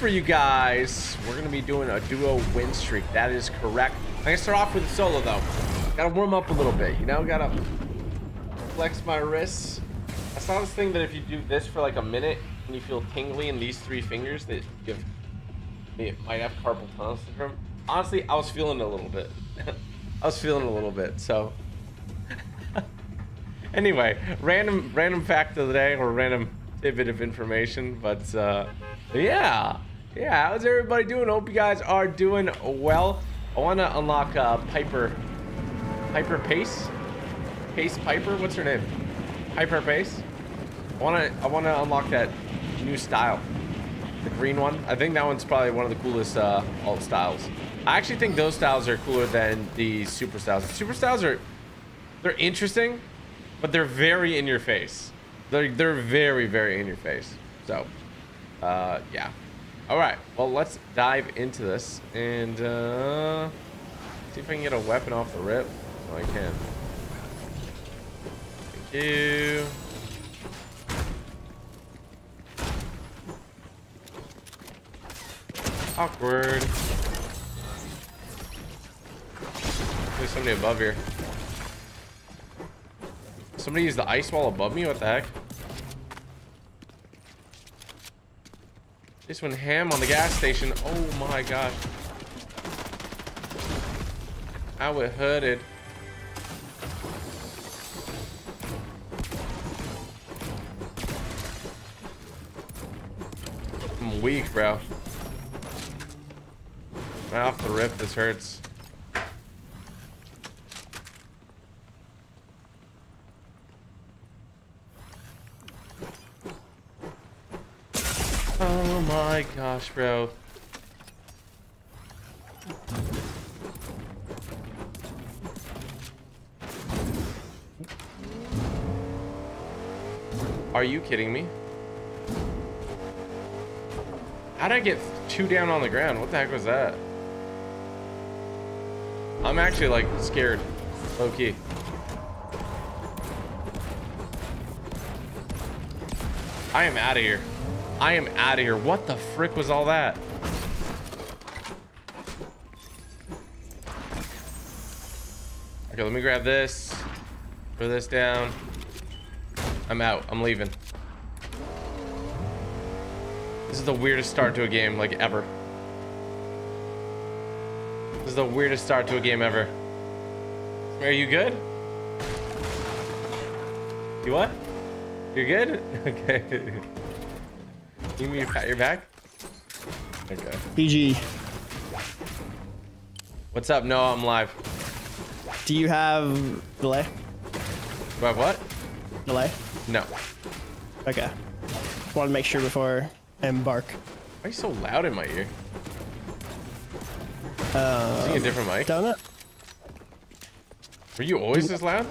for you guys. We're gonna be doing a duo win streak. That is correct. I'm gonna start off with a solo though. Gotta warm up a little bit, you know. Gotta flex my wrists. I saw this thing that if you do this for like a minute and you feel tingly in these three fingers, that you have, you might have carpal tunnel syndrome. Honestly, I was feeling a little bit. I was feeling a little bit. So anyway, random random fact of the day or random tidbit of information, but uh, yeah, yeah. How's everybody doing? Hope you guys are doing well. I want to unlock uh, Piper, Piper Pace, Pace Piper. What's her name? Piper Pace. I want to I want to unlock that new style, the green one. I think that one's probably one of the coolest uh, styles. I actually think those styles are cooler than the super styles. The super styles are they're interesting, but they're very in your face. They're they're very very in your face. So, uh, yeah. All right. Well, let's dive into this and uh, see if I can get a weapon off the rip. Oh, I can. Thank you. Awkward. There's somebody above here. Somebody used the ice wall above me? What the heck? This went ham on the gas station. Oh my gosh. I was hurted. I'm weak, bro. Off the rip, this hurts. Oh my gosh, bro. Are you kidding me? How'd I get two down on the ground? What the heck was that? I'm actually like scared. Low key. I am out of here. I am out of here. What the frick was all that? Okay, let me grab this. Put this down. I'm out. I'm leaving. This is the weirdest start to a game, like, ever. This is the weirdest start to a game ever. Are you good? You what? You're good? Okay. You mean pat your back? Okay. PG, What's up? No, I'm live. do you have delay? Do I have what? Delay? No. Okay. Want to make sure before I embark. Why are you so loud in my ear? Uh, Is he a different mic? donut? Were you always this loud?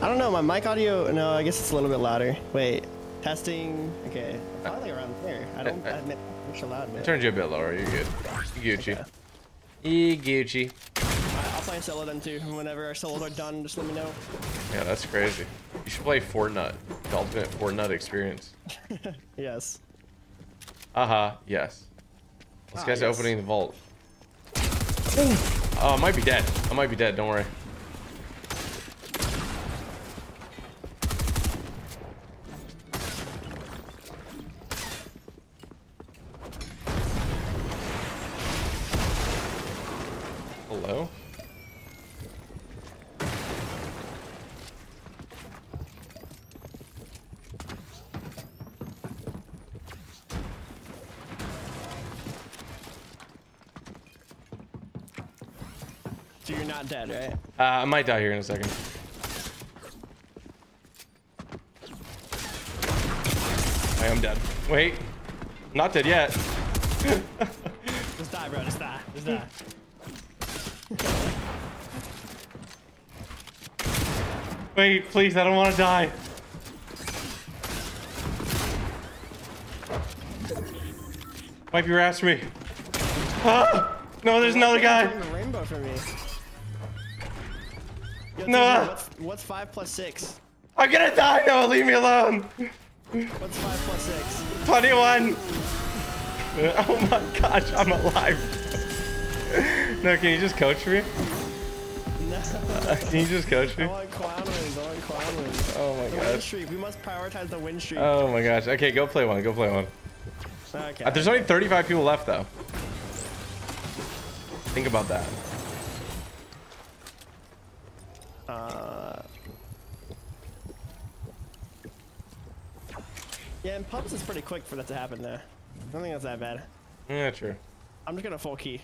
I don't know. My mic audio. No, I guess it's a little bit louder. Wait. Testing. Okay. Probably around there. I don't. I- I admit it's. I But turned you a bit lower. You're good. You Gucci. You Gucci. I'll play solo then too. Whenever our solos are done, just let me know. Yeah, that's crazy. You should play Fortnite. The ultimate Fortnite experience. Yes. Uh huh. yes. This Ah, guy's yes. opening the vault. Oh, I might be dead. I might be dead. Don't worry. Hello? So you're not dead, right? Uh, I might die here in a second. I am dead. Wait. Not dead yet. Just die, bro. Just die. Just die. Wait, please, I don't want to die. Wipe your ass for me. Ah! No, there's another guy. The rainbow for me. Yo, No. TJ, What's, what's five plus six? I'm gonna die. No, leave me alone. What's five plus six? 21. Oh my gosh, I'm alive. no, can you just coach me? No. Can you just coach me? I want clown wins. I want clown wins. Oh my The win gosh. streak. We must prioritize the win streak. Oh my gosh. Okay, go play one. Go play one. okay. Uh, there's only 35 people left though. Think about that. Uh, yeah, and pubs is pretty quick for that to happen there. I don't think that's that bad. Yeah, true. I'm just gonna full key.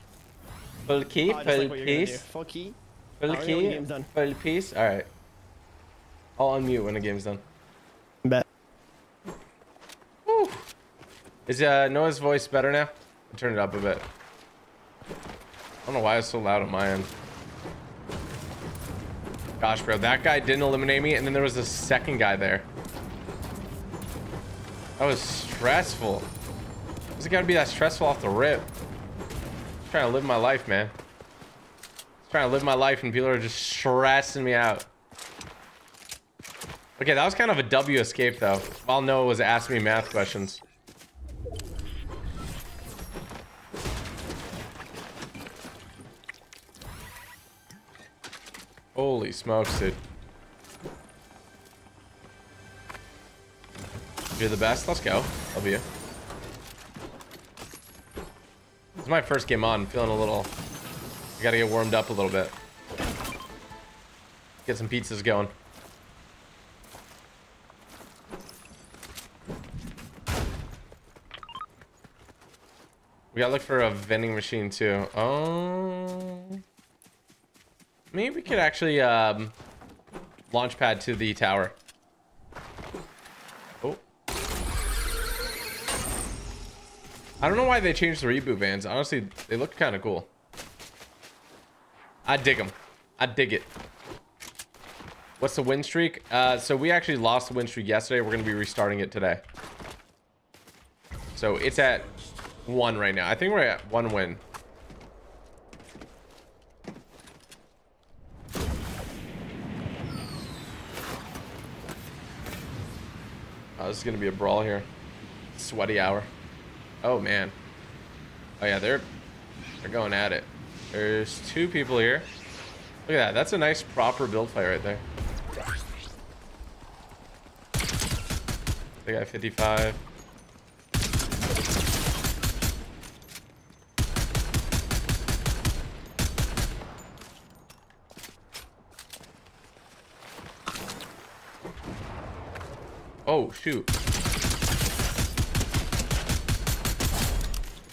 Full key, Oh, just full like what you're gonna do. piece, Full key. full Alright, when key, full piece. All right. I'll unmute when the game's done. Bet. Woo. Is uh, Noah's voice better now? I turned it up a bit. I don't know why it's so loud on my end. Gosh, bro, that guy didn't eliminate me, and then there was a second guy there. That was stressful. Does it gotta be that stressful off the rip? Trying to live my life, man. trying to live my life, and people are just stressing me out. Okay, that was kind of a W escape, though. While Noah was asking me math questions. Holy smokes, dude. You're the best? Let's go. Love you. Is my first game on. I'm feeling a little... I gotta get warmed up a little bit. Get some pizzas going. We gotta look for a vending machine too. Oh... Maybe we could actually um, launch pad to the tower. I don't know why they changed the reboot vans. Honestly, they look kind of cool. I dig them. I dig it. What's the win streak? Uh, so we actually lost the win streak yesterday. We're going to be restarting it today. So it's at one right now. I think we're at one win. Oh, this is gonna be a brawl here. Sweaty hour. Oh man. Oh yeah, they're they're going at it. There's two people here. Look at that. That's a nice proper build fight right there. They got 55. Oh, shoot.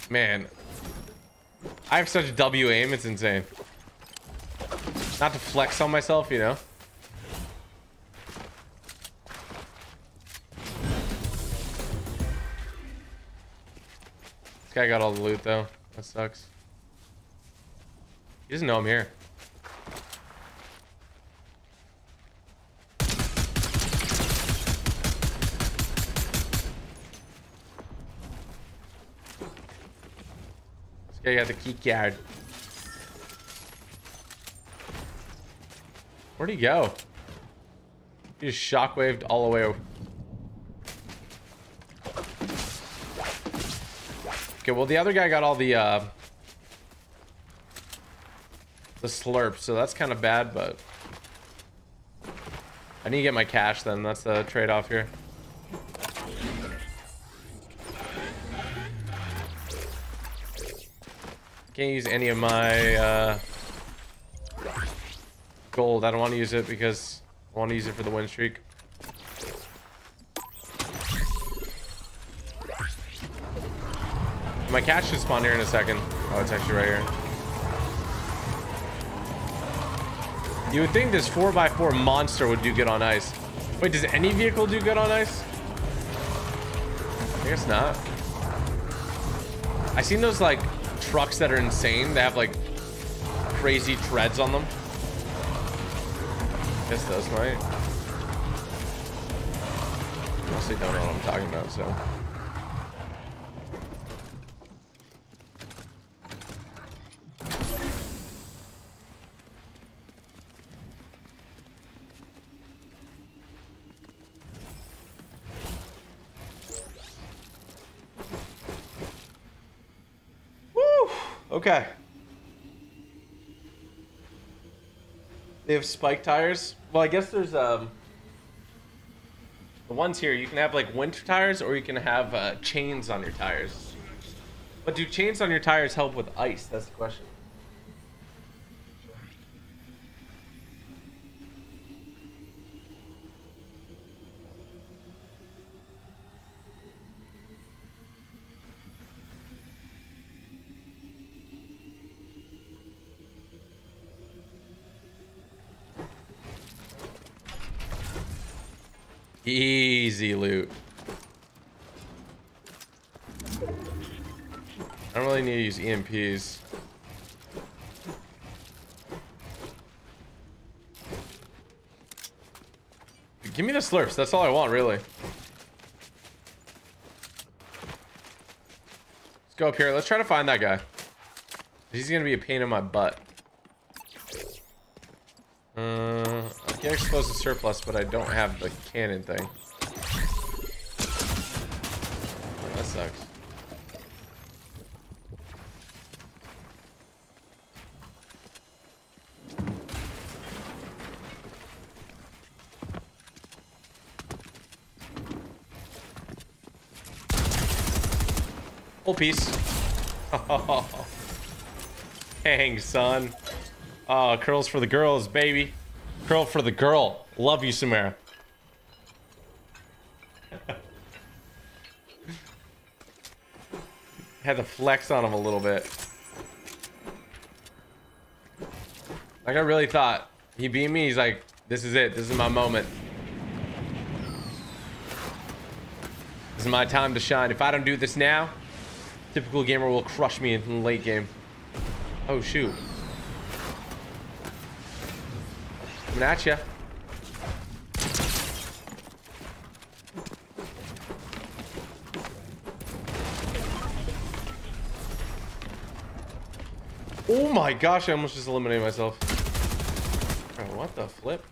Man. I have such W aim, it's insane. Not to flex on myself, you know? This guy got all the loot, though. That sucks. He doesn't know I'm here. Got the key card. Where'd he go? He just shockwaved all the way over. Okay, well the other guy got all the uh the slurp, so that's kind of bad, but I need to get my cash then. That's the trade-off here. Can't use any of my uh, gold. I don't want to use it because I want to use it for the win streak. My cash should spawn here in a second. Oh, it's actually right here. You would think this 4x4 monster would do good on ice. Wait, does any vehicle do good on ice? I guess not. I seen those like trucks that are insane. They have like crazy treads on them. Guess those might. Honestly, don't know what I'm talking about, so. Okay. They have spike tires. Well, I guess there's um the ones here. You can have like winter tires, or you can have uh, chains on your tires. But do chains on your tires help with ice? That's the question. Easy loot. I don't really need to use EMPs. Give me the slurps. That's all I want, really. Let's go up here. Let's try to find that guy. He's gonna be a pain in my butt. Expose surplus, but I don't have the cannon thing. That sucks. Whole piece. Dang, son. Oh, curls for the girls, baby. Curl for the girl. Love you, Samara. Had to flex on him a little bit. Like I really thought he beat me. He's like, this is it. This is my moment. This is my time to shine. If I don't do this now, typical gamer will crush me in the late game. Oh shoot. Coming at ya. Oh my gosh, I almost just eliminated myself. Oh, what the flip?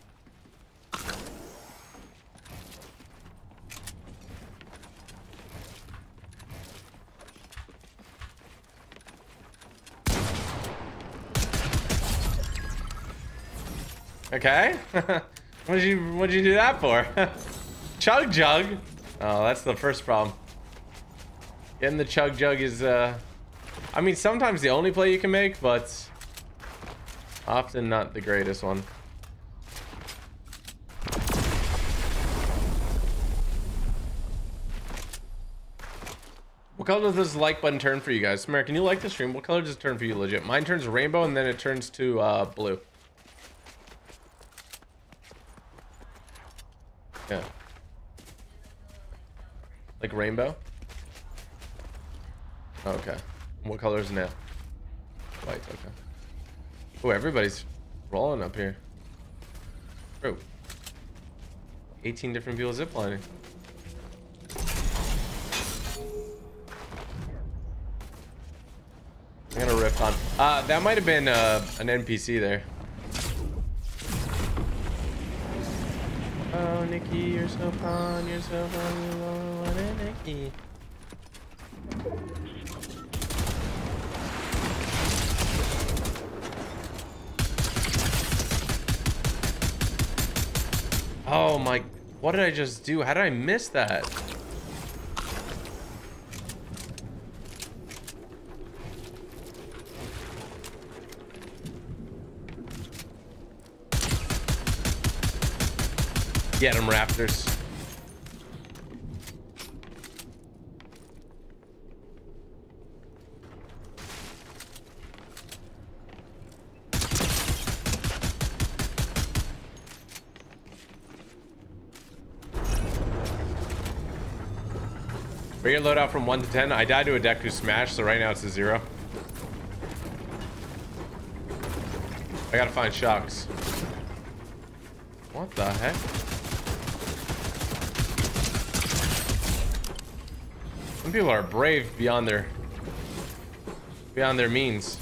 Okay. what'd you what'd you do that for? chug jug. Oh, that's the first problem. Getting the chug jug is uh I mean sometimes the only play you can make, but often not the greatest one. What color does this like button turn for you guys? Samara, can you like the stream? What color does it turn for you legit? Mine turns rainbow and then it turns to uh, blue. Yeah. Like rainbow? Oh, okay. What color is now? White, okay. Oh, everybody's rolling up here. Bro. 18 different people ziplining. I'm gonna riff on. Uh, that might have been uh, an NPC there. Oh, Nikki, you're so fun, you're so fun, you love it, Nikki. Oh my, what did I just do? How did I miss that? Get him, Raptors. Bring your loadout from 1 to 10. I died to a Deku Smash, so right now it's a 0. I gotta find shocks. What the heck? Some people are brave beyond their beyond their means.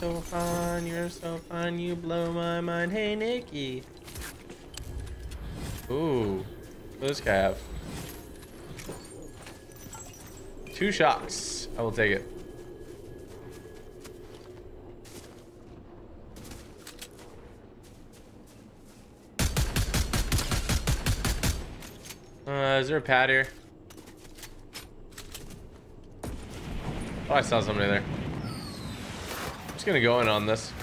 So fun, you're so fun, you blow my mind. Hey, Nikki. Ooh, what does this guy have? Two shocks. I will take it. Uh, is there a pad here? Oh, I saw somebody there. Just gonna go in on this.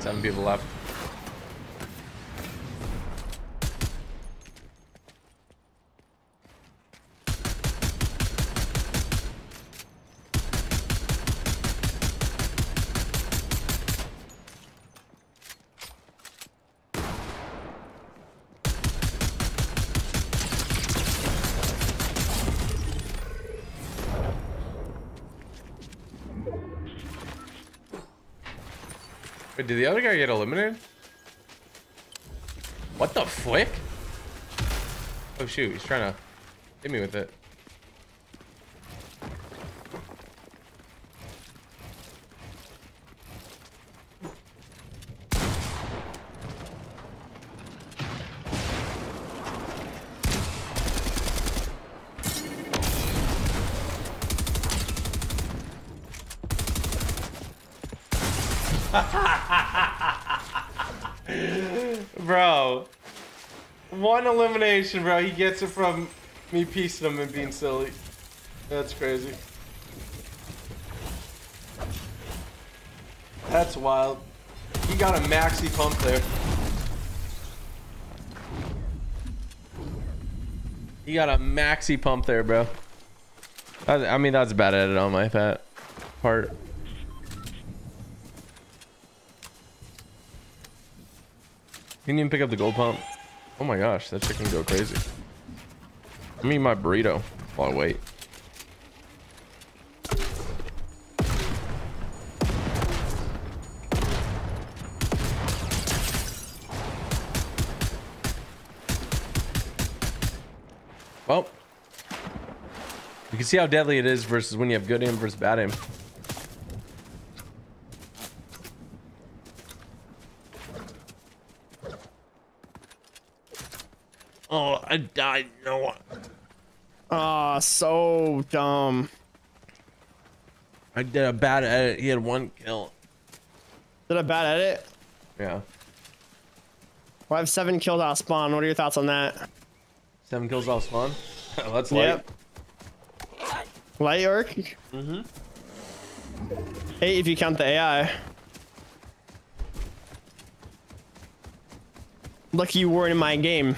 Seven people left. Wait, did the other guy get eliminated? What the flick? Oh shoot, he's trying to hit me with it. bro. One bro. He gets it from me piecing him and being silly. That's crazy. That's wild. He got a maxi pump there. He got a maxi pump there, bro. I, mean, that's bad edit on my fat part. Didn't even pick up the gold pump. Oh my gosh, that chicken go crazy. I mean my burrito while I wait. Well, you can see how deadly it is versus when you have good aim versus bad aim. I died. No. Ah, so dumb. I did a bad edit. He had one kill. Did a bad edit? Yeah. Well, I have seven kills out of spawn. What are your thoughts on that? Seven kills off spawn. That's light. Yep. Light work? Mm-hmm. Eight if you count the AI. Lucky you weren't in my game.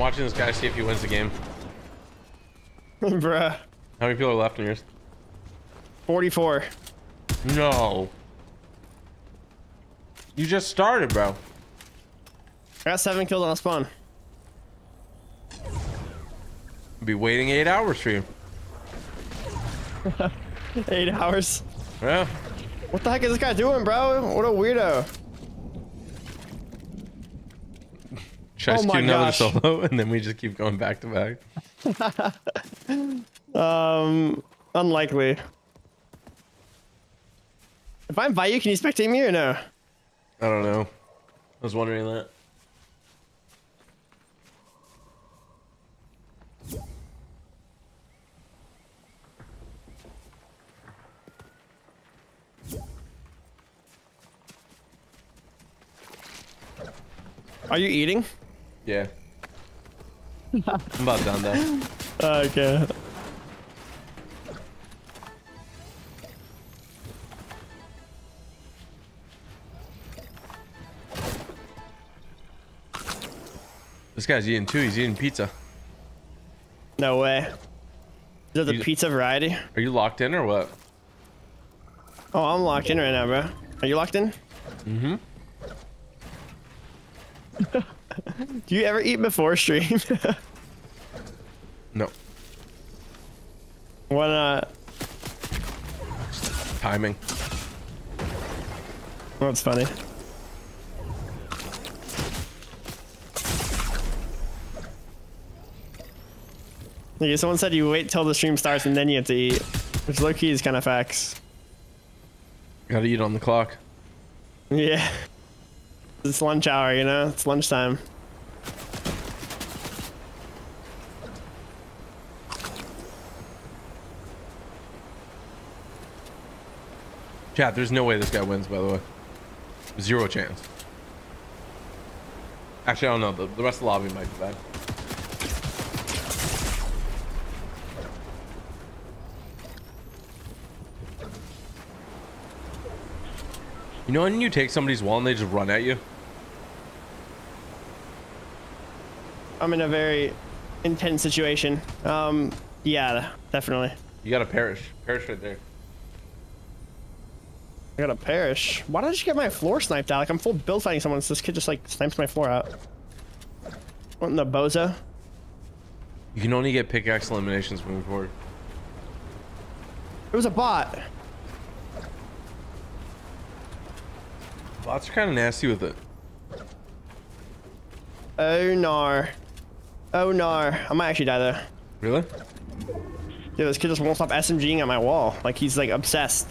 I'm watching this guy see if he wins the game. Bruh. How many people are left in yours? 44. No. You just started, bro. I got seven kills on a spawn. I'll be waiting eight hours for you. Eight hours. Yeah. What the heck is this guy doing, bro? What a weirdo. I Oh my another gosh. solo and then we just keep going back to back? Um, unlikely. If I invite you, can you spectate me or no? I don't know. I was wondering that. Are you eating? Yeah. I'm about done though. Okay. This guy's eating too. He's eating pizza. No way. Is that the You- pizza variety? Are you locked in or what? Oh, I'm locked in right now, bro. Are you locked in? Mm-hmm. Do you ever eat before stream? No. what uh Timing. That's funny. Yeah, someone said you wait till the stream starts and then you have to eat. Which low key is kind of facts. Gotta eat on the clock. Yeah. It's lunch hour, you know? It's lunchtime. Chat, there's no way this guy wins, by the way. Zero chance. Actually, I don't know. The, the rest of the lobby might be bad. You know when you take somebody's wall and they just run at you? I'm in a very intense situation. Um, yeah, definitely. You gotta perish. Perish right there. I gotta perish. Why did just get my floor sniped out? Like I'm full build fighting someone, so this kid just like snipes my floor out. What in the boza? You can only get pickaxe eliminations moving forward. It was a bot. Bots are kind of nasty with it. Oh no. Oh no. I might actually die there. Really? Yeah, this kid just won't stop SMGing at my wall. Like he's like obsessed.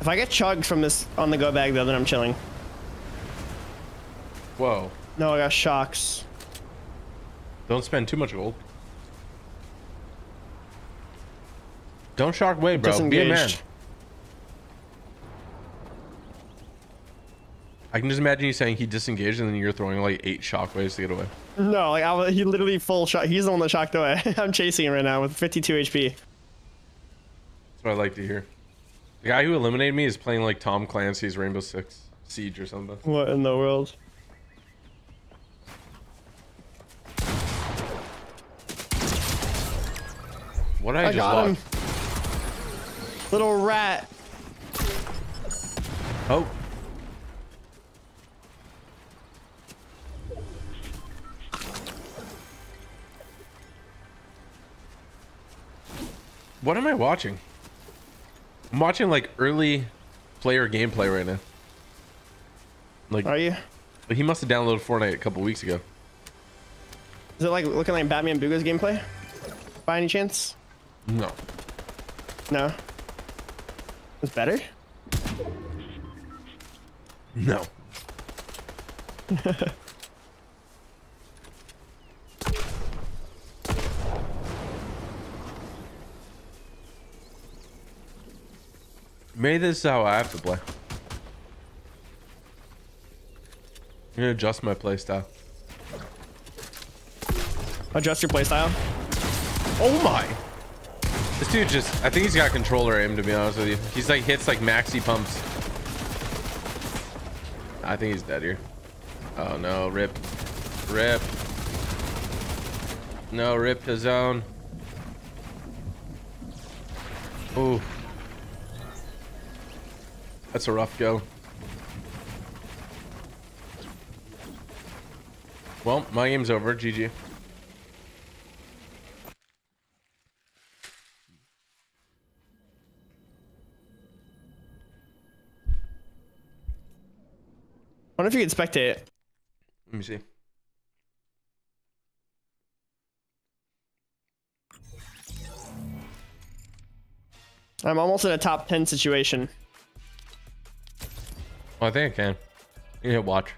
If I get chugged from this on the go bag though, then I'm chilling. Whoa. No, I got shocks. Don't spend too much gold. Don't shock way, bro. Be a man. I can just imagine you saying he disengaged and then you're throwing like eight shockwaves to get away. No, like I, he literally full shot. He's the one that shocked away. I'm chasing him right now with 52 HP. That's what I like to hear. The guy who eliminated me is playing like Tom Clancy's Rainbow Six Siege or something. What in the world? What did I, I just got him. Little rat. Oh. What am I watching? I'm watching like early player gameplay right now. Like, Are you? But he must have downloaded Fortnite a couple weeks ago. Is it like looking like Batman Booga's gameplay? By any chance? No. No. It's better? No. Maybe this is how I have to play. I'm gonna adjust my playstyle. Adjust your playstyle. Oh my! This dude just, I think he's got controller aim to be honest with you. He's like hits like maxi pumps. I think he's dead here. Oh no, rip. Rip. No, rip his zone. Ooh. That's a rough go. Well, my game's over. GG. wonder if you could spectate. Let me see. I'm almost in a top 10 situation. Oh, I think I can. You hit watch.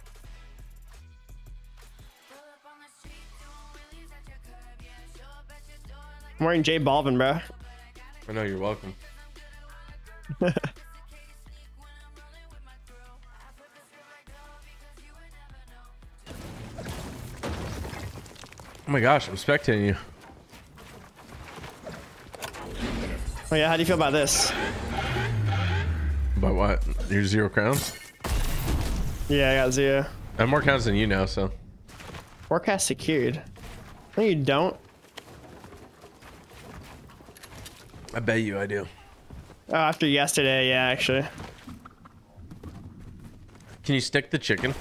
I'm wearing J Balvin, bro. I know you're welcome. Oh my gosh, I'm spectating you. Oh yeah, how do you feel about this? But what? You're zero crowns? Yeah, I got Zia. I have more crowns than you now, so. Forecast secured. No, you don't. I bet you I do. Oh, after yesterday, yeah, actually. Can you stick the chicken?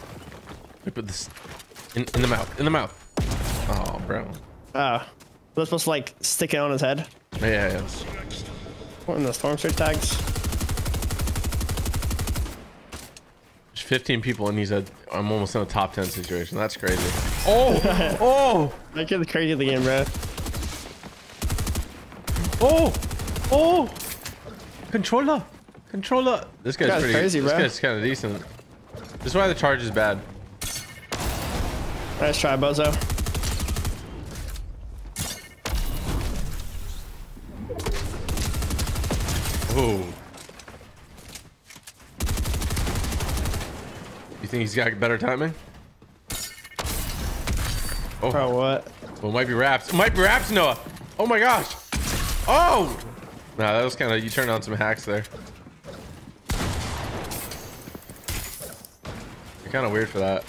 I put this in, in the mouth. In the mouth. Oh, bro. Oh. We're supposed to like stick it on his head. Yeah, yeah. What in the storm surge tags? 15 people and he's a I'm almost in a top 10 situation. That's crazy. Oh! oh! That the crazy at the game, bro. Oh! Oh! Controller! Controller! This guy's Guy's pretty crazy, This bro. guy's kind of decent. This is why the charge is bad. Nice try, Bozo. Ooh. Think he's got better timing? Oh, Bro, what? well, it might be raps. It might be raps, Noah. Oh my gosh. Oh! Nah, that was kind of, you turned on some hacks there. You're kind of weird for that.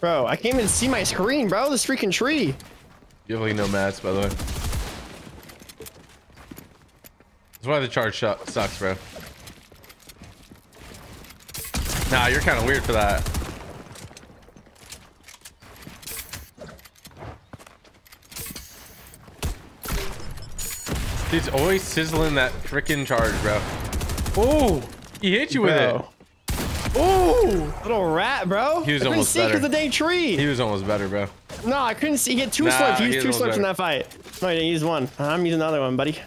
Bro, I can't even see my screen, bro. This freaking tree. You have like no mats, by the way. That's why the charge shot sucks, bro. Nah, you're kind of weird for that. Dude's always sizzling that freaking charge, bro. Oh, he hit you with it. Oh, Little rat, bro. He was I couldn't almost see because better. of the day tree. he was almost better, bro. No, I couldn't see. He had two Nah, slips. He he used two was slips in that fight. No, he didn't use one. I'm using another one, buddy.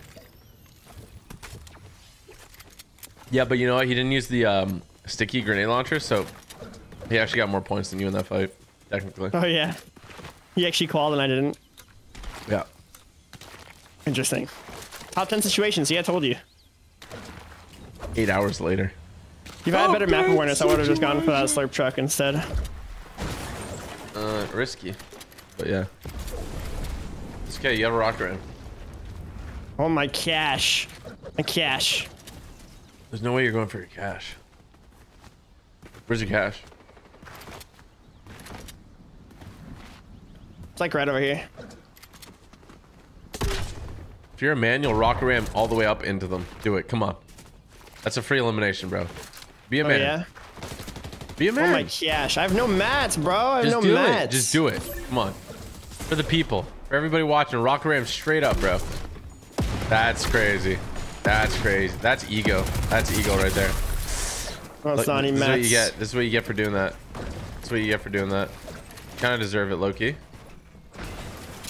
Yeah, but you know what? He didn't use the um, sticky grenade launcher, so he actually got more points than you in that fight, technically. Oh, yeah. He actually called and I didn't. Yeah. Interesting. Top 10 situations. yeah, I told you. Eight hours later. If I had better map awareness, I would have just gone for that slurp truck instead. Uh, risky. But yeah. It's okay. You have a rocket ram. Oh, my cash. My cash. There's no way you're going for your cash. Where's your cash? It's like right over here. If you're a man, you'll rocket ram all the way up into them. Do it. Come on. That's a free elimination, bro. Be a Oh, man. yeah? Be a man. Oh, my cash. I have no mats, bro. I have Just no do mats. it. Just do it. Come on. For the people. For everybody watching. Rocket ram straight up, bro. That's crazy. That's crazy. That's ego. That's ego right there. Oh, Look, it's not this even is what you get. This is what you get for doing that. That's what you get for doing that. Kind of deserve it, low key.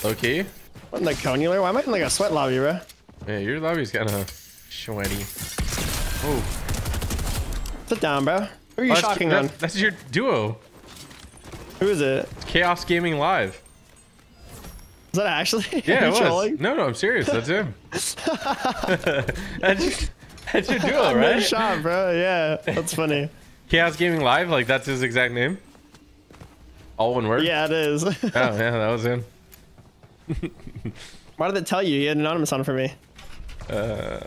Low key. What in the conular? Why am I in like a sweat lobby, bro? Yeah, your lobby's kind of sweaty. Oh, Sit down, bro. Who are you oh, that's, shocking that- on? that's your duo. Who is it? It's Chaos Gaming Live. Is that actually? Yeah, it was. trolling? No, no, I'm serious. That's him. that's, your, that's your duo, right? shot, bro. Yeah, that's funny. Chaos Gaming Live, like that's his exact name. All one word. Yeah, it is. Oh yeah, that was him. Why did it tell you? You had anonymous on for me. Uh,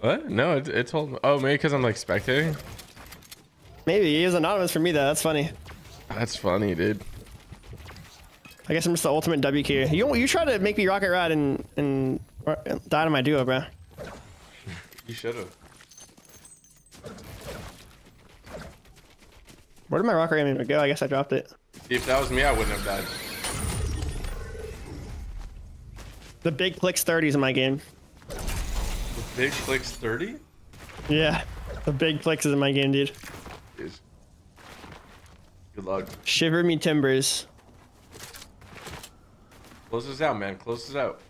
what? No, it, it told me. Oh, maybe because I'm like spectating. Maybe he is anonymous for me though. That's funny. That's funny, dude. I guess I'm just the ultimate W here. You you try to make me rocket ride and and or- die to my duo, bro. You should have. Where did my rocket ram even go? I guess I dropped it. If that was me, I wouldn't have died. The big clicks 30s in my game. The big clicks 30? Yeah, the big clicks is in my game, dude. Jeez. Good luck. Shiver me timbers. Close this out, man. Close this out.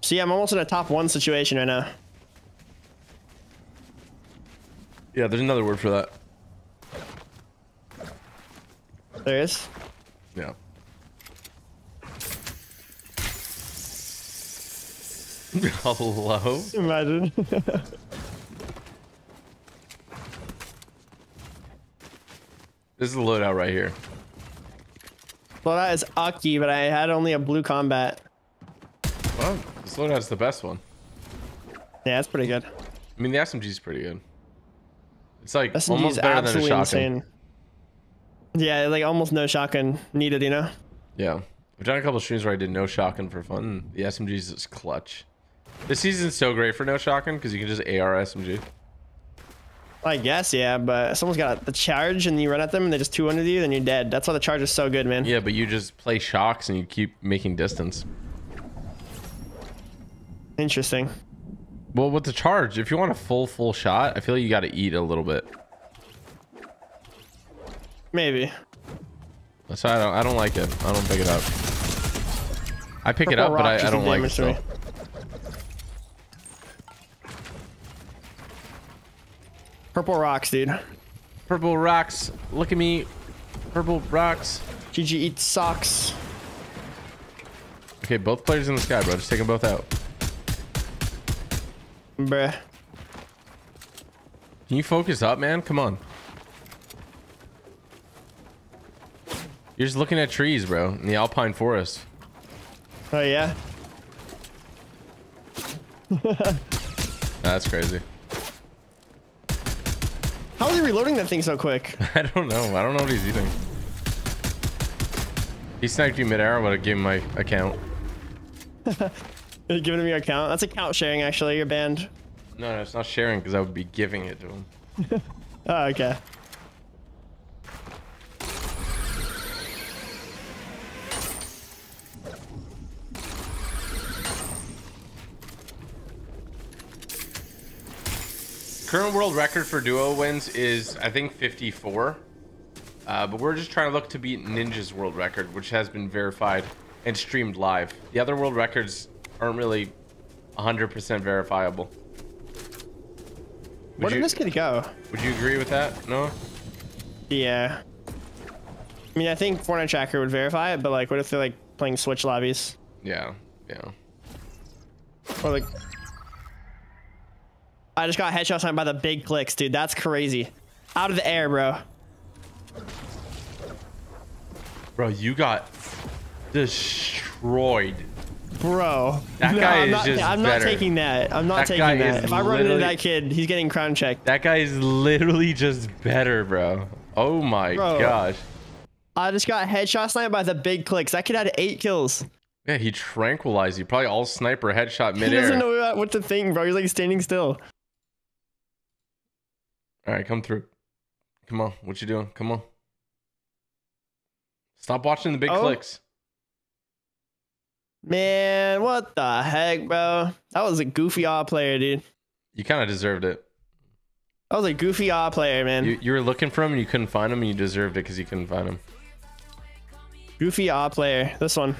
See, I'm almost in a top one situation right now. Yeah, there's another word for that. There is. Yeah. Hello? Imagine. This is the loadout right here. well, that is Aki, but I had only a blue combat. Well, this loadout's the best one. Yeah, that's pretty good. I mean, the SMG's pretty good. It's like SMG almost is better than a shotgun. insane. Yeah, like almost no shotgun needed, you know? Yeah. I've done a couple streams where I did no shotgun for fun. Mm, the SMGs is clutch. This season's so great for no shotgun because you can just AR SMG. I guess, yeah, but someone's got the charge and you run at them and they just two under you, then you're dead. That's why the charge is so good, man. Yeah, but you just play shocks and you keep making distance. Interesting. Well, with the charge, if you want a full full shot, I feel like you got to eat a little bit. Maybe. That's why I don't. I don't like it. I don't pick it up. I pick it up, but I, I don't like it. Purple rocks, dude. Purple rocks. Look at me. Purple rocks. GG eats socks. Okay, both players in the sky, bro. Just take them both out. Bruh. Can you focus up, man? Come on. You're just looking at trees, bro, in the alpine forest. Oh, yeah? That's crazy. How is he reloading that thing so quick? I don't know. I don't know what he's eating. He sniped you midair. I would have given my account. You're giving me your account? That's account sharing, actually. You're banned. No, no, it's not sharing because I would be giving it to him. Oh, okay. Current world record for duo wins is, I think, 54. Uh, but we're just trying to look to beat Ninja's world record, which has been verified and streamed live. The other world records aren't really 100% verifiable. Where did you, this kid go? would you agree with that, Noah? Yeah. I mean, I think Fortnite Tracker would verify it, but like, what if they're like playing Switch lobbies? Yeah, yeah. Or like, I just got headshot signed by the big clicks, dude. That's crazy. Out of the air, bro. Bro, you got destroyed. Bro. That guy I'm is not, just I'm better. not taking that. I'm not That taking that. If I run into that kid, he's getting crown checked. That guy is literally just better, bro. Oh my Bro. gosh. I just got headshot sniped by the big clicks. That kid had eight kills. Yeah, he tranquilized you. Probably all sniper headshot He doesn't midair. know what to think, bro. He's like standing still. All right, come through. Come on. What you doing? Come on. Stop watching the big Oh. clicks. Man, what the heck, bro? That was a goofy aw player, dude. You kind of deserved it. That was a goofy aw player, man. You, you were looking for him and you couldn't find him and you deserved it because you couldn't find him. Goofy aw player. This one.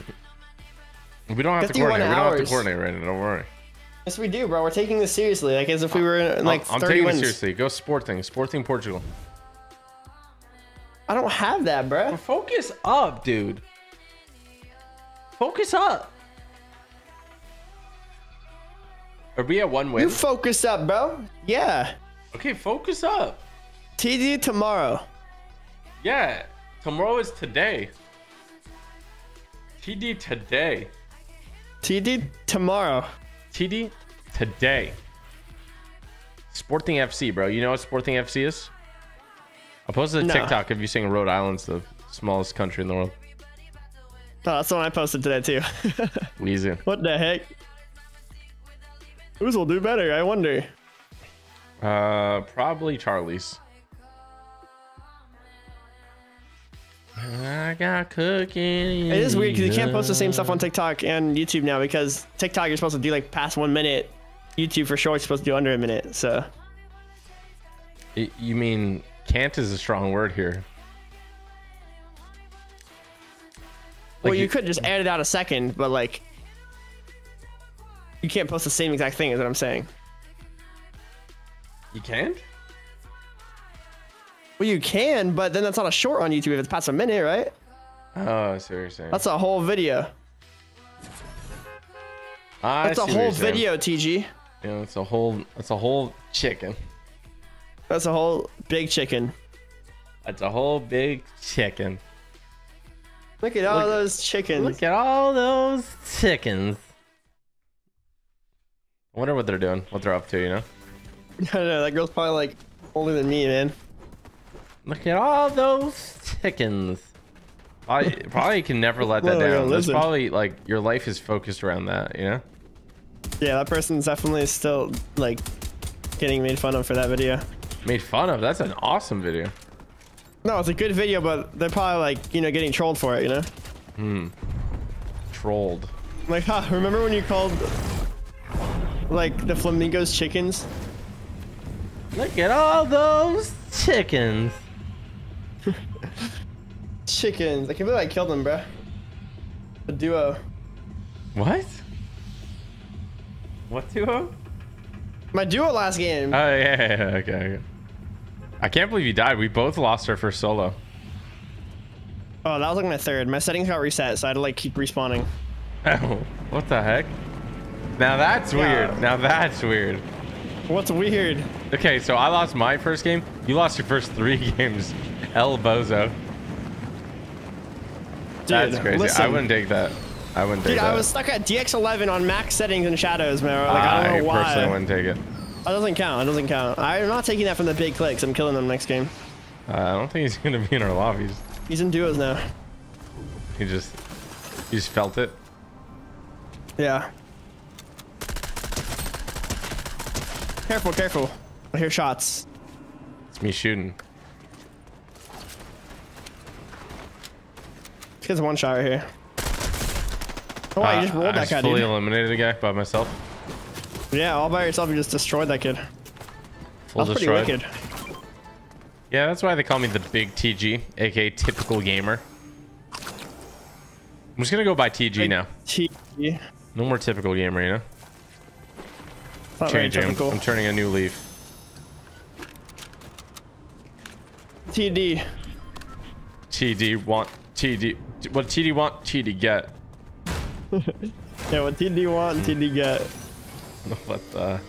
We don't have to 51 coordinate. We don't have to coordinate right now. Don't worry. Yes, we do, bro. We're taking this seriously, like as if we were in like I'm, I'm 30 taking wins. it seriously. Go sport thing. Sport thing Portugal. I don't have that, bro. Focus up, dude. Focus up. Are we at one win? You focus up, bro. Yeah. okay, focus up. TD tomorrow. Yeah, tomorrow is today. TD today. TD tomorrow. TD today. Sporting FC, bro. You know what Sporting FC is? I posted a No. TikTok of you saying Rhode Island's the smallest country in the world. Oh, that's the one I posted today too. Wheezy. what the heck? Whose will do better? I wonder. Uh, probably Charlie's. I got cooking. It is weird because you can't post the same stuff on TikTok and YouTube now because TikTok you're supposed to do like past one minute. YouTube for sure you're supposed to do under a minute. So Y- You mean can't is a strong word here. well, you, you- could just edit out a second, but like you can't post the same exact thing. Is what I'm saying. You can't? Well, you can, but then that's not a short on YouTube if it's past a minute, right? Oh, I see what you're saying. That's a whole video. I That's a whole video, TG. Yeah, it's a whole. That's a whole chicken. That's a whole big chicken. That's a whole big chicken. Look at all Look- those chickens. Look at all those chickens. I wonder what they're doing, what they're up to, you know? I don't know. That girl's probably like older than me, man. Look at all those chickens. Probably, probably can never let that Well, down. That's probably like your life is focused around that, you know? Yeah, that person's definitely still like getting made fun of for that video. Made fun of. That's an awesome video. No, it's a good video, but they're probably like, you know, getting trolled for it, you know? Hmm. Trolled. Like, huh, remember when you called like the flamingos chickens? Look at all those chickens. Chickens. I can't believe I killed them, bruh. A duo. What? What duo? My duo last game. Oh yeah, yeah, yeah, okay, okay. I can't believe you died. We both lost our first solo. oh, that was like my third. My settings got reset, so I had to like keep respawning. Oh, what the heck? Now that's Yeah. weird. Now that's weird. What's weird? Okay, so I lost my first game. You lost your first three games. El Bozo. Dude, That's crazy. Listen. I wouldn't take that. I wouldn't take Dude, that. I was stuck at DX11 on max settings and shadows, man. Like, I don't know why. I personally wouldn't take it. That doesn't count. That doesn't count. I'm not taking that from the big clicks. I'm killing them next game. Uh, I don't think he's gonna be in our lobbies. He's in duos now. He just, he just felt it. Yeah. Careful, careful. I hear shots. It's me shooting. This guy's one shot right here. Oh, wow, you just Uh, rolled I that just guy, fully dude. eliminated a guy by myself. Yeah, all by yourself, you just destroyed that kid. Full That's pretty destroyed. wicked. Yeah, that's why they call me the Big TG, aka Typical Gamer. I'm just gonna go by TG now. TG. No more Typical Gamer, you know. Not Changing. I'm. I'm turning a new leaf. TD. TD want TD. What TD want? TD get. Yeah, what TD want, TD get. What the?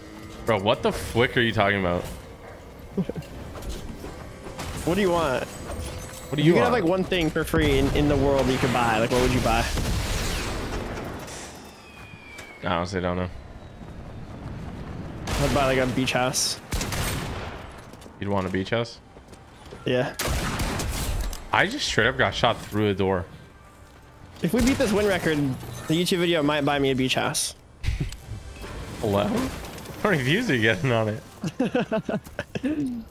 Bro, what the flick are you talking about? What do you want? What do You you, could want? have like one thing for free in, in the world you could buy. Like, what would you buy? I honestly don't know. I'd buy like a beach house. You'd want a beach house? Yeah. I just straight up got shot through a door. If we beat this win record, the YouTube video might buy me a beach house. Hello? How many views are you getting on it?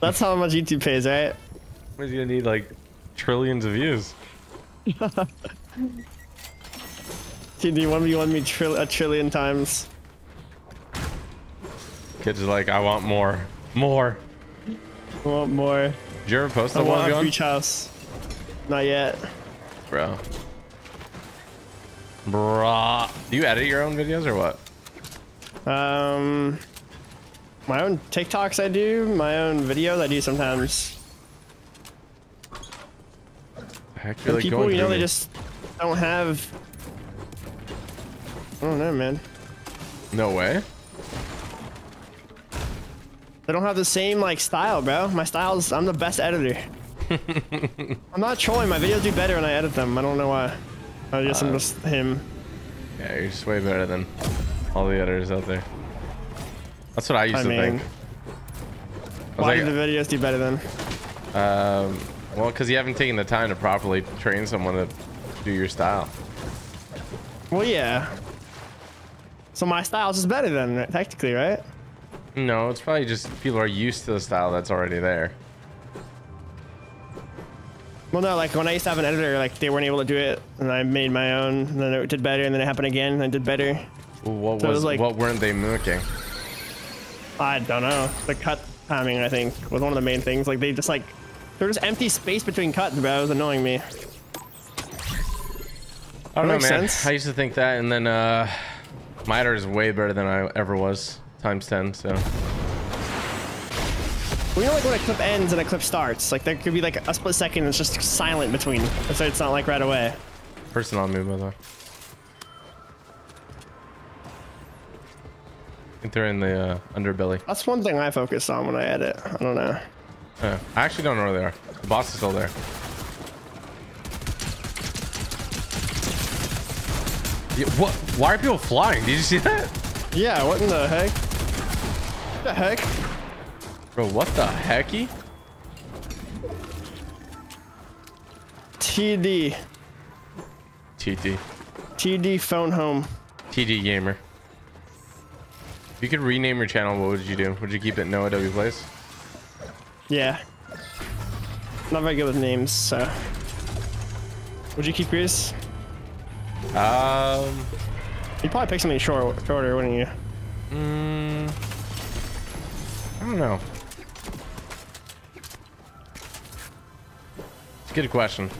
That's how much YouTube pays, right? He's gonna need like trillions of views. TD one v one me trill a trillion times. Kids are like, I want more. More. I want more. Did you ever post I the one want a beach house. Not yet. Bro. Bruh. Do you edit your own videos or what? Um, my own TikToks I do, my own videos I do sometimes. Heck, you're like people, you know, through they just don't have. I don't know, man. No way. They don't have the same like style, bro. My style's I'm the best editor. I'm not trolling. My videos do better when I edit them. I don't know why. I guess Uh, I'm just him. Yeah, you're just way better than all the editors out there. That's what I used I to mean, think. I Why was do the videos do better then? um, well, because you haven't taken the time to properly train someone to do your style. Well, yeah. So my style's just better then, right? technically, right? No, it's probably just people are used to the style that's already there. Well, no, like when I used to have an editor, like they weren't able to do it, and I made my own, and then it did better, and then it happened again, and I did better. What So was, was like- what weren't they mimicking? I don't know. The cut timing, I think, was one of the main things. Like they just like there was empty space between cuts, bro. It was annoying me. I don't know, man. sense. I used to think that, and then uh, my editor is way better than I ever was, times ten. So We know, like when a clip ends and a clip starts, like there could be like a split second that's just silent between, so it's not like right away. person on me, by the way. I think they're in the uh, underbelly. That's one thing I focus on when I edit. I don't know. Uh, I actually don't know where they are. The boss is still there. Yeah, what? Why are people flying? Did you see that? Yeah, what in the heck? What the heck? Bro, what the hecky? TD. TD. TD phone home. TD gamer. If you could rename your channel, what would you do? Would you keep it Noah W Plays? Yeah. Not very good with names, so. Would you keep yours? Um. You'd probably pick something short, shorter, wouldn't you? Mm, I don't know. It's a good question.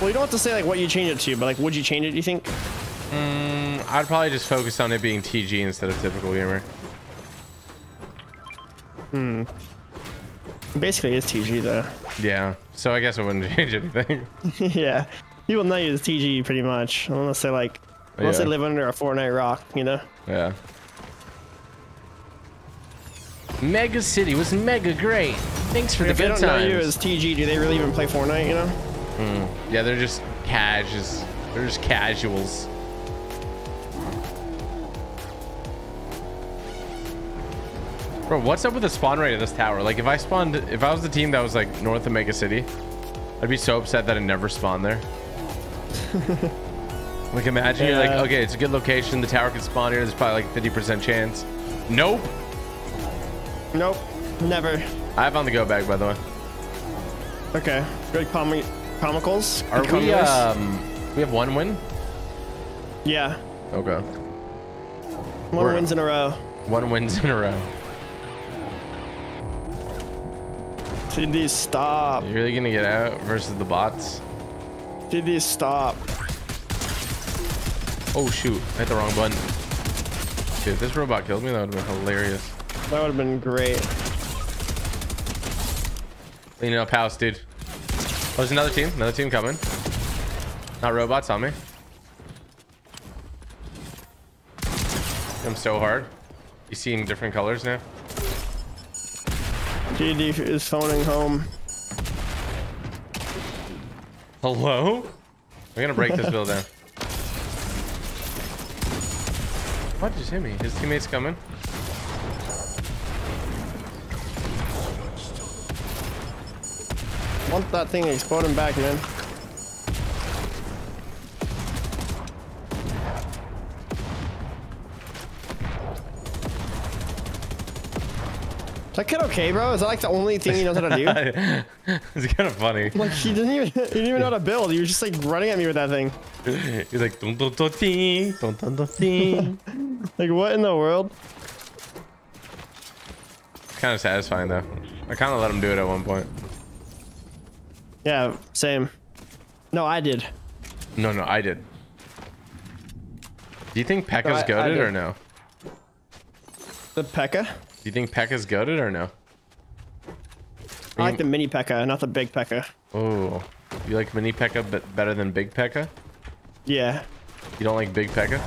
Well, you don't have to say like what you change it to, but like, would you change it? Do you think? Mm, I'd probably just focus on it being TG instead of typical gamer. Hmm. Basically, it's TG though. Yeah. So I guess I wouldn't change anything. yeah, people know you as TG pretty much, unless they like, unless Yeah. they live under a Fortnite rock, you know. yeah. Mega City was mega great. Thanks for the if they good don't know you times. as TG, do they really even play Fortnite? You know? Hmm. Yeah, they're just cash. They're just casuals. Bro, what's up with the spawn rate of this tower? Like, if I spawned, if I was the team that was like north of Mega City, I'd be so upset that it never spawned there. like, imagine you're like, okay, it's a good location. The tower can spawn here. There's probably like 50% chance. Nope. Nope, never. I have on the go bag, by the way. Okay, good comic comicals. Are Good we, um, we have one win? yeah, Okay. one we're- wins in a row. One wins in a row. TD, stop. You're really gonna get out versus the bots? TD, stop. Oh shoot, I hit the wrong button. Dude, if this robot killed me, that would have been hilarious. That would have been great. Cleaning up house, dude. Oh, there's another team, another team coming. Not robots on me. I'm so hard. You seeing different colors now? GD is phoning home. Hello? I'm gonna break this build down. What just hit me? His teammates coming. Want that thing exploding back, man. Is that kid okay, bro? Is that like the only thing he knows how to do? it's kind of funny. like he didn't even he didn't even know how to build. He was just like running at me with that thing. He's like dun dun dun ting, dun dun dun ting. Like what in the world? kind of satisfying though. I kind of let him do it at one point. Yeah, same. No, I did. No, no, I did. Do you think No, Pekka's I goaded or no? The P.E.K.K.A. Do you think Pekka's goaded or no? I like the mini P.E.K.K.A., not the big P.E.K.K.A. Oh, you like mini Pekka but better than big Pekka? Yeah. You don't like big Pekka?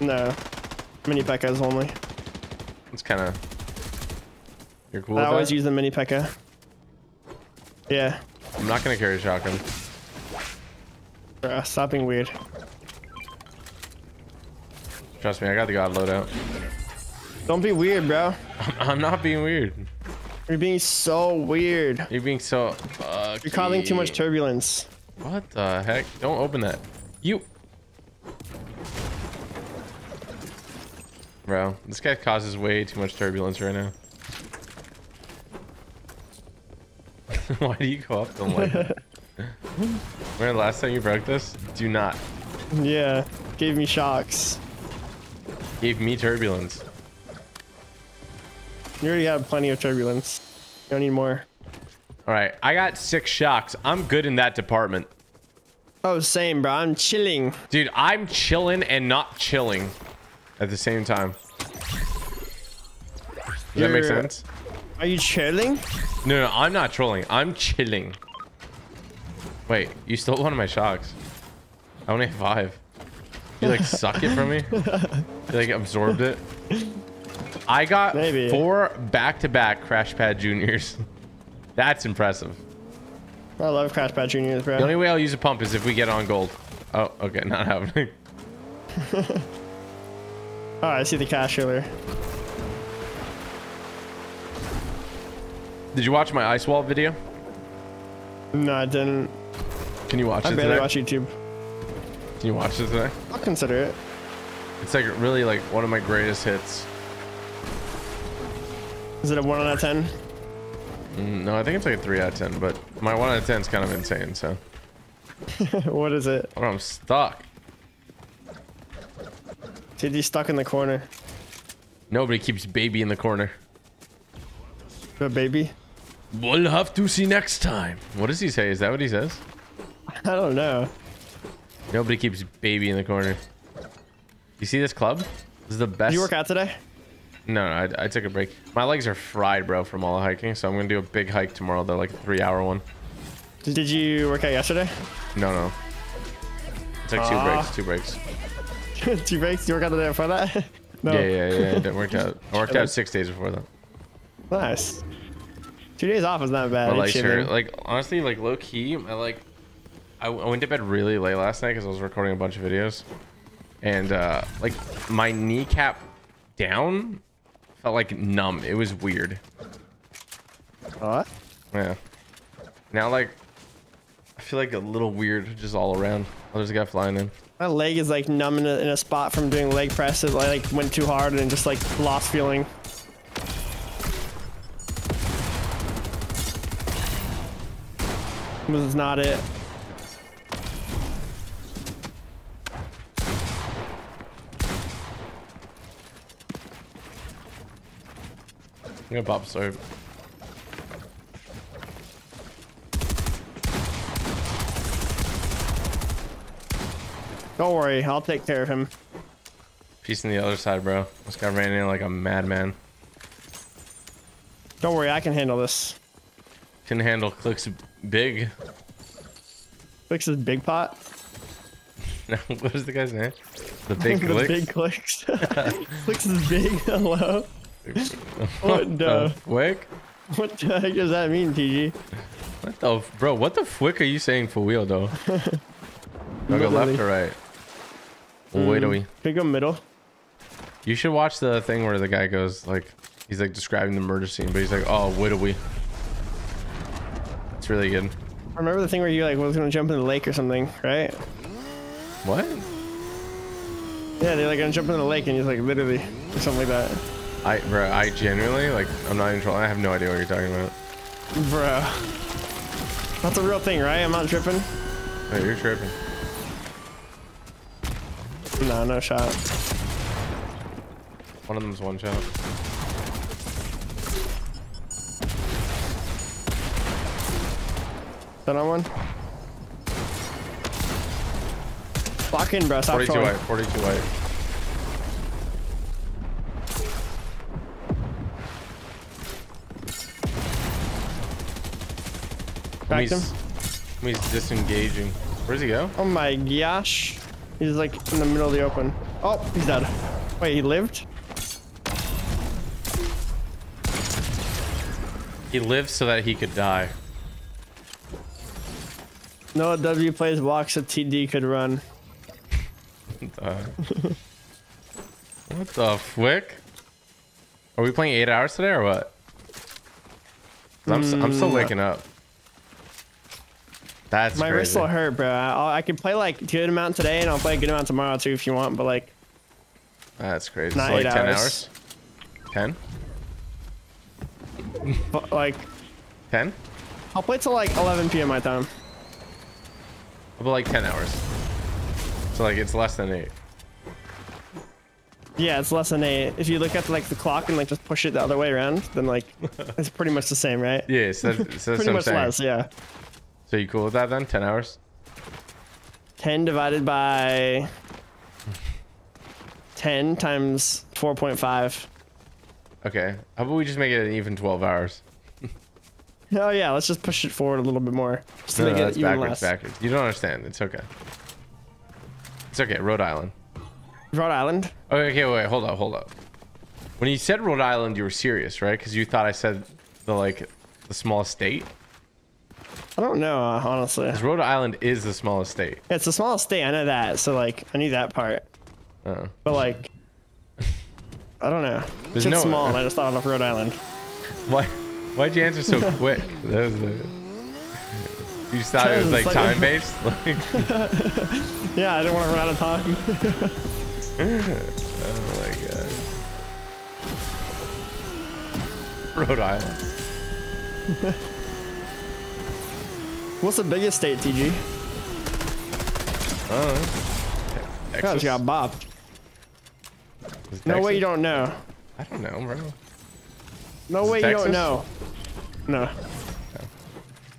No. Mini P.E.K.K.A.s only. It's kind of. You're cool I always that? use the mini P.E.K.K.A. Yeah. I'm not gonna carry a shotgun. Bruh, stop being weird. Trust me, I got the god loadout. Don't be weird, bro. I'm not being weird. You're being so weird. You're being so. You're causing too much turbulence. What the heck? Don't open that. You. Bro, this guy causes way too much turbulence right now. Why do you go up him like that? Remember the last time you broke this? Do not. Yeah. Gave me shocks. Gave me turbulence. You already have plenty of turbulence. You don't need more. Alright, I got six shocks. I'm good in that department. Oh, same, bro. I'm chilling. Dude, I'm chilling and not chilling at the same time. Does that make sense? Are you chilling? No, no, I'm not trolling. I'm chilling. Wait, you stole one of my shocks. I only have five. You like suck it from me? You like absorbed it? I got Maybe. four back-to-back Crash Pad Juniors. That's impressive. I love Crash Pad Juniors, bro. The only way I'll use a pump is if we get on gold. Oh, okay, not happening. Oh, I see the cash killer. Did you watch my ice wall video? No, I didn't. Can you watch I it barely watch YouTube. Can you watch it today? I'll consider it. It's like really like one of my greatest hits. Is it a one out of ten? Mm, No, I think it's like a three out of ten, but my one out of ten is kind of insane. So what is it? oh, I'm stuck. TD stuck in the corner. Nobody keeps baby in the corner. The baby. We'll have to see next time. What does he say? Is that what he says? I don't know. Nobody keeps baby in the corner. You see this club? This is the best. Did you work out today? No, no, I, I took a break. My legs are fried, bro, from all the hiking. So I'm gonna do a big hike tomorrow. The like three hour one. Did did you work out yesterday? No, no. It's like two Ah. breaks. Two breaks. Two breaks. You work out the day before that? no. Yeah, yeah, yeah. It worked out. I worked out six days before that. Nice. Two days off is not bad. My It's legs hurt. Like honestly, like low key, I like. I, I went to bed really late last night because I was recording a bunch of videos, and uh like my kneecap down felt like numb. It was weird. What? Yeah. Now like, I feel like a little weird just all around. Oh, there's a guy flying in. My leg is like numb in a, in a spot from doing leg presses. I like went too hard and just like lost feeling. This is not it. I'm gonna pop sorry. Don't worry, I'll take care of him. Piece on the other side, bro. This guy ran in like a madman. Don't worry, I can handle this. Can handle clicks big. Fix this big pot. what is the guy's name? The big the clicks. big clicks. clicks is big. Hello. What the? Wick? What the heck does that mean, TG? What the bro? What the fwick are you saying for wheel though? Do I go left or right? Wait do we? Can we go middle? You should watch the thing where the guy goes like he's like describing the murder scene, but he's like, oh, wait do we? It's really good. Remember the thing where you like was gonna jump in the lake or something, right? What? Yeah, they're like gonna jump in the lake and he's like literally or something like that. I bro, I genuinely like I'm not even trolling. I have no idea what you're talking about. Bro, That's a real thing, right? I'm not tripping. Hey, you're tripping. No, no shot. One of them's one shot. Done on one. Lock in, bro. Stop 42 trolling. white. 42 white. Backed him. He's disengaging. Where's he go? Oh my gosh. He's like in the middle of the open. Oh, he's dead. Wait, he lived? He lived so that he could die. No W plays blocks that TD could run. Uh, what the flick? Are we playing eight hours today or what? I'm, s- I'm still Mm. waking up. That's My wrist will hurt, bro. I, I can play like good amount today and I'll play a good amount tomorrow too if you want, but like That's crazy. Not so like eight 10 hours. 10? but, like 10? I'll play till like 11 p.m. my time. About like 10 hours. So like it's less than eight. Yeah, it's less than eight. If you look at like the clock and like just push it the other way around, then like it's pretty much the same, right? Yeah, so that's, so that's pretty much saying. less, yeah. So you cool with that then? 10 hours? 10 divided by 10 times 4.5. Okay. How about we just make it an even 12 hours? Oh yeah, let's just push it forward a little bit more. Just to No, make no, it even backwards, less. backwards. You don't understand. It's okay. It's okay. Rhode Island. Rhode Island? Okay, okay, wait, hold up, hold up. When you said Rhode Island, you were serious, right? Because you thought I said the like the smallest state. I don't know, uh, honestly. 'Cause Rhode Island is the smallest state. It's the smallest state, I know that, so like I knew that part. Uh, But like I don't know. There's It's no- small and I just thought of Rhode Island. why? Why'd you answer so quick? That was the. You just thought it was like like- time based? Like, Yeah, I didn't want to run out of time. oh my god. Rhode Island. What's the biggest state, TG? Oh. God, Texas? you got Bob. No way you don't know. I don't know, bro. No way you Texas? don't know. No,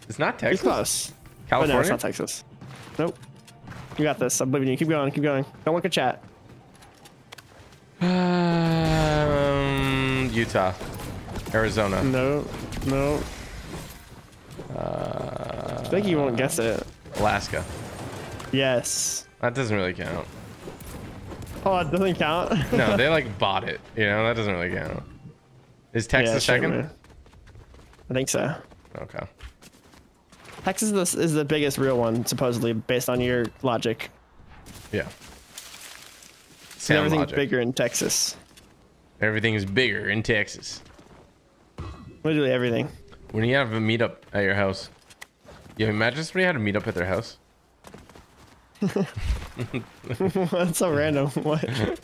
It's not Texas. close. But no, it's not Texas. Nope. You got this. I believe in you. Keep going. Keep going. Don't look at chat. Um, Utah, Arizona. No. No. Uh, I think you won't guess it. Alaska. Yes. That doesn't really count. Oh, it doesn't count. No, they like bought it. You know, that doesn't really count. Is Yeah, Texas sure, second? I think so. Okay. Texas is the, is the biggest real one, supposedly, based on your logic. Yeah. Sound Everything's logic. bigger in Texas. Everything is bigger in Texas. Literally everything. When you have a meetup at your house, you imagine somebody had a meetup at their house. That's so random. What?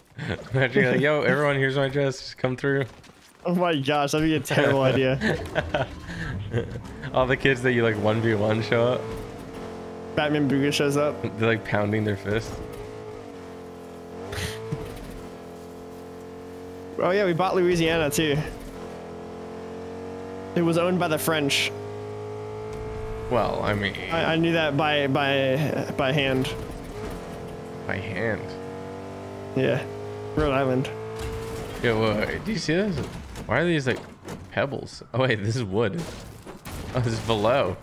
Imagine you're like, yo, everyone, here's my address. Just come through. Oh my gosh, that'd be a terrible idea. All the kids that you like 1v1 show up. Batman Booga shows up. They're like pounding their fist. Oh yeah, we bought Louisiana too. It was owned by the French. Well, I mean, I, I knew that by by by hand. by hand. Yeah, Rhode Island. Yo, wait, wait, do you see this? Why are these like pebbles? Oh wait, this is wood. Oh, this is below.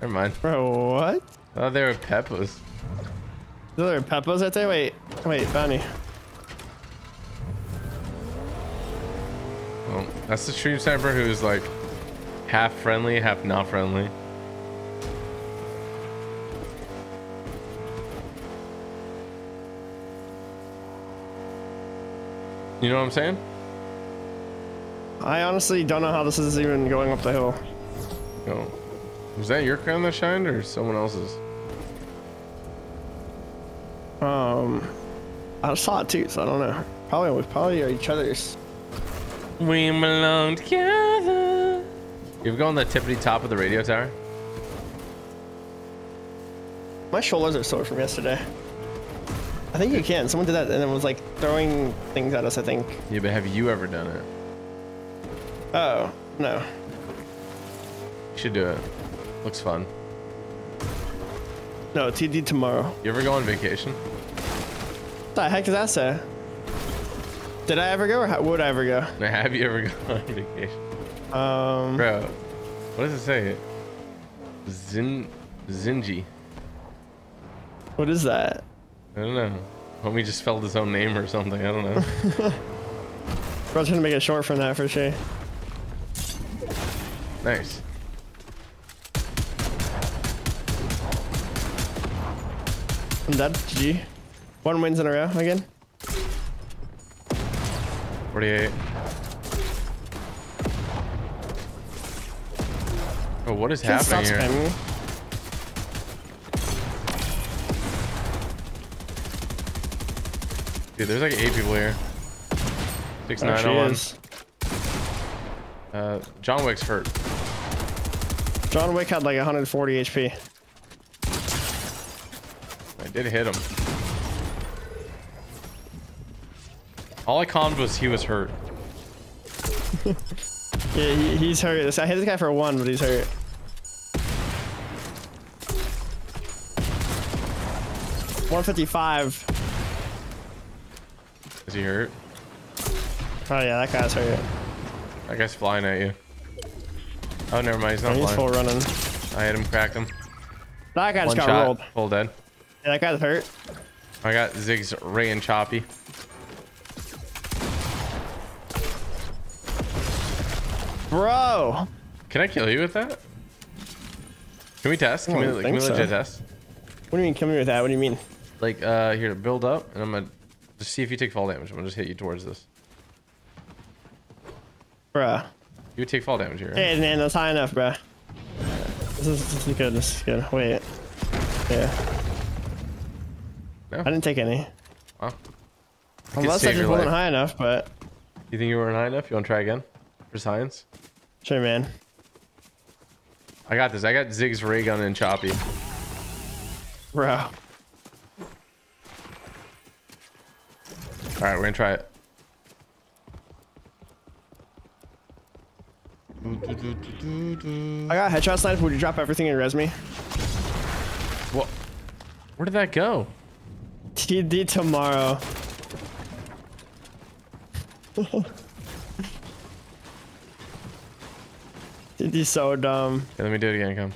Never mind. Bro, what? Oh, they were peppers. Are there peppers right there? Wait, wait, Bounty. Well, that's the stream sniper who's like half friendly, half not friendly. You know what I'm saying? I honestly don't know how this is even going up the hill. Yo, was that your crown that shined or someone else's? Um, I saw it too, so I don't know. Probably with probably each other's. We belong together. You ever go on the tippity top of the radio tower? My shoulders are sore from yesterday. I think you can. Someone did that and it was like throwing things at us. I think. Yeah, but have you ever done it? Oh no. You should do it. Looks fun. No, TD tomorrow. You ever go on vacation? What the heck does that say? Did I ever go or would I ever go? Have you ever gone on vacation? Um, Bro, what does it say? Zin Zinji. what is that? I don't know. Homie just spelled his own name or something. I don't know. Bro's trying to make it short from that for sure. Nice. I'm dead. GG. One wins in a row again. 48. Oh, what is Can't happening here? spamming. Dude, there's like eight people here. Oh, Six There nine oh she oh one. is. Uh, John Wick's hurt. John Wick had like 140 HP. I did hit him. All I calmed was he was hurt. Yeah, he, he's hurt. I hit this guy for one, but he's hurt. One fifty-five. Is he hurt? Oh yeah, that guy's hurt. That guy's flying at you. Oh, never mind. He's not And he's full running. I hit him, cracked him. That guy just One got shot, rolled. full dead. Yeah, that guy's hurt. I got Ziggs, Ray, and Choppy. Bro. Can I kill you with that? Can we test? Can we, can we so. legit test? What do you mean kill me with that? What do you mean? Like, uh, here, build up, and I'm gonna just see if you take fall damage. I'm gonna just hit you towards this. Bruh. You would take fall damage here. Right? Hey, man, that's high enough, bro. This is, this is good. This is good. Wait. Yeah. No? I didn't take any. Well, Unless I just wasn't life. high enough, but You think you weren't high enough? You want to try again for science? sure, man. I got this. I got Zig's ray gun and Choppy. Bro. All right, we're gonna try it. I got headshot sniper. Would you drop everything and res me? What? Where did that go? TD tomorrow. TD so dumb. Okay, let me do it again. Come.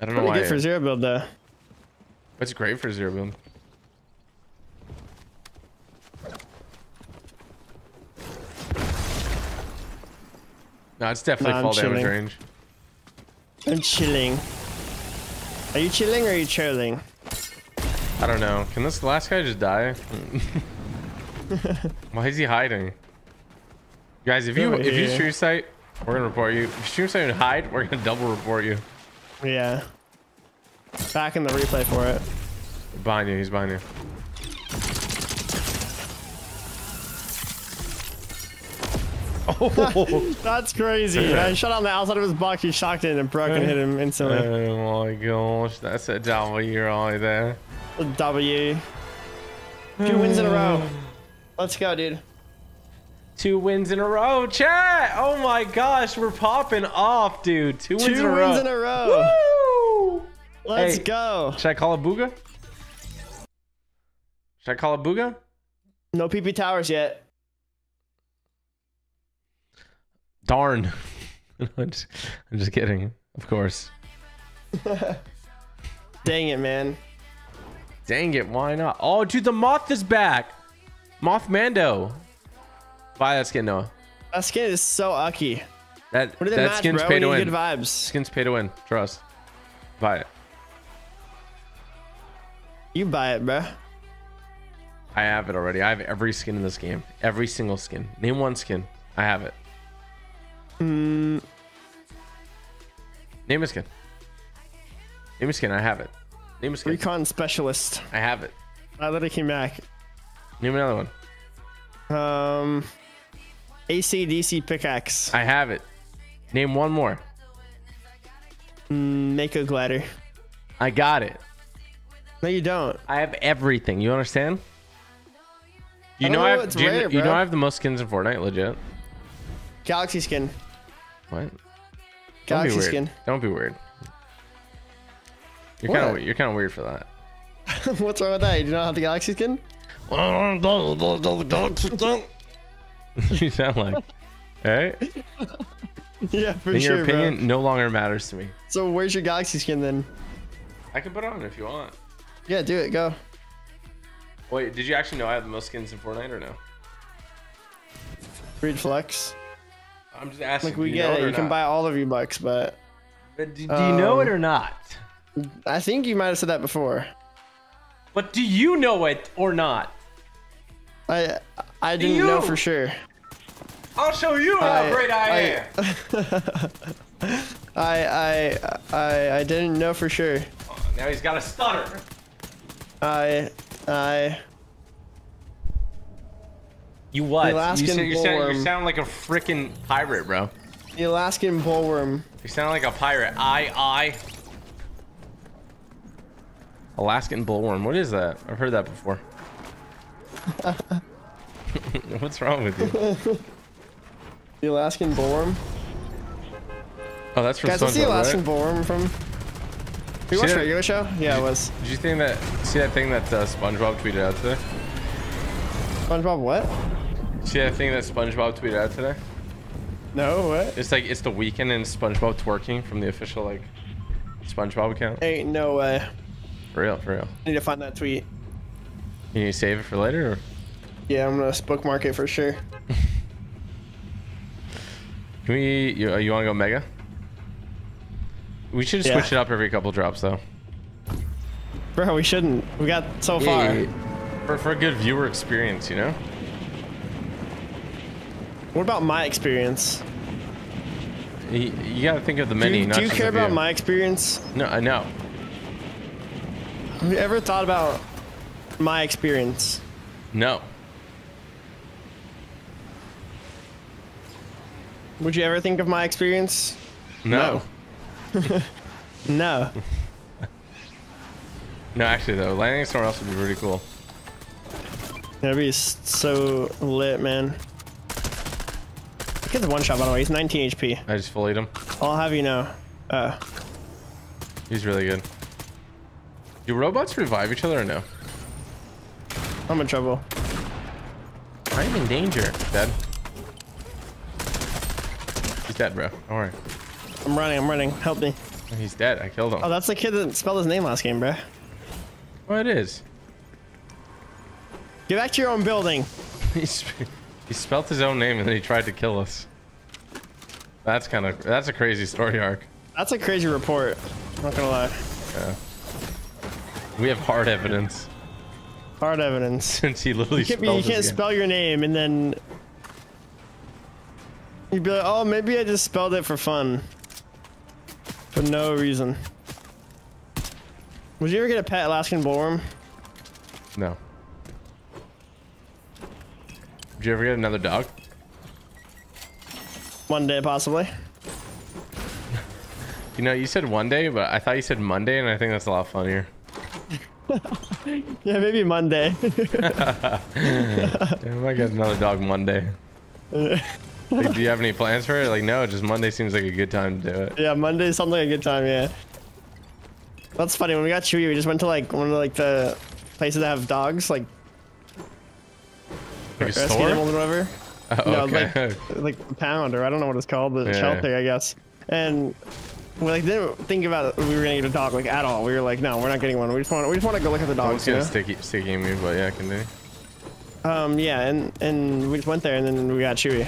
I don't know Pretty why. good for zero build though. It's great for zero build. No, it's definitely Nah, I'm damage range. I'm chilling. Are you chilling or are you chilling? I don't know. Can this last guy just die? Why is he hiding? Guys, if you Over if you here. stream site, we're gonna report you. If you stream site and hide, we're gonna double report you. Yeah. Back in the replay for it. Behind you, he's behind you. Oh, That's crazy. I shot on the outside of his box. He shocked it and broke and hit him instantly. oh my gosh, that's a W right there. W. Two wins in a row. Let's go, dude. Two wins in a row, chat. Oh my gosh, we're popping off, dude. Two wins Two in a wins row. in a row. Woo! Let's Hey. go. Should I call a Booga? Should I call a Booga? No PP towers yet. Darn. I'm, just, kidding. Of course. Dang it, man. Dang it, why not? Oh, dude, the moth is back. Moth Mando. Buy that skin, Noah. That skin is so ucky. That, that match, skin's bro? pay to win. good vibes. Skin's pay to win. Trust. Buy it. You buy it, bro. I have it already. I have every skin in this game. Every single skin. Name one skin. I have it. Mm, Name a skin. Name a skin. I have it. Name a skin. recon specialist. I have it. I literally came back. Name another one. Um, ACDC pickaxe. I have it. Name one more. Mm, Mako glider. I got it. No, you don't. I have everything. You understand? You I know, know I have. you, rare, you know. I have the most skins in Fortnite. Legit. Galaxy skin. What? Don't Galaxy skin. Don't be weird. You're kind of you're kind of weird for that. What's wrong with that? You do not have the Galaxy skin? you sound like. Alright? Yeah, for Then sure, your opinion bro. no longer matters to me. So where's your Galaxy skin then? I can put it on if you want. Yeah, do it. Go. Wait, did you actually know I have the most skins in Fortnite or no? Read flex. I'm just asking. Like we you get know it. or You can buy all of your bucks, but But do, do you know it Um, or not? I think you might have said that before. But do you know it or not? I I didn't you? know for sure. I'll show you how I- great I, I- am. I I I I didn't know for sure. now he's got a stutter. I I You what? The Alaskan you, sound, you, sound, you sound like a freaking pirate, bro. the Alaskan bullworm. You sound like a pirate. I, I. Alaskan bullworm. What is that? I've heard that before. What's wrong with you? The Alaskan bullworm. Oh, that's from Guys, what's the Alaskan right? bullworm from? You See watched that- regular show? Yeah, it was. Did you think that? See that thing that uh, SpongeBob tweeted out today? SpongeBob what? See that thing that SpongeBob tweeted out today? No, what? It's like it's the weekend and SpongeBob twerking from the official like SpongeBob account. Ain't no way. For real, for real. I need to find that tweet. Can you save it for later? Or? Yeah, I'm gonna bookmark it for sure. Can we? You, uh, you want to go mega? We should Yeah. switch it up every couple drops though. Bro, we shouldn't. We got so far. For, for a good viewer experience, you know? What about my experience? You, you gotta think of the Do many. you, not do you care about you. my experience? No, I know. Have you ever thought about my experience? No. Would you ever think of my experience? No. No. No, actually though, landing somewhere else would be pretty cool. That'd be so lit, man. The one shot, by the way. He's 19 HP. I just fullied him. I'll have you know. Uh, He's really good. Do robots revive each other or no? I'm in trouble. I'm in danger. Dead. He's dead, bro. Don't worry. I'm running. I'm running. Help me. He's dead. I killed him. Oh, that's the kid that spelled his name last game, bruh. Oh, it is. Get back to your own building. He, sp- spelt his own name and then he tried to kill us. That's kind of that's a crazy story arc. That's a crazy report. I'm Not gonna lie. Yeah. We have hard evidence Hard evidence. since he literally You can't, you can't spell your name and then you'd be like, oh, maybe I just spelled it for fun. For no reason. Would you ever get a pet Alaskan bullworm? No. Did you ever get another dog? One day, possibly. You know, you said one day, but I thought you said Monday, and I think that's a lot funnier. Yeah, maybe Monday. I might get another dog Monday. Like, do you have any plans for it? Like, no, just Monday seems like a good time to do it. yeah, Monday sounds like a good time, yeah. That's funny. When we got Chewy, we just went to like one of like the places that have dogs, like Like a rescue store? animals or whatever. Oh, No, okay. like like pound or I don't know what it's called, the Yeah. shelter, I guess. And we like didn't think about it. we were gonna get a dog like at all. We were like, no, we're not getting one. We just want we just want to go look at the I was dogs. You know? sticky, sticky me, but yeah, continue. Um, yeah, and and we just went there and then we got Chewy.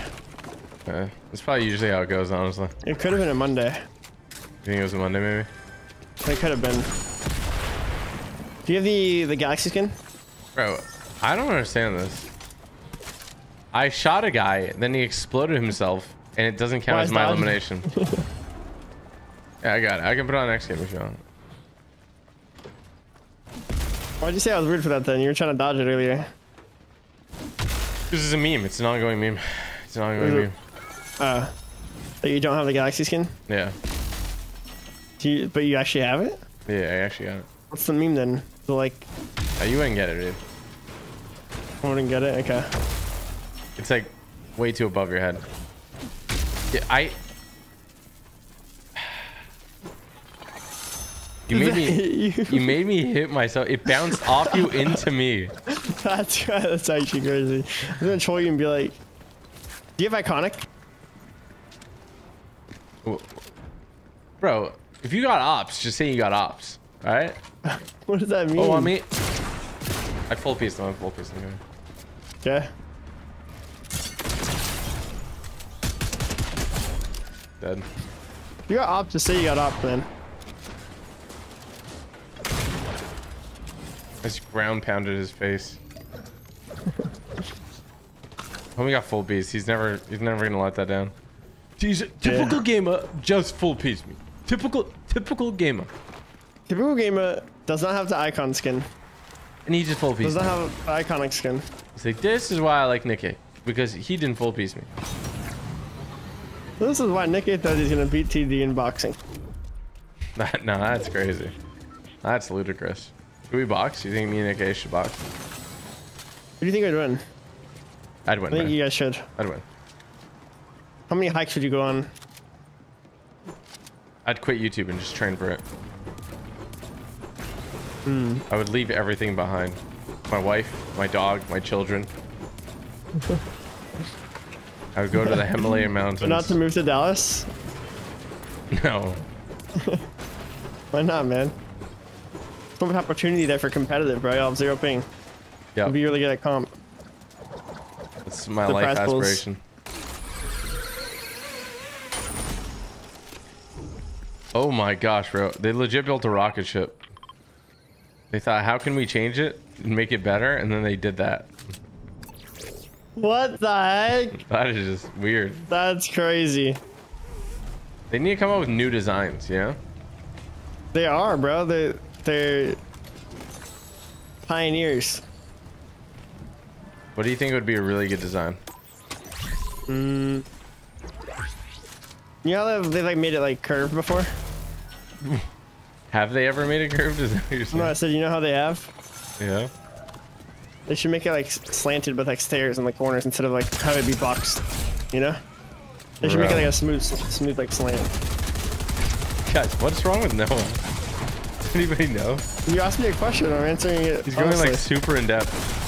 Uh, that's probably usually how it goes, honestly. It could have been a Monday. You think it was a Monday, maybe? It could have been. Do you have the the Galaxy skin? Bro, I don't understand this. I shot a guy, then he exploded himself, and it doesn't count Why as my dodge? elimination. yeah, I got it. I can put on next game if you want. Why'd you say I was weird for that then? You were trying to dodge it earlier. This is a meme. It's an ongoing meme. It's an ongoing meme. Uh, that you don't have the Galaxy skin? Yeah. Do you, but you actually have it? Yeah, I actually got it. What's the meme then? So like, Uh, you wouldn't get it, dude. I wouldn't get it. Okay. It's like way too above your head. Yeah, I. You made me. You- You made me hit myself. It bounced off you into me. That's that's actually crazy. I'm gonna troll you and be like, "Do you have IKONIK?" Bro, if you got ops, just say you got ops. Alright? What does that oh, mean? Oh, on me. I full piece them. I full piece them. Okay. Dead. You got up to say you got up then. I just ground pounded his face. Homie got full piece. He's never he's never gonna let that down. He's a typical gamer, just full piece me. Typical typical gamer. Typical gamer does not have the icon skin. And he just full piece. Does not have the IKONIK skin. He's like, this is why I like Nicky. Because he didn't full piece me. This is why Nicky thought he's gonna beat TD in boxing. That, no, that's crazy. That's ludicrous. Should we box? You think me and should box? What do you think I'd win? I'd win. I think man. you guys should. I'd win. How many hikes would you go on? I'd quit YouTube and just train for it. Hmm. I would leave everything behind. My wife, my dog, my children. I would go to the Himalayan mountains. But not to move to Dallas? No. Why not, man? So much opportunity there for competitive, bro. I'll have zero ping. Yeah, be really good at comp. that's my the life aspiration. Oh my gosh, bro. They legit built a rocket ship. They thought, how can we change it and make it better? And then they did that. What the heck? That is just weird. That's crazy. They need to come up with new designs, you know? They are, bro. They they're pioneers. What do you think would be a really good design? Mm. You know they've, they like made it like curved before? Have they ever made a curved? Is that what you're saying? No, I said you know how they have? Yeah. They should make it like slanted with like stairs in the corners instead of like have it be boxed. You know? They should make it like a smooth, smooth like slant. Guys, what's wrong with Noah? Does anybody know? You asked me a question. I'm answering it. He's going honestly. like super in depth.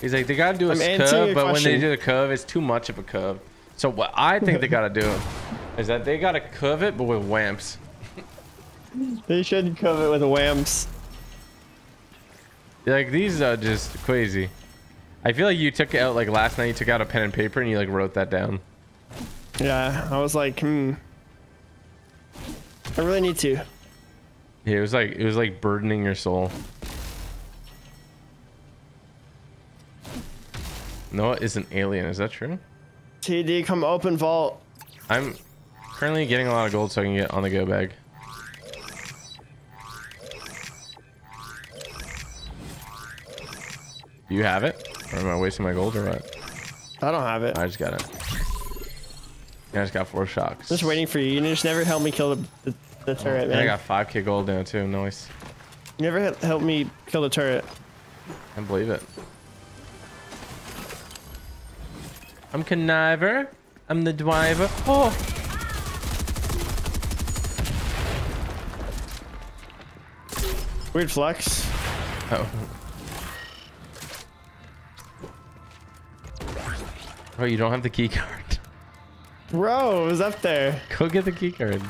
He's like, they gotta do a I'm curve, but when they do the curve, it's too much of a curve. So what I think they gotta do is that they gotta curve it, but with whamps. They should cover it with whams. Like these are just crazy. I feel like you took it out like last night. You took out a pen and paper and you like wrote that down. Yeah, I was like, hmm. I really need to. Yeah, it was like it was like burdening your soul. Noah is an alien. Is that true? TD, come open vault. I'm currently getting a lot of gold so I can get on the go bag. You have it? Or am I wasting my gold or what? I don't have it. I just got it. Yeah, I just got four shocks. Just waiting for you. You just never help me kill the, the, the turret, And I got 5k gold now too. Nice. You never hel- help me kill the turret. I can't believe it. I'm conniver. I'm the driver. Oh. Weird flex. Oh. Oh, you don't have the key card. Bro, it was up there. Go get the key card.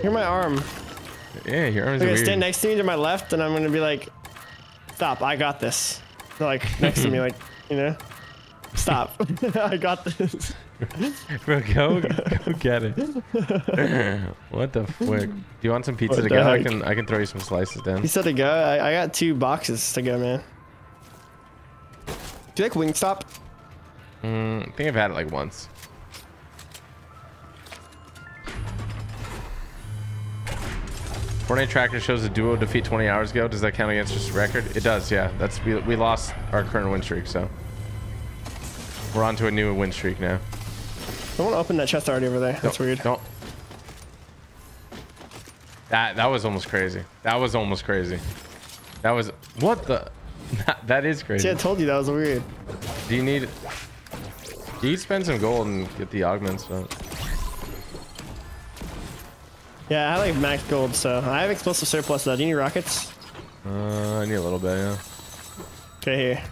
Here my arm. Yeah, your arms Okay, weird. stand next to me to my left, and I'm gonna be like, stop, I got this. Like next to me, like, you know? Stop. I got this. Bro, go, go get it. what the frick? Do you want some pizza What to go? I can I can throw you some slices down. He said to go. I, I got two boxes to go, man. Do you like Wingstop? Mm, I think I've had it like once. Fortnite tracker shows a duo defeat 20 hours ago. Does that count against this record? It does, yeah. That's we, we lost our current win streak, so we're on to a new win streak now. I want to open that chest already over there. That's weird. Don't. That that was almost crazy. That was almost crazy. That was what the. that is crazy. See, I told you that was weird. Do you need? You could spend some gold and get the augments, but Yeah, I like max gold, so I have explosive surplus though. Do you need rockets? uh, I need a little bit. Yeah. Okay, here.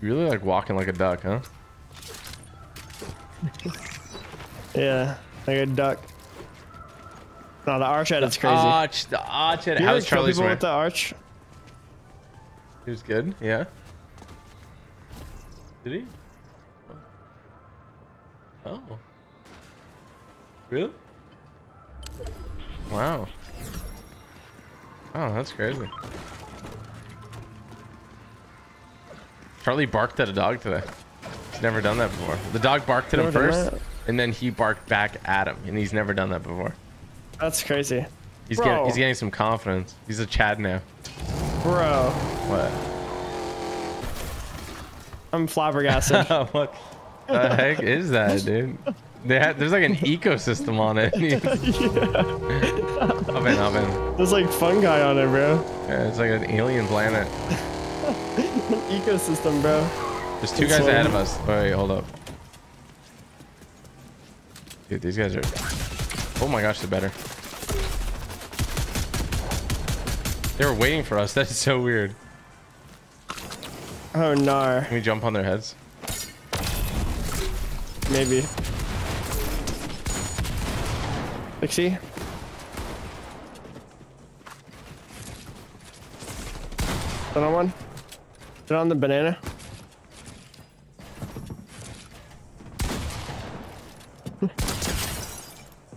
You really like walking like a duck, huh? Yeah, like a duck. No, the arch edit's crazy. Arch, the arch. Do you How's ever kill Charlie's people with the arch? He was good. Yeah. Did he? Oh. Really? Wow. Oh, that's crazy. Charlie barked at a dog today. He's never done that before. The dog barked at him first, and then he barked back at him, and he's never done that before. That's crazy. He's Bro. getting he's getting some confidence. He's a Chad now. Bro, What? I'm flabbergasted. what the heck is that, dude? Had, there's like an ecosystem on it. Hop in, hop in. There's like fungi on it, bro. Yeah, it's like an alien planet. Ecosystem, bro. There's two It's guys like- ahead of us. Wait, wait, hold up. Dude, these guys are. Oh my gosh, they're better. They were waiting for us. That's so weird. Oh, no. Can we jump on their heads? Maybe. Pixie? Put on one? Put on the banana?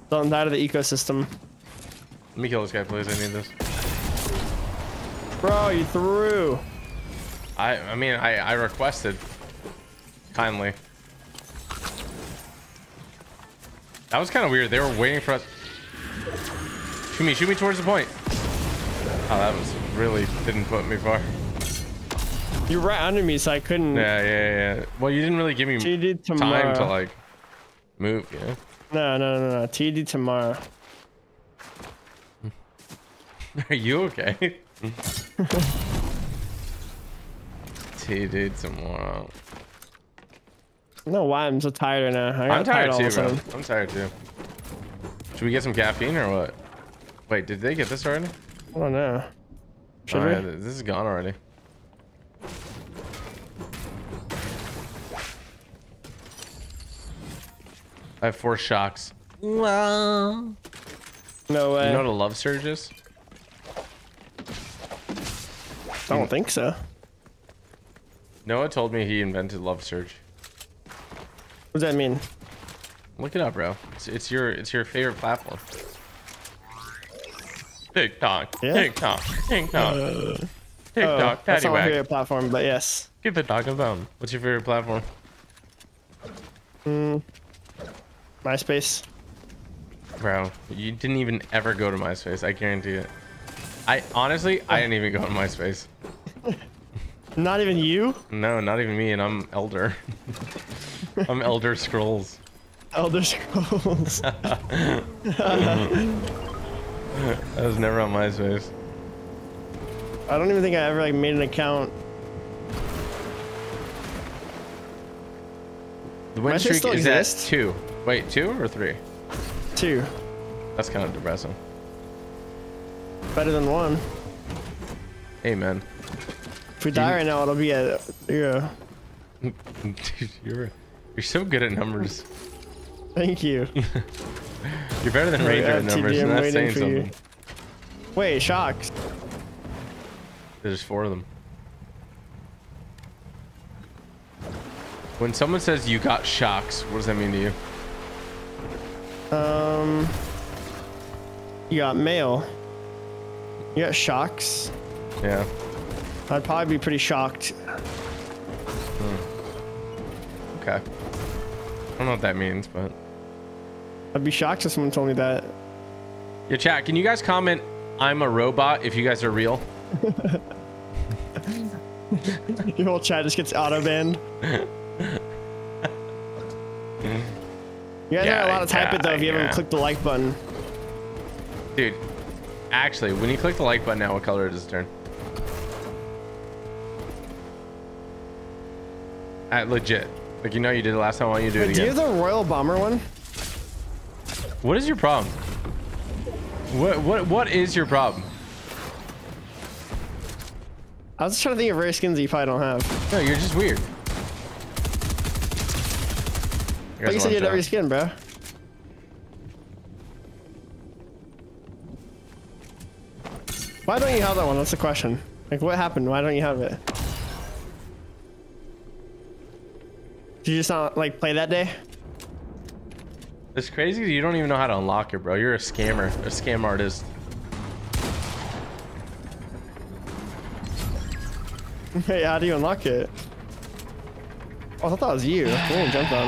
Don't die to the ecosystem. Let me kill this guy, please. I need this. Bro, you threw. I I mean I I requested kindly. That was kind of weird. They were waiting for us. Shoot me, shoot me towards the point. Oh, that was really didn't put me far. You're right under me, so I couldn't. Yeah, yeah, yeah. Well, you didn't really give me TD time to like move. Yeah. No, no, no, no. TD tomorrow. Are you okay? TD tomorrow. I don't know why I'm so tired right now. I I'm tired all too, bro. I'm tired too. Should we get some caffeine or what? Wait, did they get this already? I don't know. Should Oh, we? yeah, this is gone already. I have four shocks. No way. You know what a love surge is? I don't think so. Noah told me he invented love surge. What does that mean? Look it up, bro. It's, it's your it's your favorite platform. TikTok, Yeah? TikTok, TikTok, uh, Oh, TikTok, that's not my favorite platform, but yes. Give a dog a bone. What's your favorite platform? Mm, MySpace. Bro, you didn't even ever go to MySpace. I guarantee it. I honestly, I didn't even go to MySpace. Not even you? No, not even me, and I'm elder. I'm Elder Scrolls. Elder Scrolls. I was never on MySpace. I don't even think I ever like made an account. The win streak still is at exists? two. Wait, two or three? Two. That's kind of depressing. Better than one. Hey, man. If we die right now, it'll be a yeah. Dude, you're you're so good at numbers. Thank you. You're better than Ranger at numbers, and that's saying for you. Wait, shocks. There's four of them. When someone says you got shocks, what does that mean to you? Um, you got mail. You got shocks. Yeah. I'd probably be pretty shocked. Hmm. Okay. I don't know what that means, but I'd be shocked if someone told me that. yeah, chat. Can you guys comment? I'm a robot. If you guys are real. Your whole chat just gets auto banned. You guys Yeah, are allowed to type it though if you yeah. haven't clicked the like button. Dude, actually, when you click the like button now, what color does it turn? Uh, legit. Like, you know you did it last time, why don't you do it Wait, do you again? have the Royale Bomber one? What is your problem? What, what, what is your problem? I was just trying to think of rare skins that you probably don't have. No, you're just weird. I thought you said you had every skin, bro. Why don't you have that one? That's the question. Like, what happened? Why don't you have it? Did you just not like play that day? It's crazy you don't even know how to unlock it, bro. You're a scammer, a scam artist. Hey, how do you unlock it? Oh, I thought that was you. I didn't jump on.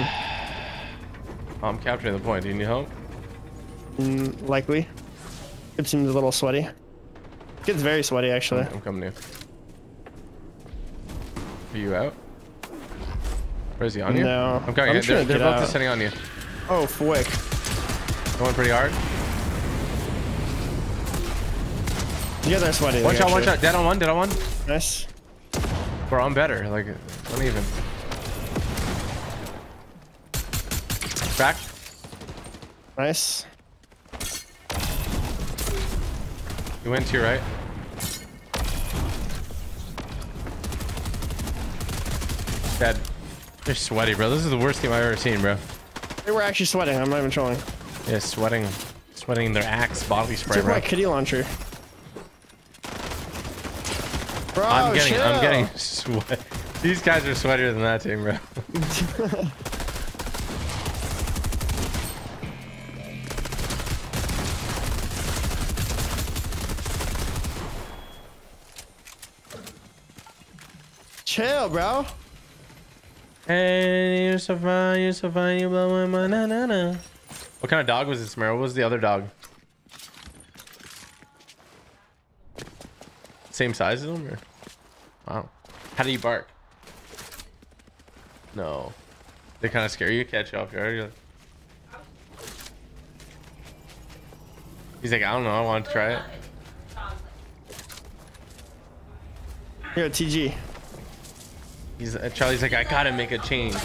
Oh, I'm capturing the point. Do you need help? Mm, likely. It seems a little sweaty. Gets very sweaty, actually. I'm coming to you. Are you out? Where is he on you? No. I'm coming. I'm they're they're both out. descending on you. Oh, fwick. Going pretty hard. Yeah, guys are sweaty. One like, shot, one shot. Dead on one, dead on one. Nice. Bro, I'm better. Like, uneven. Back. Nice. You went to your right. Dead. They're sweaty, bro. This is the worst game I've ever seen, bro. They were actually sweating. I'm not even trolling. Yeah, sweating. Sweating their axe body spray, Took bro. my kitty launcher. Bro, I'm getting, I'm getting sweat. These guys are sweatier than that team, bro. Chill, bro. Hey, you're so fine, you're so fine, you blow my mind, na na na. What kind of dog was this, Samara? What was the other dog? Same size as him, or? Wow. How do you bark? No. They kind of scare you, catch you off guard. You're like... He's like, I don't know, I want to try it. Here, TG. He's uh, Charlie's like, I gotta make a change.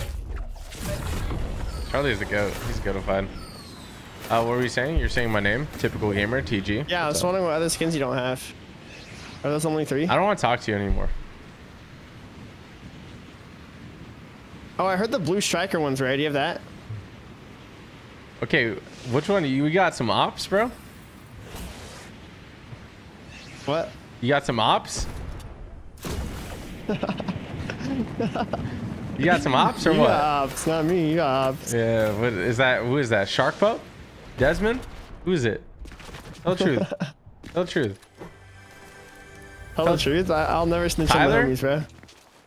Charlie's the goat. He's a goatified. Uh, what were you saying? You're saying my name? Typical gamer, TG. Yeah, I was up? wondering what other skins you don't have. Are those only three? I don't want to talk to you anymore. Oh, I heard the blue striker one's right. Do you have that? Okay, which one? You got some ops, bro? What? You got some ops? you got some ops or you what? got ops, not me. You got ops. Yeah, what is that? Who is that? Shark Pup? Desmond? Who is it? Tell the truth. Tell the truth. Tell the truth. I, I'll never snitch Tyler? on the homies, bro.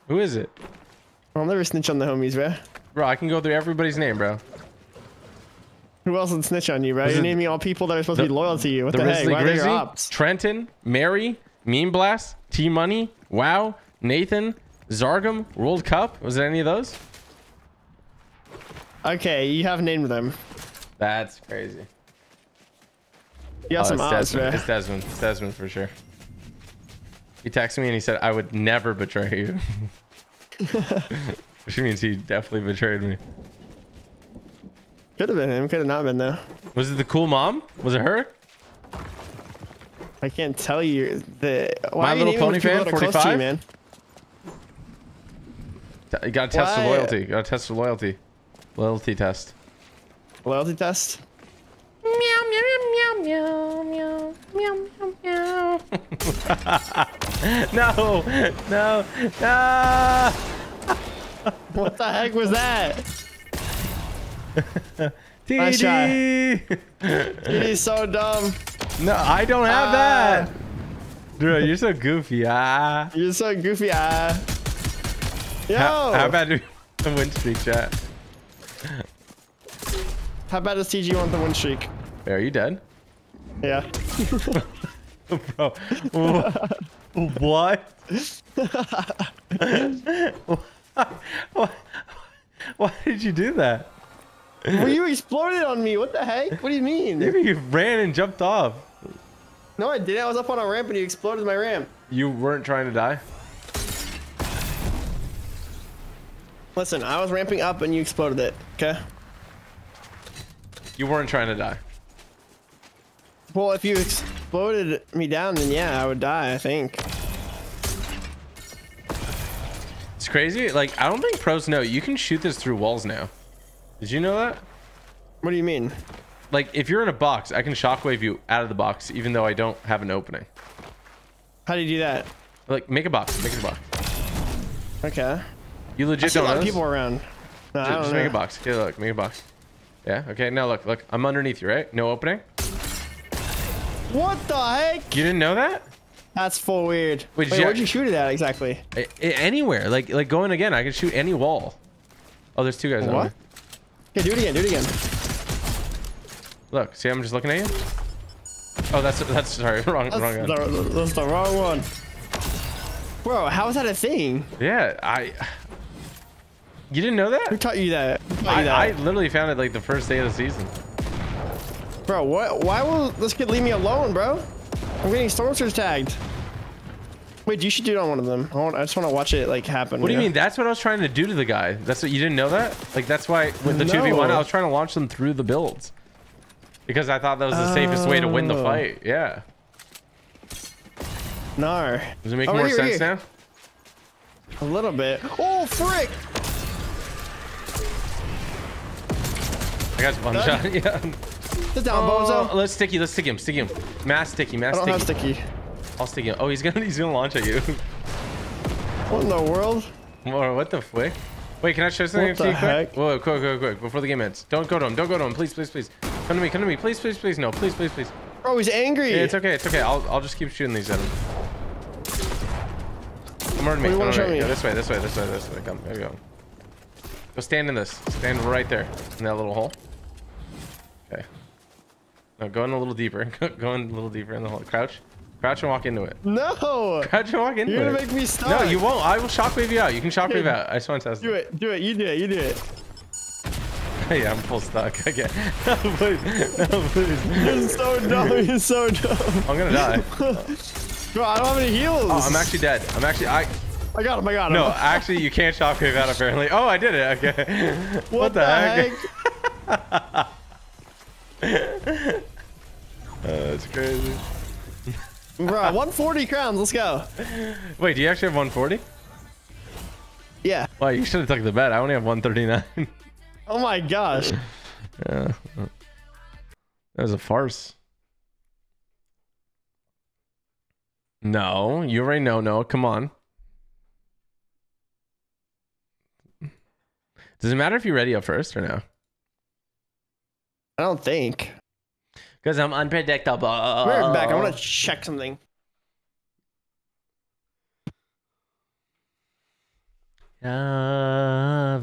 Who is it? I'll never snitch on the homies, bro. Bro, I can go through everybody's name, bro. Who else would snitch on you, bro? You're naming all people that are supposed to be loyal to you. What the the, heck? Why ops? Trenton, Mary, Mean Blast, T Money, Wow, Nathan, Zargum, World Cup. Was it any of those? Okay, you have named them. That's crazy. You got Oh, some it's ops. Desmond. It's Desmond. It's Desmond for sure. He texted me and he said, I would never betray you. Which means he definitely betrayed me. Could have been him. Could have not been though. Was it the cool mom? Was it her? I can't tell you the. Why My Little Pony fan, that are close to 45? you, man. T- You gotta test the loyalty. You gotta test the loyalty. Loyalty test. Loyalty test. Meow meow meow meow meow meow meow meow. no, no, no. What the heck was that? Nice TD. It is so dumb. No, I don't have Ah. that. Dude, you're so goofy. Ah. You're so goofy. Ah. Yo. How, how about the win streak chat? How about does TG want the win streak? Are you dead? Yeah. Bro. what? why, why did you do that? well, you exploded on me. What the heck? What do you mean? Maybe you ran and jumped off. No, I didn't. I was up on a ramp and you exploded my ramp. You weren't trying to die? Listen, I was ramping up and you exploded it. Okay. You weren't trying to die. Well, if you exploded me down, then yeah, I would die. I think. It's crazy. Like, I don't think pros know. You can shoot this through walls now. Did you know that? What do you mean? Like, if you're in a box, I can shockwave you out of the box, even though I don't have an opening. How do you do that? Like, make a box. Make a box. Okay. You I legit see don't lot know of people around. No, I Just, just make a box. Okay, look, make a box. Yeah. Okay. Now look, look. I'm underneath you, right? No opening. What the heck? You didn't know that? That's full weird. Wait, Wait, where'd you shoot it at exactly? I, I- anywhere. Like, like going again. I can shoot any wall. Oh, there's two guys. What? me. Okay, do it again. Do it again. Look. See, I'm just looking at you. Oh, that's that's sorry. Wrong, That's, wrong the, that's the wrong one. Bro, how is that a thing? Yeah, I. You didn't know Who that? taught you that? Who taught I, you that? I literally found it like the first day of the season. Bro, what? Why will this kid leave me alone, bro? I'm getting storm surge tagged. Wait, you should do it on one of them. I, want, I just want to watch it like happen. What do you know? mean? That's what I was trying to do to the guy. That's what you didn't know that? Like that's why with the two v one, I was trying to launch them through the builds because I thought that was the safest way to win the Oh. fight. Yeah. No. Does it make Oh, more here, sense here. now? A little bit. Oh, frick! I got one shot. yeah. Sit down, Oh, bozo. let's sticky. Let's stick him. Stick him. Mass sticky. Mass I don't have sticky. sticky. I'll stick him. Oh, he's gonna he's gonna launch at you. What in the world? Or what the frick? Wait, can I show something What to the you quick? Whoa, quick, quick, quick, before the game ends. Don't go to him. Don't go to him. Please, please, please. Come to me. Come to me. Please, please, please. No, please, please, please. Bro, he's angry. Yeah, it's okay. It's okay. I'll I'll just keep shooting these at him. Come over to me. Come over to me. Go this way, this way, this way, this way. Come, there you go. Go stand in this. Stand right there in that little hole. Okay. No, go in a little deeper. go in a little deeper in the hole. Crouch. Crouch and walk into it. No. Crouch and walk into You're it. gonna make me stop. No, you won't. I will shockwave you out. You can shockwave out. I just want to test Do it. Do it. You do it. You do it. yeah, I'm full stuck. Okay. No, please. No, please. You're so dumb. You're so dumb. I'm gonna die. Bro, I don't have any heals. Oh, I'm actually dead. I'm actually. I. I got him. I got him. No, actually, you can't shockwave out apparently. Oh, I did it. Okay. What, the, heck? Uh, That's crazy. Bro, 140 crowns. Let's go. Wait, do you actually have 140? Yeah. Wow, you should have took the bet. I only have 139. Oh my gosh. yeah. That was a farce. No, you already know. No, come on. Does it matter if you're ready up first or no? I don't think. Because I'm unpredictable. We're back. I want to check something. Loving.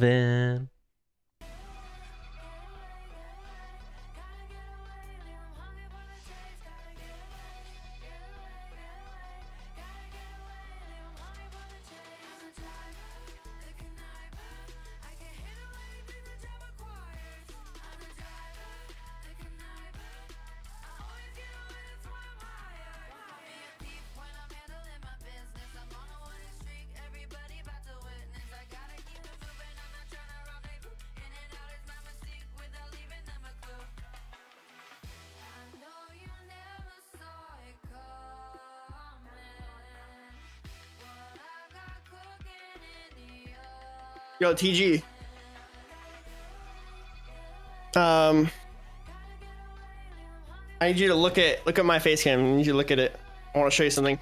Yo, TG. Um, I need you to look at look at my face cam. I need you to look at it. I want to show you something.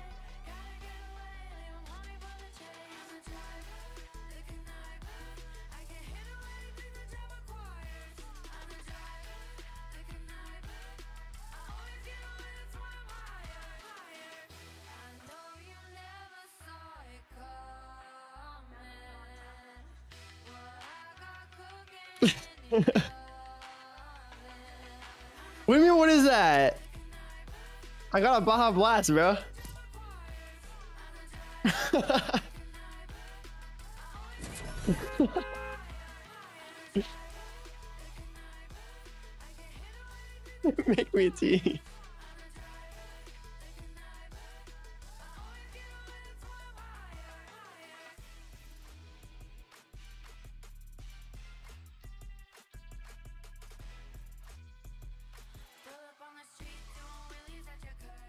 What do you mean? What is that? I got a Baja Blast, bro. Make me a tea.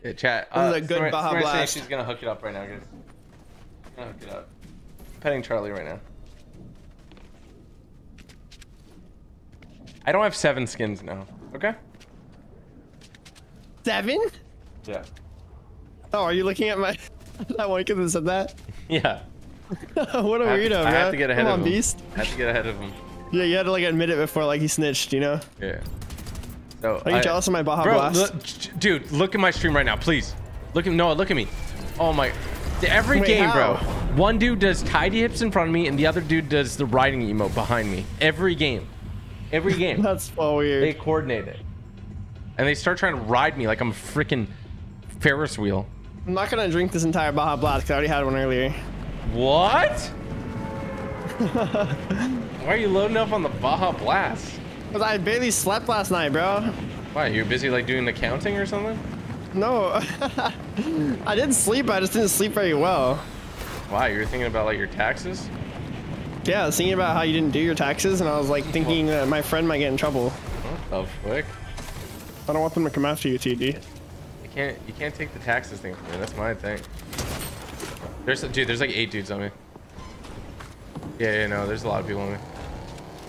Yeah, chat. This is Uh, a good Smart- Baja Blast. She's gonna hook it up right now, guys. She's gonna hook it up. petting Charlie right now. I don't have seven skins now. Okay. Seven? Yeah. Oh, are you looking at my that one kid that said that? Yeah. what a weirdo, I have to get ahead Come of on, him. beast. I have to get ahead of him. Yeah, you had to like admit it before like he snitched, you know? Yeah. So Are you I- jealous of my Baja Bro, Blast? look, dude, look at my stream right now, please. Look at Noah, look at me. Oh my. Every Wait, game, bro. One dude does tidy hips in front of me, and the other dude does the riding emote behind me. Every game. Every game. That's so weird. they coordinate it. And they start trying to ride me like I'm a freaking Ferris wheel. I'm not gonna drink this entire Baja Blast because I already had one earlier. What? Why are you loading up on the Baja Blast? Because I barely slept last night, bro. Why, you're busy like doing the counting or something? No. I didn't sleep, I just didn't sleep very well. Why, you're thinking about like your taxes? Yeah, I was thinking about how you didn't do your taxes, and I was like thinking that my friend might get in trouble. What the? I don't want them to come after you, TD. You can't you can't take the taxes thing from me. That's my thing. There's dude, there's like eight dudes on me. Yeah, yeah, no, there's a lot of people on me.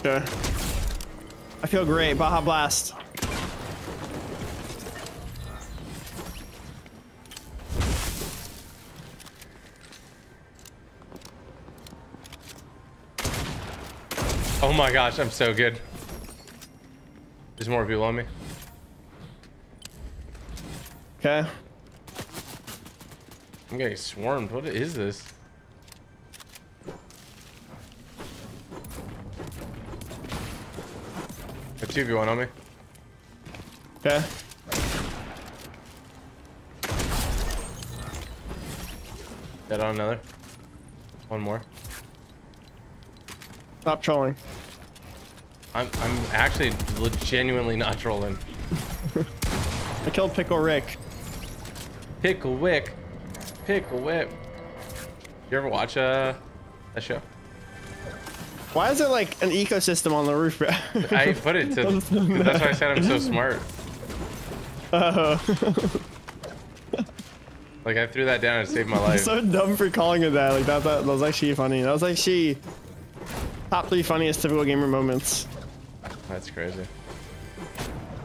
Okay. I feel great. Baja Blast. Oh my gosh, I'm so good. There's more people on me. Okay. I'm getting swarmed. What is this? 2v1 on me. Okay. Dead on another. One more. Stop trolling. I'm I'm actually genuinely not trolling. I killed Pickle Rick. Pickle Wick. Pickle Whip. You ever watch uh that show? Why is there like an ecosystem on the roof, bro? I put it to that's why I said I'm so smart. Oh. Like I threw that down and saved my life. so dumb for calling it that. Like that, that, that was actually funny. That was actually top three funniest typical gamer moments. That's crazy.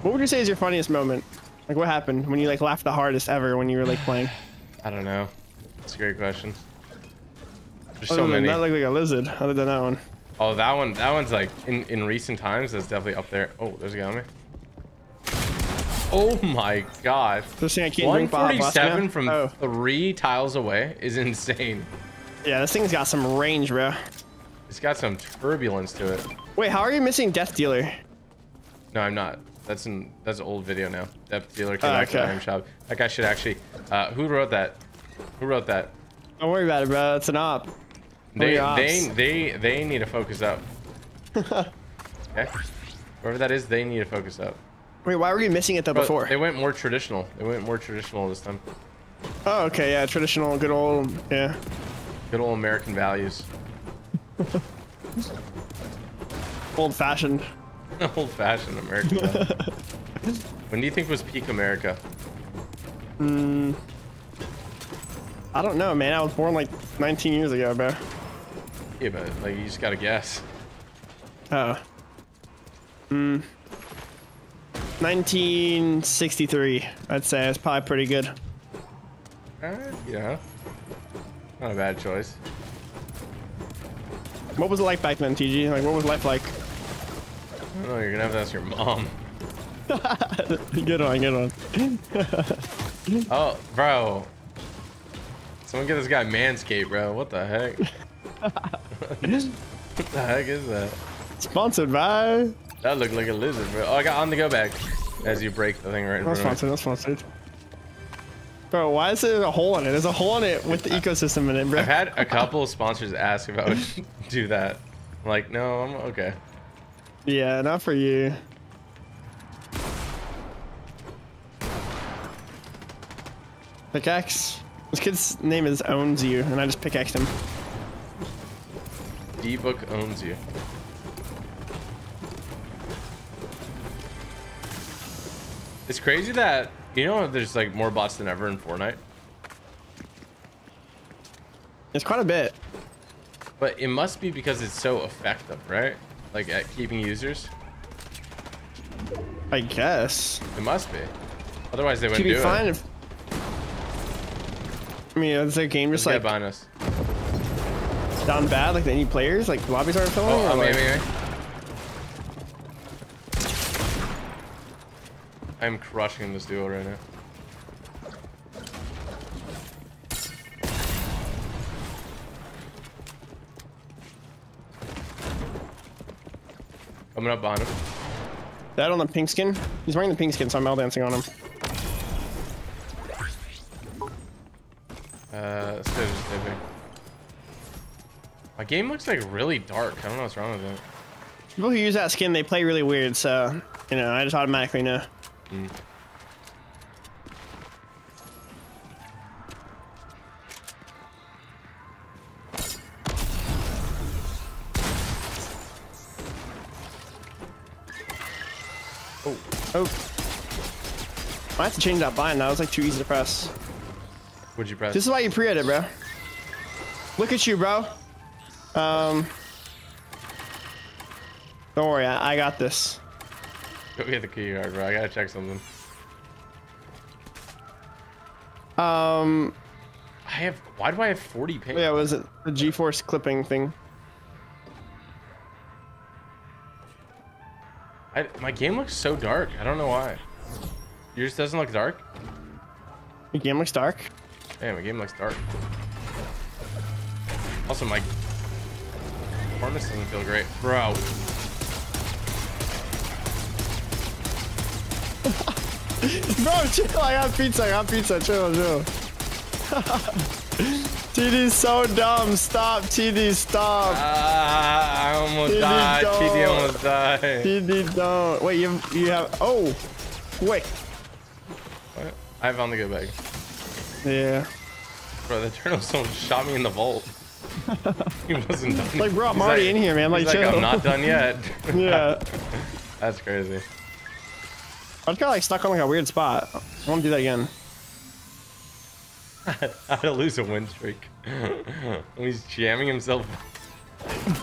What would you say is your funniest moment? Like what happened when you like laughed the hardest ever when you were like playing? I don't know. That's a great question. There's Other so many. That looked like a lizard. Other than that one. Oh, that one. That one's like in in recent times. That's definitely up there. Oh, there's a guy on me. Oh my god. This thing I can't drink Baja Blast 147 from Oh. three tiles away is insane. Yeah, this thing's got some range, bro. It's got some turbulence to it. Wait, how are you missing Death Dealer? No, I'm not. That's an that's an old video now. Death dealer came Oh, back to okay. Item Shop. That guy should actually. Uh, who wrote that? Who wrote that? Don't worry about it, bro. It's an op. Oh they they they they need to focus up. okay. Whoever that is, they need to focus up. Wait, why were you missing it though But before? they went more traditional. They went more traditional this time. Oh, okay, yeah, traditional, good old, yeah. Good old American values. Old fashioned. Old-fashioned American. values. when do you think was peak America? Hmm. I don't know, man. I was born like 19 years ago, bro. Yeah, but like you just gotta guess. Oh. Hmm. 1963, I'd say. It's probably pretty good. Uh, know, not a bad choice. What was it like back then, TG? Like, what was life like? I don't know. You're gonna have to ask your mom. good one, good one. Oh, bro. Someone get this guy Manscaped, bro. What the heck? What the heck is that? Sponsored by. That looked like a lizard, bro. Oh, I got on the go bag. As you break the thing right in Not front of me. sponsored, not sponsored. Bro, why is there a hole in it? There's a hole in it with the ecosystem in it, bro. I've had a couple of sponsors ask if I would do that. I'm like, no, I'm okay. Yeah, not for you. Pickaxe. This kid's name is Owns You, and I just pickaxed him. D-Book owns you. It's crazy that, you know, there's like more bots than ever in Fortnite. It's quite a bit. But it must be because it's so effective, right? Like at keeping users. I guess. It must be. Otherwise they wouldn't be do fine it. if. I mean, is their game just Get like behind us. Down bad? Like any players? Like lobbies aren't filling? Oh, oh, like- maybe, maybe. I'm crushing this duo right now. Coming up behind him. That on the pink skin? He's wearing the pink skin, so I'm L dancing on him. Uh, this guy's just. My game looks like really dark. I don't know what's wrong with it. People who use that skin, they play really weird, so you know, I just automatically know. Hmm. Oh, Oh. I have to change that bind now. It's like too easy to press. what'd you press? This is why you pre-edit, bro. Look at you, bro. Um. Don't worry, I, I got this. Go get the key card, bro. I gotta check something. Um. I have. Why do I have 40 ping? Yeah, was it the GeForce clipping thing? I, my game looks so dark. I don't know why. Yours doesn't look dark? Your game looks dark. Damn, my game looks dark. Also, my performance doesn't feel great. Bro. Bro, chill. I got pizza. I got pizza. Chill, chill. TD's so dumb. Stop, TD. Stop. Ah, I almost TD died. don't. TD almost died. TD, don't. Wait, you you have. Oh, wait. What? I found the good bag. Yeah. Bro, the turtle zone shot me in the vault. he wasn't done. Like, brought already like- in here, man. Like, like. I'm not done yet. yeah. That's crazy. I just got like stuck on like a weird spot. I want to do that again. How to lose a win streak. he's jamming himself.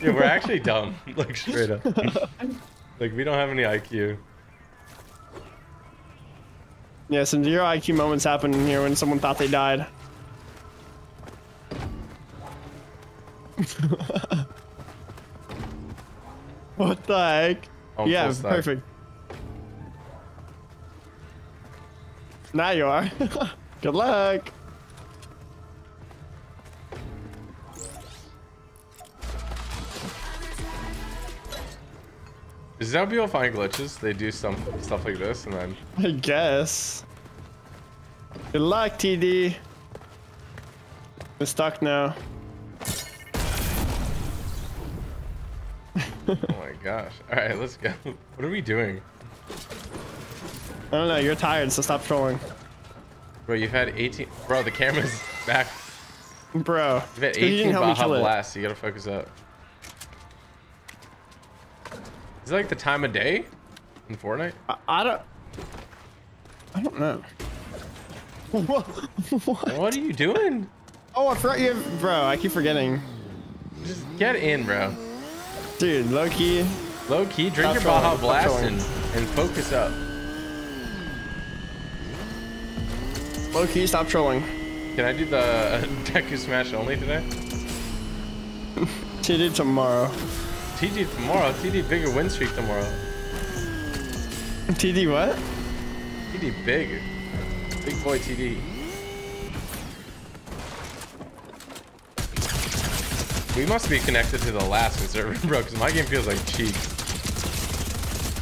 Yeah, we're actually dumb. Like straight up. like we don't have any IQ. Yeah, some zero IQ moments happen here when someone thought they died. what the heck? Oh, I'm yeah, perfect. Now you are. Good luck. Is that how people find glitches? They do some stuff like this and then I guess. Good luck, TD. We're stuck now. oh my gosh. Alright, let's go. What are we doing? I don't know, you're tired, so stop trolling. Bro, you've had 18 Bro, the camera's back. Bro, You've had 18 help me Baja kill it. Blast. You gotta focus up. Is it like the time of day in Fortnite? I, I don't. I don't know. what? What are you doing? Oh, I forgot you have. Bro, I keep forgetting. Just get in, bro. Dude, low key. Low key, drink your Baja stop Blast and, and focus up. Low key, stop trolling. Can I do the Deku Smash only today? TD tomorrow. TD tomorrow. TD bigger win streak tomorrow. TD what? TD big. Big boy TD. We must be connected to the Alaska server, bro, because my game feels like cheap.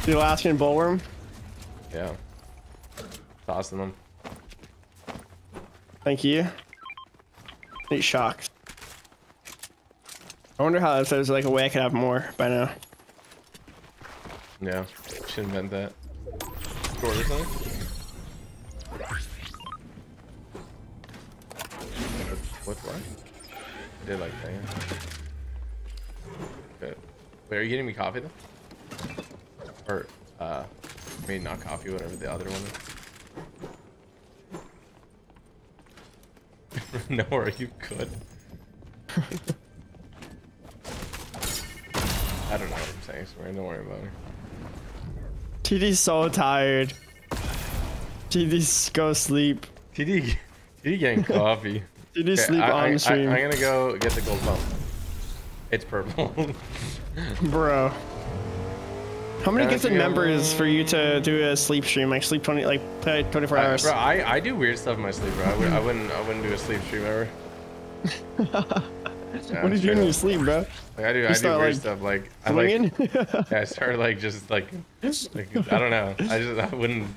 The Alaskan bullworm. Yeah. Tossing them. Thank you. Eight shocks. I wonder how if there's like a way I could have more by now. Yeah. Should invent that. Or something? What, what? Did like that. Good. Wait, are you getting me coffee then? Or, uh, I mean, not coffee, whatever the other one is. no, are you good? I don't know what I'm saying, so don't worry about it. TD's so tired. TD's go sleep. TD, TD getting coffee. TD Okay, sleep I, on stream. I, am gonna go get the gold pump. It's purple. Bro. How many gifted members for you to do a sleep stream? Like sleep 20, like play 24 I, hours. bro, I, I do weird stuff in my sleep, bro. I, would, I wouldn't I wouldn't do a sleep stream ever. Yeah, what did you do in your sleep, bro? Like, I do I do weird like, stuff like I like yeah, I started like just like like I don't know. I just I wouldn't.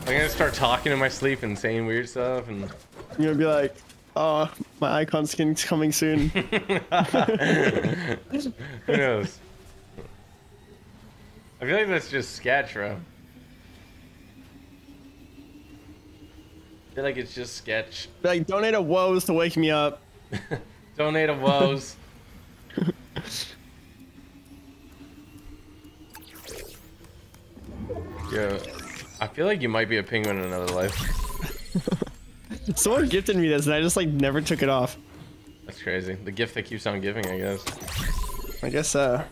I'm gonna start talking in my sleep and saying weird stuff and You're gonna be like, oh, my icon skin's coming soon. who knows. I feel like that's just sketch, bro. I feel like it's just sketch. Like, donate a woes to wake me up. Donate a woes. yeah, I feel like you might be a penguin in another life. Someone gifted me this and I just like never took it off. That's crazy. The gift that keeps on giving, I guess. I guess uh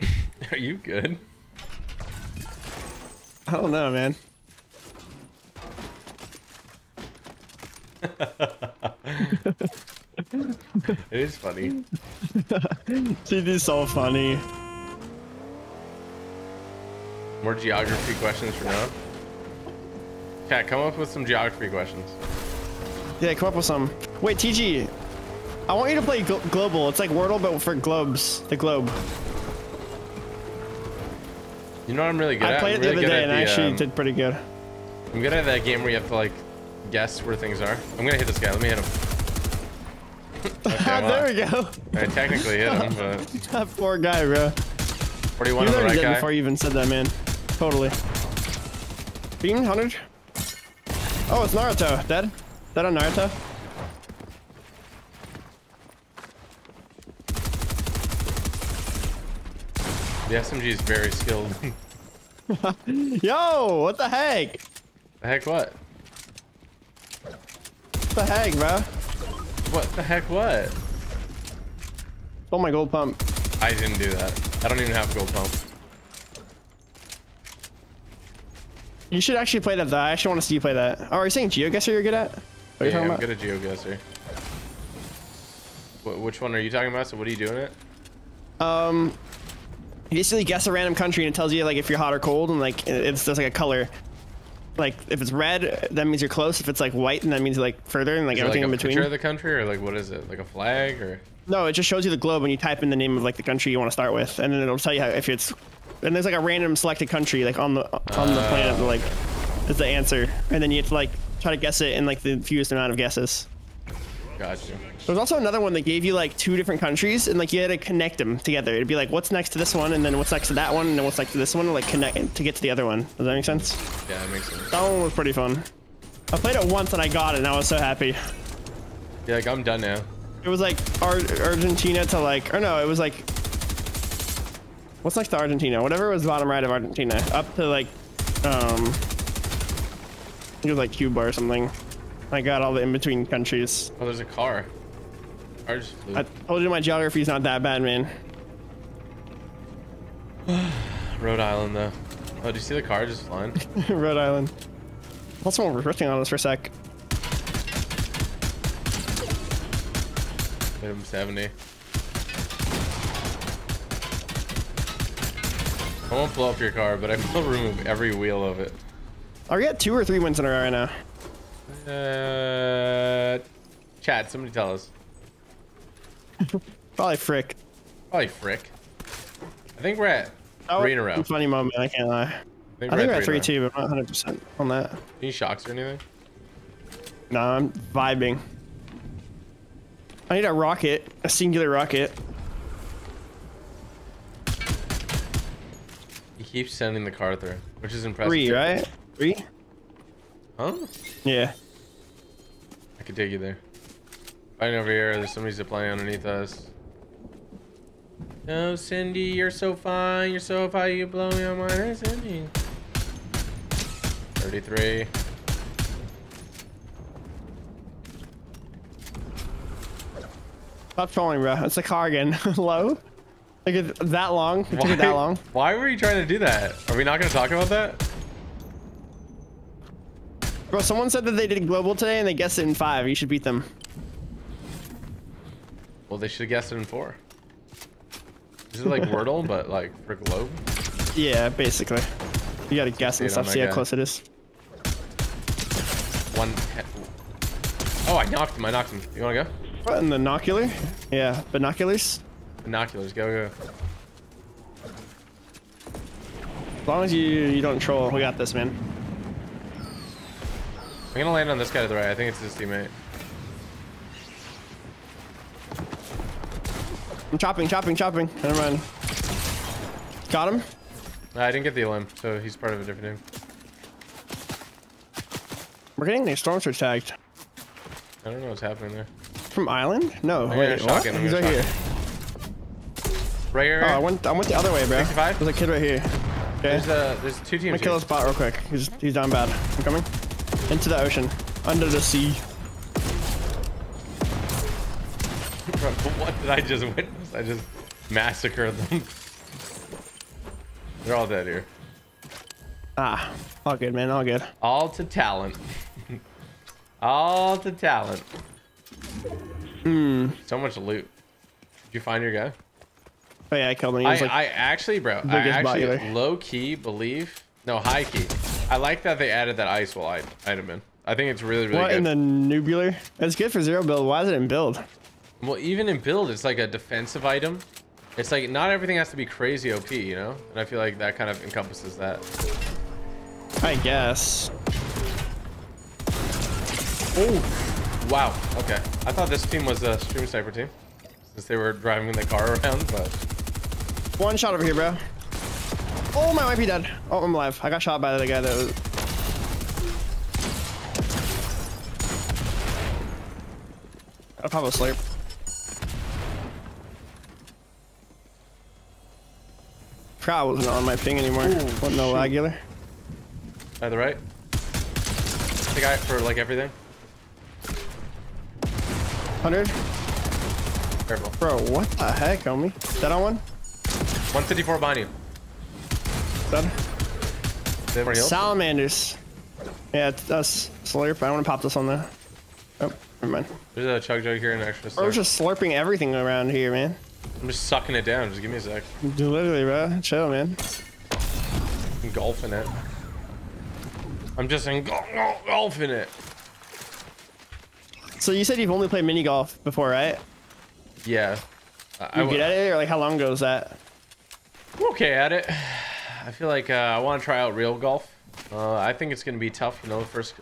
Are you good? I don't know, man. It is funny. TD's so funny. More geography questions for now. Cat, come up with some geography questions. Yeah, come up with some. Wait, TG. I want you to play glo Globle. It's like Wordle, but for globes. The globe. You know what I'm really good I at? played I'm it the other day and I actually um, did pretty good. I'm good at that game where you have to like guess where things are. I'm gonna hit this guy. Let me hit him. Okay, well, there we go. I technically hit him, but that poor guy, bro. 41 You on the right guy. before you even said that, man. Totally. Being 100? Oh, it's Naruto. Dead? Dead on Naruto? The SMG is very skilled. Yo, what the heck? the heck what? What the heck, bro? What the heck what? Stole my gold pump. I didn't do that. I don't even have gold pump. You should actually play that though. I actually want to see you play that. Oh, are you saying GeoGuessr you're good at? What are you Yeah, talking I'm about? good at GeoGuessr. Wh- which one are you talking about? So what are you doing it? Um, you basically guess a random country and it tells you like if you're hot or cold and like it's just like a color. Like if it's red, that means you're close. If it's like white, and that means like further and like Is it like everything a in between. picture of the country or like what is it? Like a flag or? No, it just shows you the globe when you type in the name of like the country you want to start with, and then it'll tell you how, if it's. And there's like a random selected country like on the on the planet like is the answer, and then you have to like try to guess it in like the fewest amount of guesses. Got you. There's also another one that gave you like two different countries, and like you had to connect them together. It'd be like what's next to this one, and then what's next to that one, and then what's next to this one, and like connect to get to the other one. Does that make sense? Yeah, that makes sense. That one was pretty fun. I played it once and I got it, and I was so happy. Yeah, like I'm done now. It was like Ar Argentina to like, or no, it was like, what's next to Argentina? Whatever was bottom right of Argentina, up to like, um, I think it was like Cuba or something. I got all the in between countries. Oh, there's a car. Car just flew. I told you my geography's not that bad, man. Rhode Island though. Oh, do you see the car just flying? Rhode Island. Also, someone reflecting on us for a sec. Hit him 70. I won't blow up your car, but I will remove every wheel of it. Are we at two or three wins in a row right now? Uh, chat, somebody tell us. Probably frick. Probably Frick. I think we're at That three in a row. funny moment. I can't lie. I think I think we're at in a three row. two, but I'm not 100 percent on that. Any shocks or anything? No, I'm vibing. I need a rocket, a singular rocket. He keeps sending the car through, which is impressive. Three, right? Three? Huh? Yeah. I could take you there. Right over here, there's somebody ziplining underneath us. No, Cindy, you're so fine. You're so fine. You blow me on my Hey, Cindy. 33. Stop trolling, bro. It's a car again. Low? Like it's that long? It took it that long? Why were you trying to do that? Are we not going to talk about that? Bro, someone said that they did Globle today and they guessed it in five. You should beat them. Well, they should have guessed it in four. This is like Wordle, but like for globe. Yeah, basically. You gotta guess and stuff, see how close it is. One. Oh, I knocked him. I knocked him. You want to go? What, in the binocular? Yeah, binoculars? Binoculars. Go, go. As long as you, you don't troll, we got this, man. I'm gonna land on this guy to the right. I think it's his teammate. I'm chopping, chopping, chopping. Never mind. Got him? Uh, I didn't get the limb, so he's part of a different team. We're getting the stormtrooper tagged. I don't know what's happening there. From Island? No, wait, what? He's right here. Right here. Oh, I went, I went the other way, bro. 65? There's a kid right here. Okay. There's uh, there's two I'm gonna kill Here. his bot real quick. He's, he's down bad. I'm coming. Into the ocean. Under the sea. What did I just witness? I just massacred them. They're all dead here. Ah, all good, man. All good. All to talent. all to talent. Hmm. So much loot. Did you find your guy? Oh yeah, I killed him. I, like, I actually, bro, I actually low key believe, no, high key. I like that they added that ice wall item in. I think it's really, really what good. in the nubular? It's good for zero build. Why is it in build? Well, even in build, it's like a defensive item. It's like not everything has to be crazy OP, you know? And I feel like that kind of encompasses that. I guess. Oh, wow. Okay. I thought this team was a stream sniper team since they were driving the car around, but One shot over here, bro. Oh, my might be dead. Oh, I'm alive. I got shot by the guy that was. I'll probably sleep. Forgot I wasn't on my ping anymore. What, no lag either? by the right. The guy for like everything. 100? Careful. Bro, what the heck, homie? that on one? 154 behind you. Dead? They were healed. Salamanders. Yeah, it's us. Slurp. I want to pop this on there. Oh, never mind. There's a chug jug here and an extra. Bro, star. just slurping everything around here, man. I'm just sucking it down. Just give me a sec. Dude, literally, bro. Chill, man. I'm golfing it. I'm just in gol- gol- golfing it. So you said you've only played mini golf before, right? Yeah. I, You get at it, or like how long ago was that? I'm okay at it. I feel like uh, I want to try out real golf. Uh, I think it's gonna be tough, you know. The first,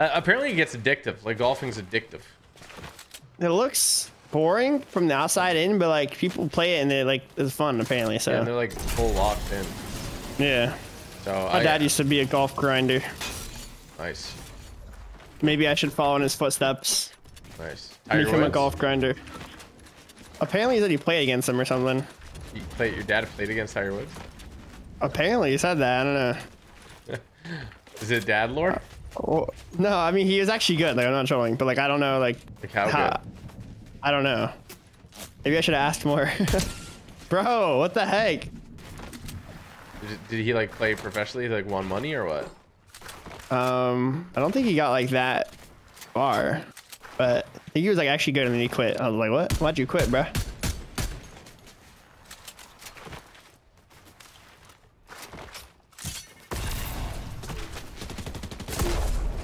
uh, apparently it gets addictive. Like golfing's addictive. It looks boring from the outside in, but like people play it and it like it's fun apparently. So And they're like full locked in. yeah, So my I, dad used to be a golf grinder. nice, Maybe I should follow in his footsteps, nice. Tiger become a golf grinder. Apparently, he said he played against him or something. You play, your dad played against Tiger Woods. Apparently, he said that. I don't know. Is it dad lore? Uh, oh, no, I mean he was actually good. Like I'm not trolling, but like I don't know, like Like how how- good? I don't know. Maybe I should have asked more. Bro, what the heck? Did, did he like play professionally? Like won money or what? Um, I don't think he got like that far, but I think he was like actually good, and then he quit. I was like, what? Why'd you quit, bro?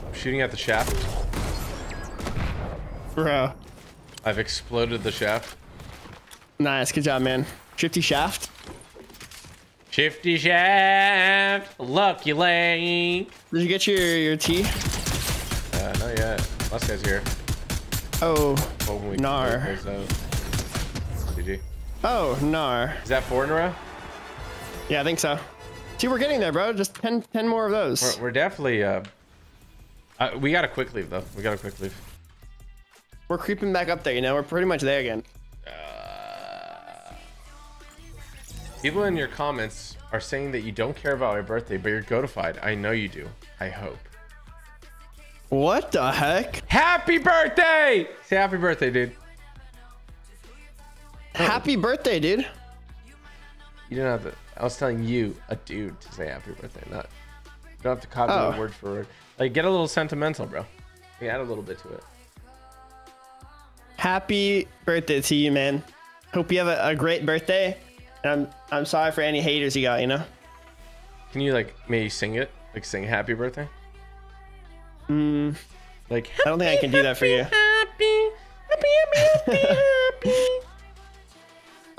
I'm shooting at the shaft. Bro, I've exploded the shaft. nice, good job, man. Shifty shaft. Shifty shaft, lucky lane. Did you get your your tea? Uh, not yet. Last guy's here. Oh, Hoping Nar. GG. oh, nar. Is that four in a row? Yeah, I think so. See, we're getting there, bro. Just 10, 10 more of those. We're, we're definitely. Uh, uh, we got a quick leave though. We got a quick leave. We're creeping back up there. You know, we're pretty much there again. Uh, people in your comments are saying that you don't care about my birthday, but you're goatified. I know you do. I hope. What the heck? Happy birthday! Say happy birthday, dude. Happy birthday, dude. You don't have to. I was telling you, a dude, to say happy birthday. Not. You don't have to copy Oh. it word for word. Like, get a little sentimental, bro. You add a little bit to it. Happy birthday to you, man. Hope you have a, a great birthday. And I'm I'm sorry for any haters you got, you know? Can you like maybe sing it? Like sing happy birthday? Mm, Like I don't think I can do that for you. happy, happy, happy, happy, happy.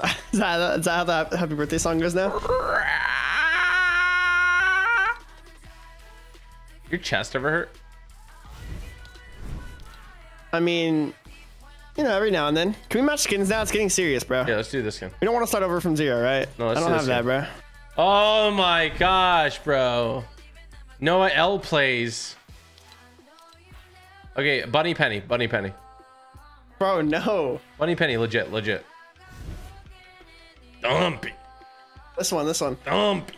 Is that, is that how the happy birthday song goes now? Your chest ever hurt? I mean, you know, every now and then. Can we match skins now? It's getting serious, bro. Yeah, let's do this again. We don't want to start over from zero, right? No, let's don't do have that, bro. Oh my gosh, bro. Noah L plays. Okay, Bunny Penny, Bunny Penny. Bro, no. Bunny Penny, legit, legit. Dumpy, This one, this one. dumpy.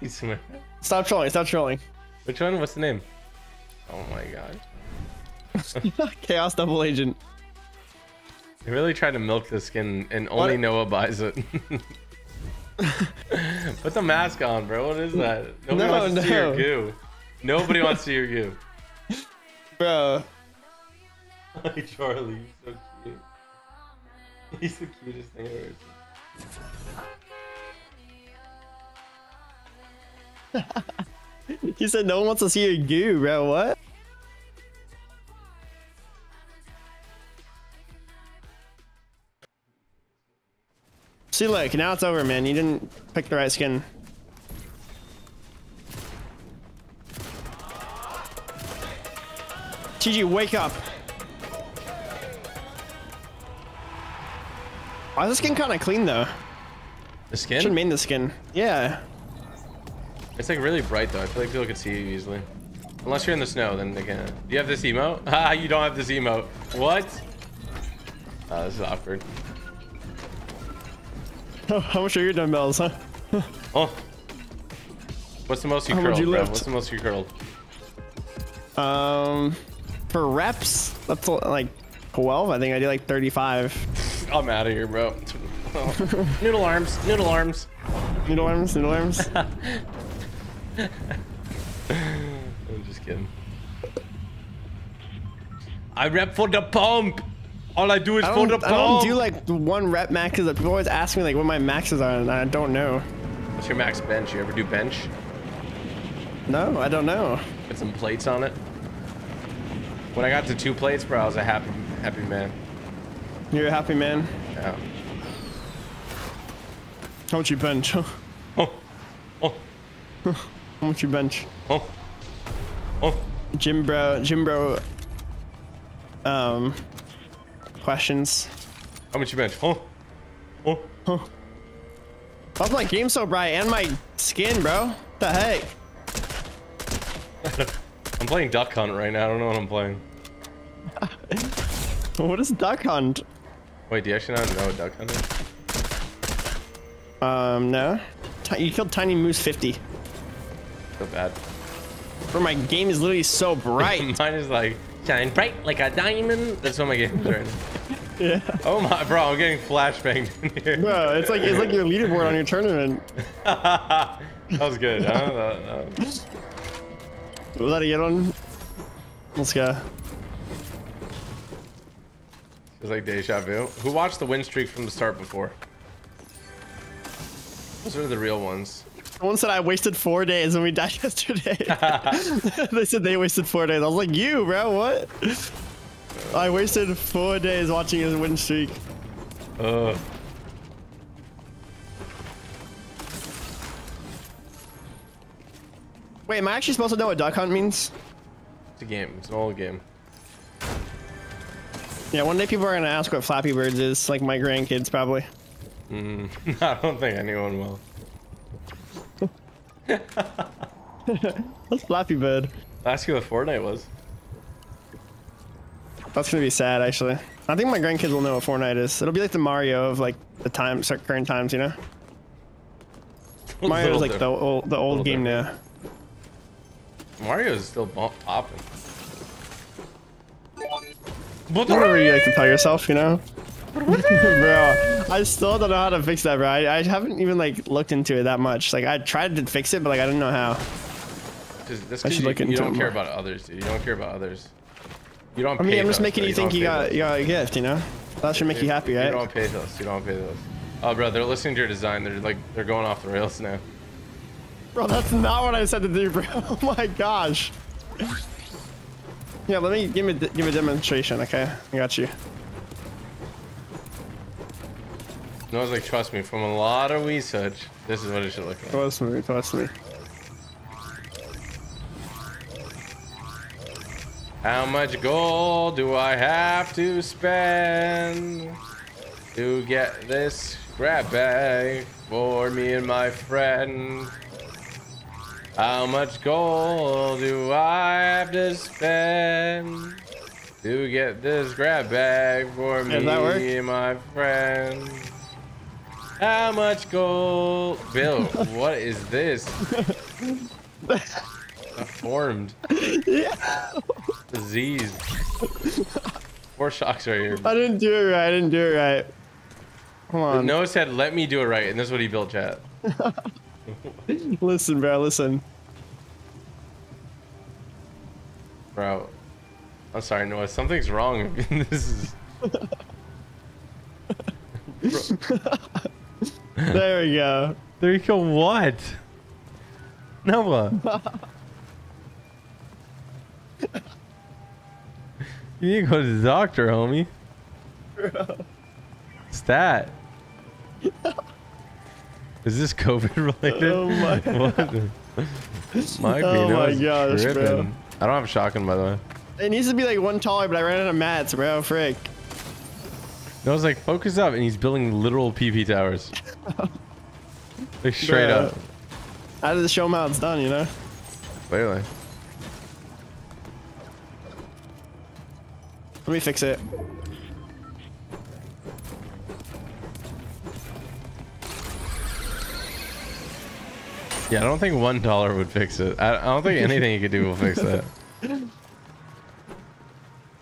Nice, man. Stop trolling, stop trolling. Which one? What's the name? Oh my god. Chaos double agent. They really try to milk the skin and only What? Noah buys it. Put the mask on, bro. What is that? Nobody No, wants to see your goo. Nobody wants to see your goo. Bro, Hi, Charlie. You're so cute. He's the cutest thing I've ever seen. he said no one wants to see your goo, bro. What? See, look, now it's over, man. You didn't pick the right skin. TG, wake up. Why is this skin kind of clean, though? The skin? Should main the skin. Yeah. It's like really bright though. I feel like people can see you easily. Unless you're in the snow, then they can. Do you have this emote? Ah, you don't have this emote. What? Oh, this is awkward. How much are your dumbbells, huh? Oh. What's the most you How curled, you bro? lift? What's the most you curled? Um, for reps, that's like 12. I think I do like 35. I'm out of here, bro. noodle arms, noodle arms. Noodle arms, noodle arms. I'm just kidding. I rep for the pump. All I do is I for don't, I don't do like the one rep maxes. People always ask me like what my maxes are, and I don't know. What's your max bench? You ever do bench? No, I don't know. Put some plates on it. When I got to two plates, bro, I was a happy, happy man. You're a happy man. Yeah. How much you bench? How Oh, oh, much you bench? oh, oh. Gym bro, Gym bro. Um, questions. How much you bench? Oh, oh. How's my game so bright and my skin, bro? What the heck? I'm playing Duck Hunt right now. I don't know what I'm playing. What is duck hunt? Wait, do you actually not know what Duck Hunt is? Um, no. Ti- You killed Tiny Moose 50. So bad. Bro, my game is literally so bright. Mine is like shine bright like a diamond. That's what my game is right now. Yeah. Oh my, bro, I'm getting flashbanged in here. Bro, it's like it's like your leaderboard on your tournament. that was good. Huh? That- that- Was that a good one? Let's go. It's like deja vu. Who watched the win streak from the start before? Those are the real ones. Someone said I wasted four days when we died yesterday. they said they wasted four days. I was like, you, bro, what? I wasted four days watching his win streak. Ugh. Wait, am I actually supposed to know what duck hunt means? It's a game. It's an old game. Yeah, one day people are gonna ask what Flappy Birds is, like my grandkids probably. Mm, I don't think anyone will. What's Flappy Bird? I'll ask you what Fortnite was. That's gonna be sad, actually. I think my grandkids will know what Fortnite is. It'll be like the Mario of like the time, current times, you know? Mario is like the old, the old game now. Mario is still popping. Whatever you like to tell yourself, you know? bro, I still don't know how to fix that, bro. I, I haven't even like looked into it that much. Like I tried to fix it, but like I didn't know how. Just, that's I should you, look you don't care more. about others, dude. You don't care about others. You don't. I mean, pay I'm just those, making you think you got those. you got a gift, you know? That should make you happy, right? You don't pay those. You don't pay those. Oh, bro, they're listening to your design. They're like, they're going off the rails now. Bro, that's not what I said to do, bro. Oh my gosh. Yeah, let me give me give me a demonstration, okay? I got you. No, I was like, trust me, from a lot of research, this is what it should look like. Trust me, trust me. How much gold do I have to spend to get this grab bag for me and my friend? How much gold do I have to spend to get this grab bag for me Does that work? and my friend? How much gold? Bill, what is this? Formed. Disease. Four shocks right here. I didn't do it right. I didn't do it right. Come on. Noah said, let me do it right, and this is what he built, chat. Listen, bro, listen. Bro. I'm sorry, Noah. Something's wrong. this is. There we go. There you go. What? Noah. You need to go to the doctor, homie. Stat. Is this COVID related? Oh my- god. Might. Oh my gosh, bro. I don't have a shotgun, by the way. It needs to be like one taller, but I ran out of mats, bro. Frick. No, I was like, focus up, and he's building literal PP towers. like straight Bruh. up. How did the show mount's done, you know? Clearly. Let me fix it. Yeah, I don't think one dollar would fix it. I, I don't think anything you could do will fix that.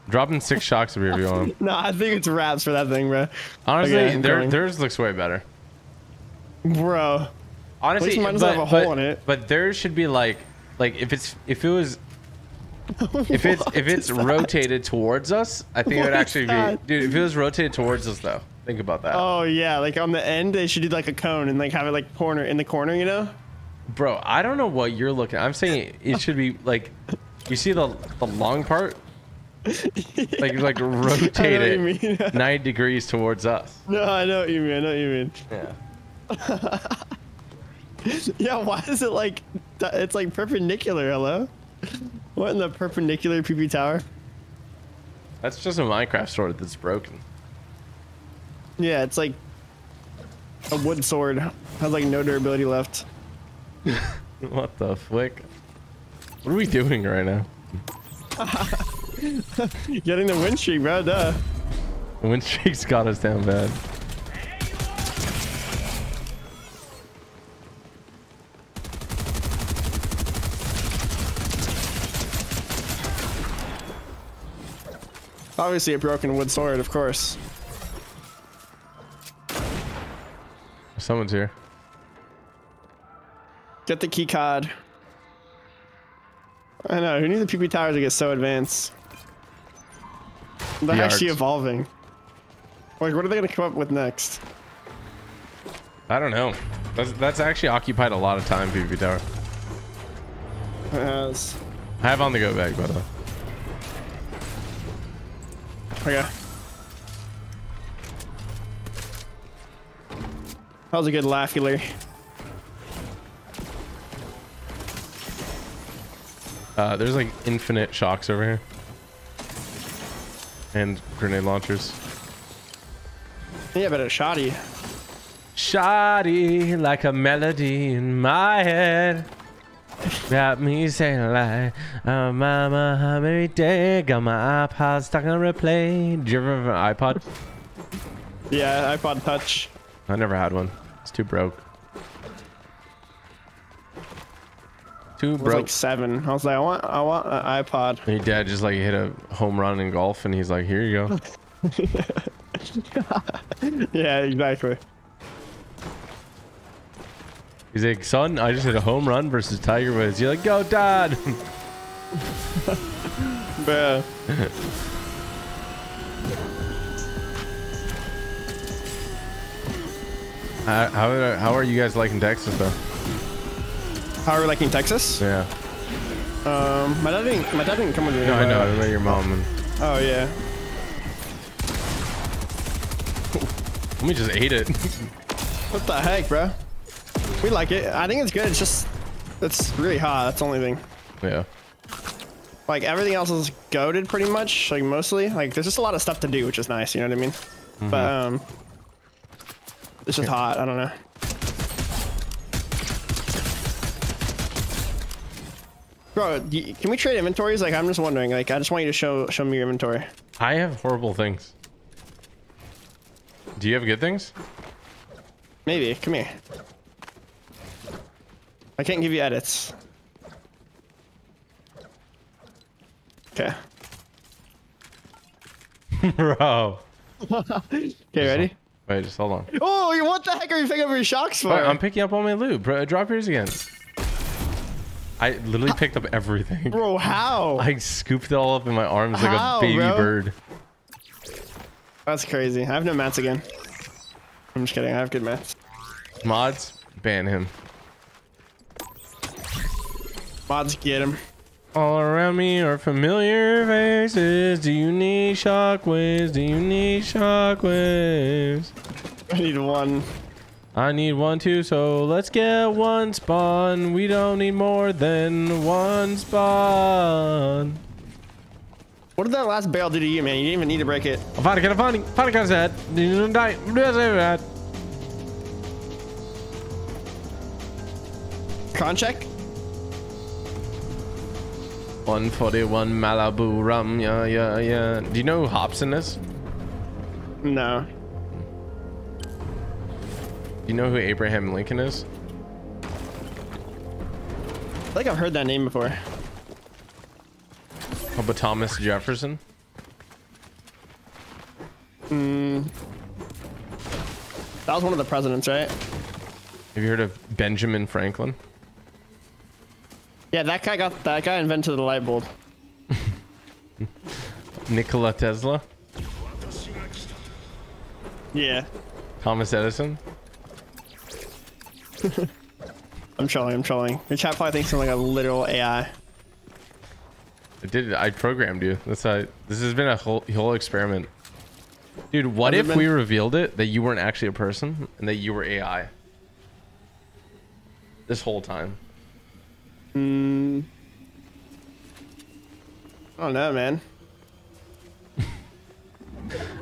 Dropping six shocks over here if you want 'em. No, I think it's wraps for that thing, bro. Honestly, Okay, their, theirs looks way better. Bro. Honestly, least mine but, doesn't have a but, hole in it. but theirs should be like, like if it's if it was if it's if it's rotated towards us, I think it would actually be dude. If it was rotated towards us though, think about that, Oh yeah, like on the end they should do like a cone and like have it like corner in the corner, you know? bro. I don't know what you're looking. I'm saying it should be like, you see the the long part, like like I rotate it. 90 degrees towards us. no, I know what you mean. I know what you mean. Yeah. Yeah, why is it like it's like perpendicular? Hello. What in the perpendicular PP tower? That's just a Minecraft sword that's broken. Yeah, it's like a wood sword. Has like no durability left. What the flick? What are we doing right now? Getting the win streak, bro. Duh. The wind streak's got us down bad. Obviously a broken wood sword, of course. Someone's here. Get the key card. I know. Who knew the PP towers would get so advanced? They're The actually arts. evolving. Like, what are they gonna come up with next? I don't know. That's, that's actually occupied a lot of time, PP Tower. It has. I have on the go bag, by the way. Okay. That was a good laugh, Larry. Uh, there's like infinite shocks over here. And grenade launchers. Yeah, but a shoddy. Shoddy like a melody in my head. Got me saying like, oh, mama, how many day? Got my iPod stuck on replay. Do you ever have an iPod? Yeah, iPod Touch. I never had one. It's too broke. Too broke. like seven. I was like, I want, I want an iPod. And your dad just like hit a home run in golf, and he's like, "Here you go." Yeah, exactly. He's like, "Son, I just hit a home run versus Tiger Woods." You're like, "Go, Dad!" Bruh. how, how how are you guys liking Texas though? How are we liking Texas? Yeah, Um, my dad didn't, my dad didn't come with me. no, I know. I know your mom. And Oh yeah. let me just ate it. What the heck, bro? We like it. I think it's good. It's just, it's really hot. That's the only thing. yeah, Like everything else is goaded pretty much. Like mostly. Like there's just a lot of stuff to do, which is nice. You know what I mean? But um, it's just hot. I don't know. Bro, you- can we trade inventories? Like I'm just wondering. Like I just want you to show show me your inventory. I have horrible things. Do you have good things? Maybe. Come here. I can't give you edits. Okay. Bro, Okay, ready? wait, just hold on. Oh, what the heck are you picking up your shocks for? Wait, I'm picking up all my loot. Bro, drop yours again. I literally picked up everything. Bro, how? I scooped it all up in my arms like a baby bro? bird. That's crazy. I have no mats again. I'm just kidding. I have good mats. Mods, ban him. Mods, get him. All around me are familiar faces. Do you need shockwaves? Do you need shockwaves? I need one. I need one too, so let's get one spawn. We don't need more than one spawn. What did that last barrel do to you, man? You didn't even need to break it. I'm fine, I'm fine, fine, fine, sad. Die. Con check? 141 Malibu rum, yeah, yeah, yeah. Do you know who Hobson is? No. Do you know who Abraham Lincoln is? I think I've heard that name before. How about Thomas Jefferson? Hmm. That was one of the presidents, right? Have you heard of Benjamin Franklin? Yeah, that guy got that guy invented the light bulb. Nikola Tesla? Yeah. Thomas Edison? I'm trolling, I'm trolling. Your chat probably thinks I'm like a literal AI. I did it. I programmed you. That's how. This has been a whole whole experiment. Dude, what Has if we revealed it that you weren't actually a person and that you were AI? This whole time. Hmm. I don't know, man.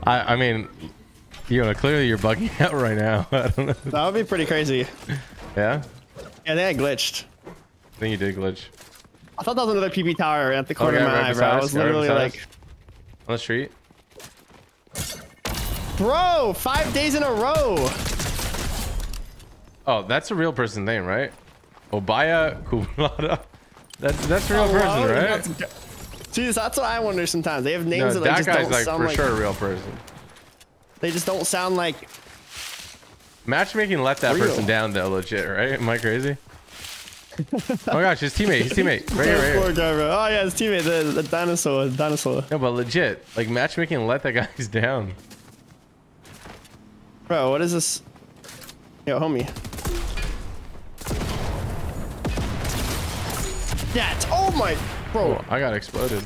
I I mean, you know, clearly you're bugging out right now. I don't know. That would be pretty crazy. Yeah, Yeah, I think I glitched. I think you did glitch I thought that was another PP tower at the corner of my right eye, bro. I was literally like, on the street. bro, five days in a row. Oh, that's a real person name, right? Obaya Kumada. That's that's a real oh, person, right? See, that's what I wonder sometimes. They have names No, that, like, that just don't like sound for like for sure a real person. they just don't sound like Matchmaking let that Real. person down though, legit, right? Am I crazy? oh my gosh, his teammate, his teammate, right here, right Poor here. guy, bro. Oh yeah, his teammate, the, the dinosaur, the dinosaur. No, but legit, like matchmaking let that guy's down. Bro, what is this? Yo, homie. It's, oh my, bro. Oh, I got exploded.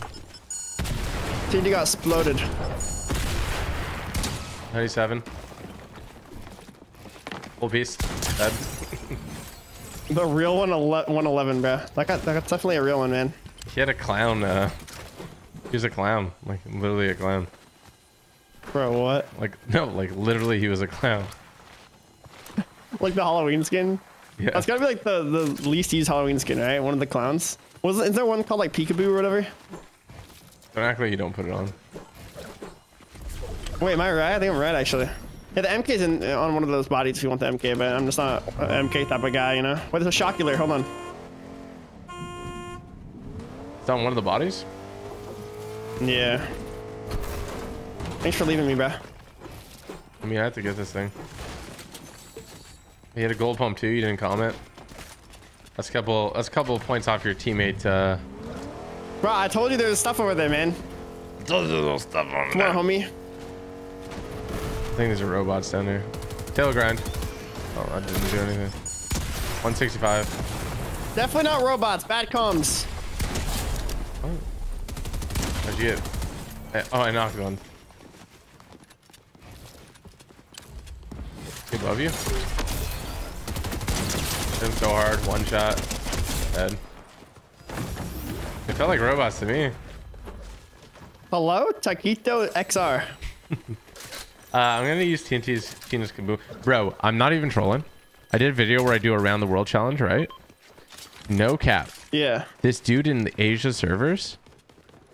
TD got exploded. 97. Full piece. Dead. The real one, 111, bro. That got, that's definitely a real one, man. He had a clown. Uh, he was a clown, like literally a clown. Bro, what? Like no, like literally he was a clown. Like the Halloween skin? Yeah. That's gotta be like the, the least used Halloween skin, right? One of the clowns. Was is there one called like Peekaboo or whatever? Don't act like you don't put it on. Wait, am I right? I think I'm right actually. Yeah, the MK's in, uh, on one of those bodies if you want the MK, but I'm just not an MK type of guy, you know? Wait, there's a Shocular, hold on. It's on one of the bodies. Yeah. Thanks for leaving me, bro. I mean, I have to get this thing. He had a gold pump too. You didn't comment. That's a couple. That's a couple of points off your teammate. Uh, Bro, I told you there was stuff over there, man. those little stuff on Come on, homie. I think there's a robots down there. Tail grind. Oh, I didn't do anything. 165. Definitely not robots. Bad comms. Oh. How'd you get? Eh, Oh, I knocked one. He above you? Hit him so hard. One shot. Dead. It felt like robots to me. Hello? Taquito XR. Uh, I'm gonna use TNT's Tina's Kaboom. Bro, I'm not even trolling. I did a video where I do a round the world challenge, right? No cap. Yeah. This dude in the Asia servers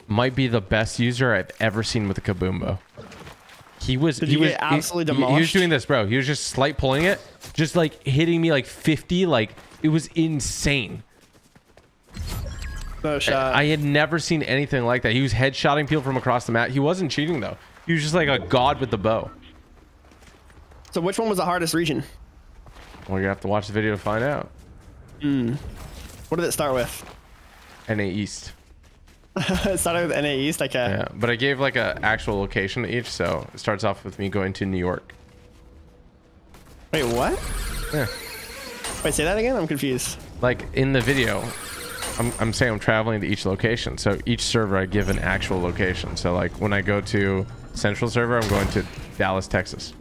might be the best user I've ever seen with a Ka-Boom Bow. He was Did he was absolutely he- he, he was doing this, bro. He was just slight pulling it, just like hitting me like 50, like it was insane. No shot. I had never seen anything like that. He was headshotting people from across the map. He wasn't cheating though. He was just like a god with the bow. so which one was the hardest region? Well, you have to watch the video to find out. Hmm. What did it start with? NA East. it started with NA East. Okay. Yeah, but I gave like a actual location to each, so it starts off with me going to New York. Wait, what? Yeah. Wait, say that again? I'm confused. Like in the video, I'm, I'm saying I'm traveling to each location. So each server I give an actual location. So like when I go to Central server, I'm going to Dallas, Texas.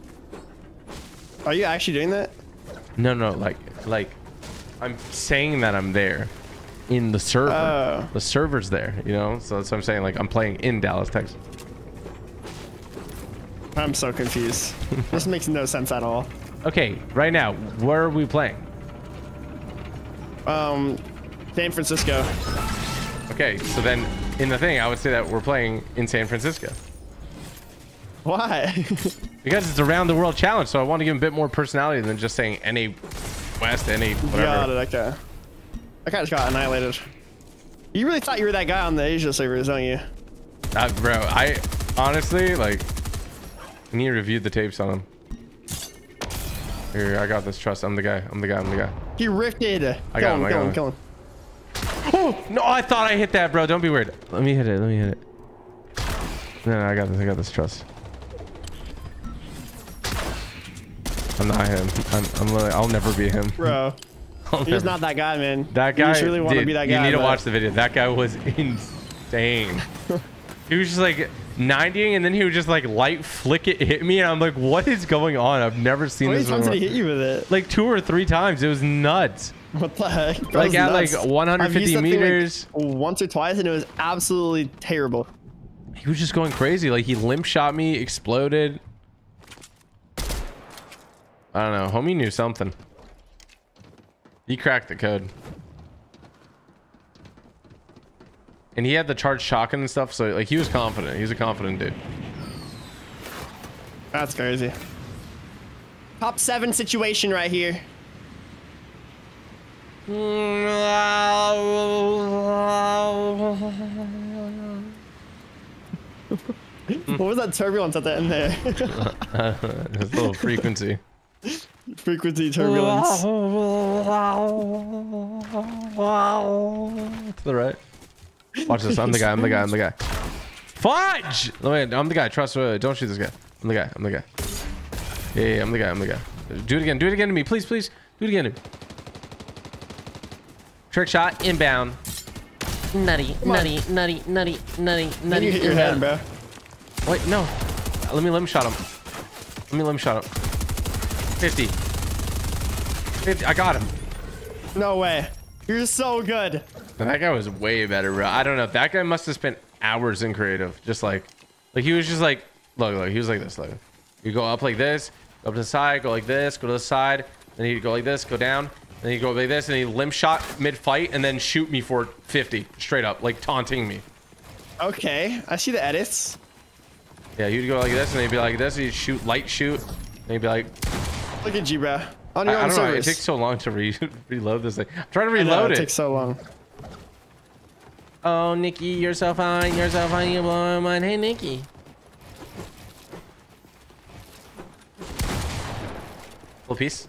Are you actually doing that? No, no, like, like, I'm saying that I'm there in the server. Oh. The server's there, you know. So that's what I'm saying. Like, I'm playing in Dallas, Texas. I'm so confused. this makes no sense at all. Okay, right now, where are we playing? Um, San Francisco. Okay, so then in the thing, I would say that we're playing in San Francisco Why? because it's a round the world challenge. So I want to give him a bit more personality than just saying any West, any whatever. Got it. Okay. I kind of got annihilated. You really thought you were that guy on the Asia servers, don't you? Uh, bro, I honestly like need to review the tapes on him. Here, I got this. Trust. I'm the guy. I'm the guy. I'm the guy. He rifted. I kill got him, him, I kill got him, him. kill him. Oh no! I thought I hit that, bro. Don't be weird. Let me hit it. Let me hit it. No, no, I got this. I got this. Trust. I'm not him. I'm. I'm literally, I'll never be him. Bro, I'll he's not that guy, man. That guy. just really want to be that guy. You need to but- watch the video. That guy was insane. he was just like 90ing, and then he would just like light flick it, hit me, and I'm like, what is going on? I've never seen How many this times did he hit you with it? Like two or three times. It was nuts. What the heck? That Like at like 150 I've used that thing, like, meters. once or twice, and it was absolutely terrible. He was just going crazy. Like he limp shot me, exploded. I don't know. Homie knew something. He cracked the code. And he had the charged shotgun and stuff, so like he was confident. He's a confident dude. That's crazy. Top seven situation right here. what was that turbulence at the end there? His little frequency. Frequency turbulence. to the right. Watch this. I'm the guy. I'm the guy. I'm the guy. Fudge! Wait, I'm the guy. Trust me. Don't shoot this guy. I'm the guy. I'm the guy. Yeah, yeah, I'm the guy. I'm the guy. Do it again. Do it again to me. Please, please. Do it again to me. Trick shot. Inbound. Nutty, nutty, nutty, nutty, nutty, nutty. you hit your head, bro. Wait, no. Let me let him shot him. Let me let him shot him. 50. 50. I got him. No way. You're so good. That guy was way better, bro. I don't know. That guy must have spent hours in creative. Just like, like he was just like, look, look, he was like this. Look, you go up like this, go up to the side, go like this, go to the side, then he'd go like this, go down, then he'd go like this, and he limp shot mid fight, and then shoot me for 50 straight up, like taunting me. Okay, I see the edits. Yeah, he'd go like this, and he'd be like this, and he'd shoot light shoot, and he'd be like, Look at you, bro. On I, your I own don't know. It takes so long to re reload this thing. I'm trying to I know, reload it it. takes so long. Oh, Nikki, you're so fine. You're so fine. You blow my mind. Hey, Nikki. Full piece.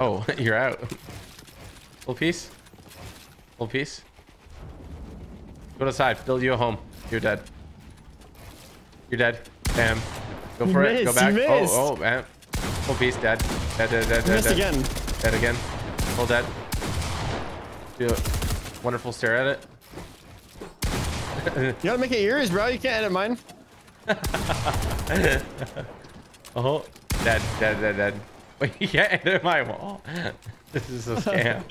Oh, you're out. Full piece. Full piece. Go to the side. Build you a home. You're dead. You're dead. Damn. Go You for it. Go back. you Oh, oh, man. Full piece. Dead. Dead, dead, dead, dead, dead. again. Dead again. Full dead. Do a wonderful stare at it. You gotta make it yours, bro. You can't edit mine. Oh, dead, dead, dead, dead. Wait, you can't enter my wall. This is a scam.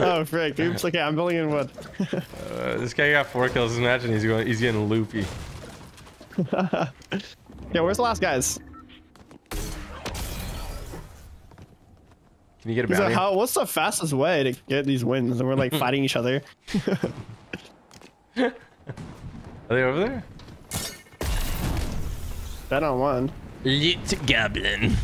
Oh, frick. Oops. Okay, I'm building in wood. Uh, this guy got four kills. Imagine he's going. He's getting loopy. Yeah, where's the last guys? Can you get a He's like, how, what's the fastest way to get these wins? And we're like fighting each other. Are they over there? Bet on one. Lit goblin.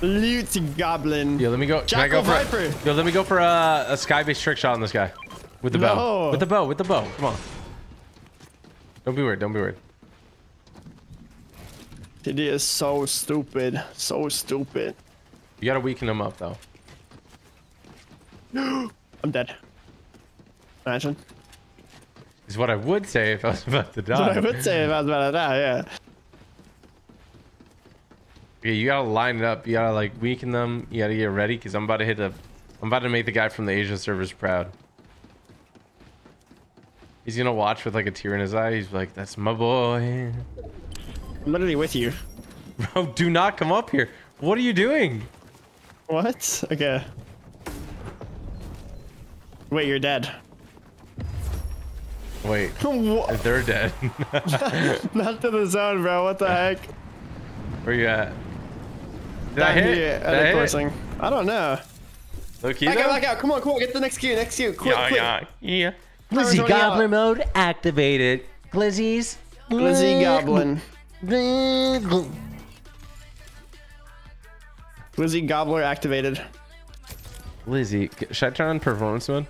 Loot goblin. Yo, let me go. Can I Jackal go for Viper. Yo, let me go for a, a sky-based trick shot on this guy. With the bow. No. With the bow. With the bow. Come on. Don't be weird. Don't be weird. It is so stupid. So stupid. You gotta weaken him up though. No, I'm dead. Imagine. Is what I would say if I was about to That's what die. I would say if I was about to die, yeah. Yeah, you gotta line it up. You gotta like weaken them. You gotta get ready because I'm about to hit the. I'm about to make the guy from the Asia servers proud. He's gonna watch with like a tear in his eye. He's like, "That's my boy." I'm literally with you. Bro, do not come up here. What are you doing? What? Okay. Wait, you're dead. Wait, What? they're dead. Not to the zone, bro. What the heck? Where you at? Did I hit? here Did I hit? I don't know. Loki Back out, though? back out. Come on, come on. Get the next queue, next queue. Quick, Yeah, quick. yeah, yeah. Glizzy already out. Gobbler mode activated. Glizzies. Glizzy Goblin. Glizzy Gobbler activated. Lizzie, should I turn on performance mode?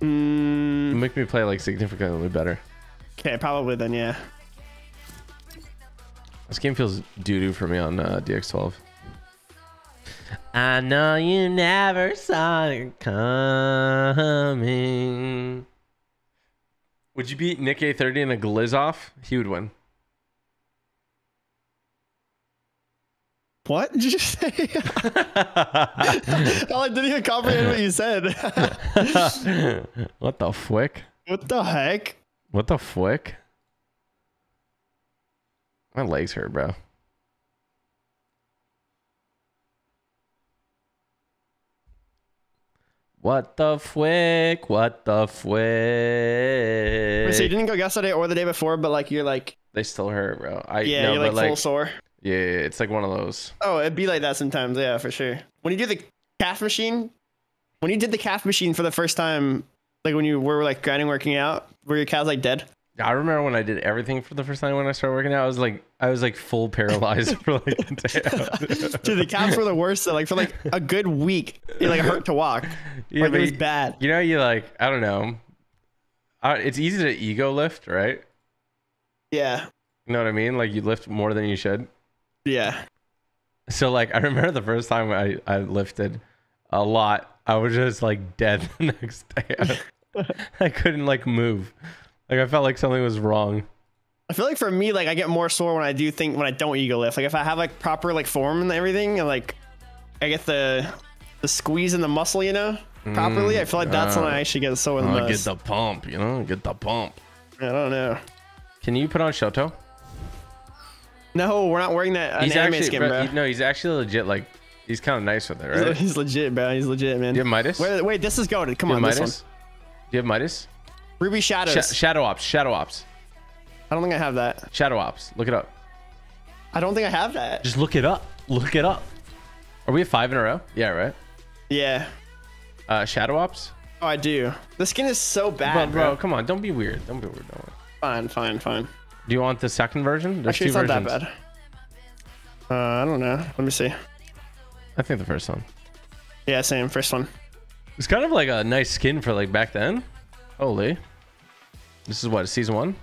Mm, Make me play like significantly better. okay, probably then, yeah. This game feels doo doo for me on uh, DX12. I know you never saw it coming. Would you beat Nick A30 in a glizz off? He would win. What did you say? I didn't even comprehend what you said. what the flick? what the heck? What the flick? My legs hurt, bro. What the flick? What the flick? Wait, so you didn't go yesterday or the day before, but like you're like, They still hurt, bro. I yeah, know, you're but like, like, full sore. Yeah, it's like one of those. Oh, it'd be like that sometimes, yeah, for sure. When you do the calf machine, when you did the calf machine for the first time, like when you were like grinding, working out, were your calves like dead? I remember when I did everything for the first time when I started working out. I was like, I was like full paralyzed for like a day. Dude, the calves were the worst. So, like for like a good week, it like hurt to walk. Yeah, like it was bad. You know, you like, I don't know. Uh, it's easy to ego lift, right? Yeah, You know what I mean? Like you lift more than you should. Yeah. So like I remember the first time I, I lifted a lot, I was just like dead the next day. I, I couldn't like move. Like I felt like something was wrong. I feel like for me, like I get more sore when I do think when I don't ego lift. Like if I have like proper like form and everything, and like I get the the squeeze in the muscle, you know, properly. I feel like that's when I actually get sore the Uh, get the pump, you know, get the pump. I don't know. Can you put on Shoto? No, we're not wearing that an anime skin, bro. no, he's actually legit. Like he's kind of nice with it, right? he's legit, bro. He's legit, man. Do you have Midas? Wait, wait, this is goaded. Come on, have this one. Do you have Midas? Ruby Shadows. Sh- Shadow Ops. Shadow Ops. I don't think I have that. Shadow Ops. Look it up. I don't think I have that. Just look it up. Look it up. Are we at five in a row? Yeah, right. Yeah. Uh, Shadow Ops. Oh, I do. The skin is so bad, Bro, bro. bro, come on. Don't be weird. Don't be weird. Don't worry. Fine, fine, fine. Do you want the second version? There's Actually, two it's not versions. that bad. Uh, I don't know. Let me see. I think the first one. Yeah, same. First one. It's kind of like a nice skin for like back then. Holy. This is what season one.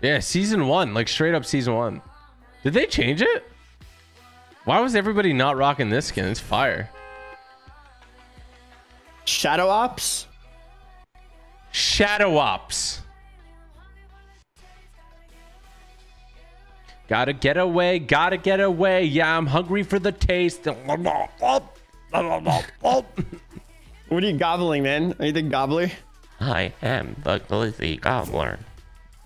Yeah, season one. Like straight up season one. Did they change it? Why was everybody not rocking this skin? It's fire. Shadow Ops. Shadow Ops. Gotta get away, gotta get away. Yeah, I'm hungry for the taste. What are you gobbling, man? Are you the gobbler? I am the Glizzy Gobbler.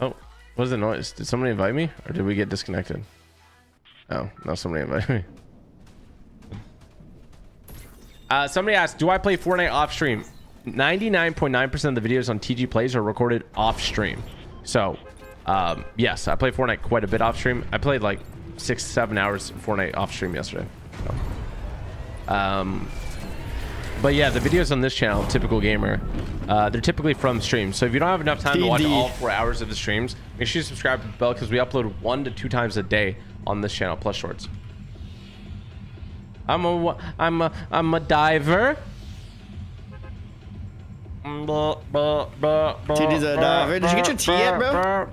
Oh, what was the noise? Did somebody invite me or did we get disconnected? Oh, no, somebody invited me. Uh, somebody asked, do I play Fortnite off stream? 99.9% of the videos on TG Plays are recorded off stream. So, um, yes, I play Fortnite quite a bit off stream. I played like six, seven hours of Fortnite off stream yesterday. So, um, but yeah, the videos on this channel, Typical Gamer, uh, they're typically from streams. So if you don't have enough time to watch all four hours of the streams, make sure you subscribe to the bell because we upload one to two times a day on this channel, plus shorts. I'm a, I'm a, I'm a diver. TD's a diver. Did you get your tea yet, bro?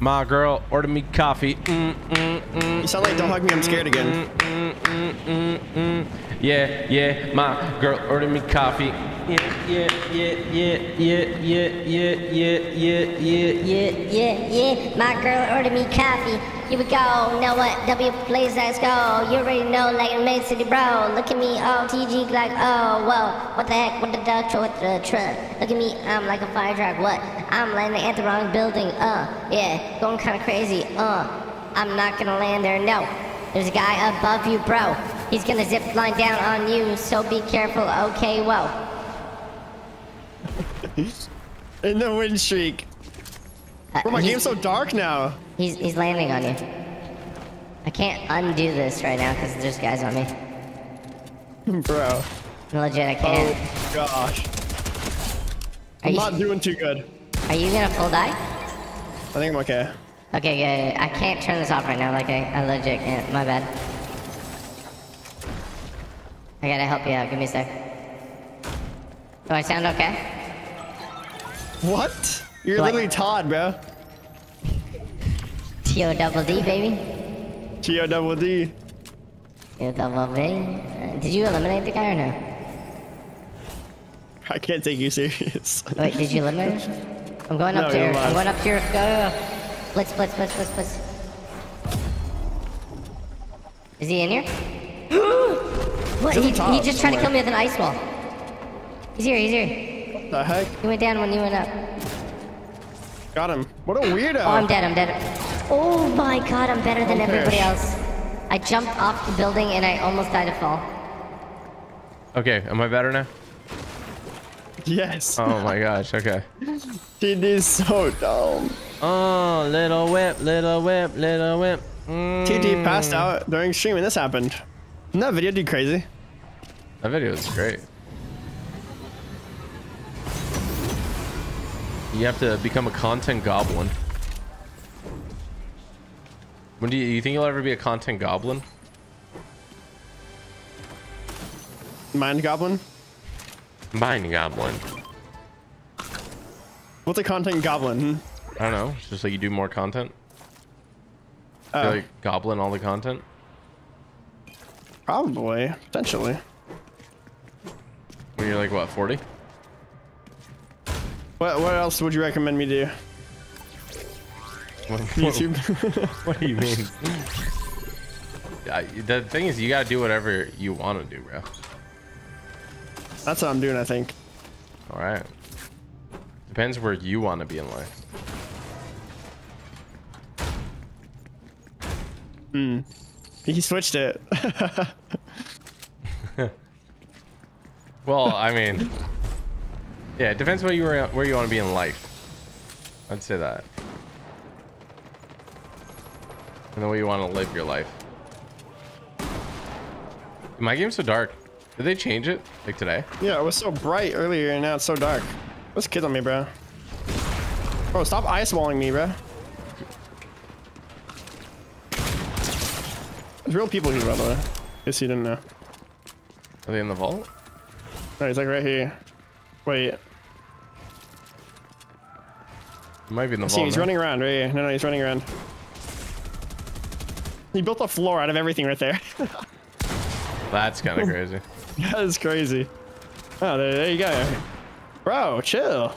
My girl ordered me coffee. Mm, mm, mm. You sound like Don't Hug Me, I'm Scared again. Mm, mm, mm. Yeah, yeah, my girl ordered me coffee. Yeah, yeah, yeah, yeah, yeah, yeah, yeah, yeah, yeah, yeah. Yeah. My girl ordered me coffee. Here we go. Know what? W plays, let's go. You already know, like in Main City, bro. Look at me, all TG, like, oh, whoa. What the heck? What the duck? What the truck? Look at me, I'm like a fire truck. What? I'm landing at the wrong building. Uh, yeah. Going kind of crazy. Uh. I'm not gonna land there, no. There's a guy above you, bro. He's gonna zip line down on you, so be careful, okay, whoa. In the wind streak. Uh, Bro, my game's so dark now. He's, he's landing on you. I can't undo this right now because there's guys on me. Bro. Legit, I can't. Oh gosh. are, I'm you, not doing too good. are you gonna full die? I think I'm okay. Okay, good. I can't turn this off right now. Like, I, I legit can't. My bad. I gotta help you out. Give me a sec. Do I sound okay? What? You're What? literally Todd, bro. T-O double D, baby. G-O double D. T-O double D. Uh, did you eliminate the guy or no? I can't take you serious. Wait, did you eliminate him? I'm going up No, to I'm going up to your, go, go, go. Blitz, blitz, blitz, blitz, blitz. Is he in here? what? He's He, on he just tried to kill me with an ice wall. He's here, he's here. The heck? He went down when you went up. Got him. What a weirdo. Oh, I'm dead, I'm dead. Oh my god, I'm better than Okay. everybody else. I jumped off the building and I almost died of fall. Okay, am I better now? Yes. Oh my gosh. Okay. It is so dumb. Oh, little whip, little whip, little whip. Mm. TT passed out during stream and this happened. Didn't that video do crazy? That video is great. You have to become a content goblin. When do you, you think you'll ever be a content goblin? Mind Goblin? Mind goblin. What's a content goblin? Hmm? I don't know. It's just like you do more content. Oh, like goblin all the content. probably. Potentially. When you're like what, 40? What, what else would you recommend me do? What, YouTube? what do you mean? I, the thing is, you gotta do whatever you want to do, bro. That's what I'm doing, I think. All right. Depends where you want to be in life. Hmm. He switched it. Well, I mean, yeah, it depends where you were, where you want to be in life. I'd say that. And the way you want to live your life. My game's so dark. Did they change it like today? yeah, it was so bright earlier and now it's so dark. What's kid on me, bro? Bro, stop ice walling me, bro. There's real people here, by the way. Guess you didn't know. Are they in the vault? No, he's like right here. Wait, It might be in the see, he's running around right here. No, no, he's running around. He built a floor out of everything right there. That's kind of crazy. that is crazy. Oh, there, there you go. Bro, chill.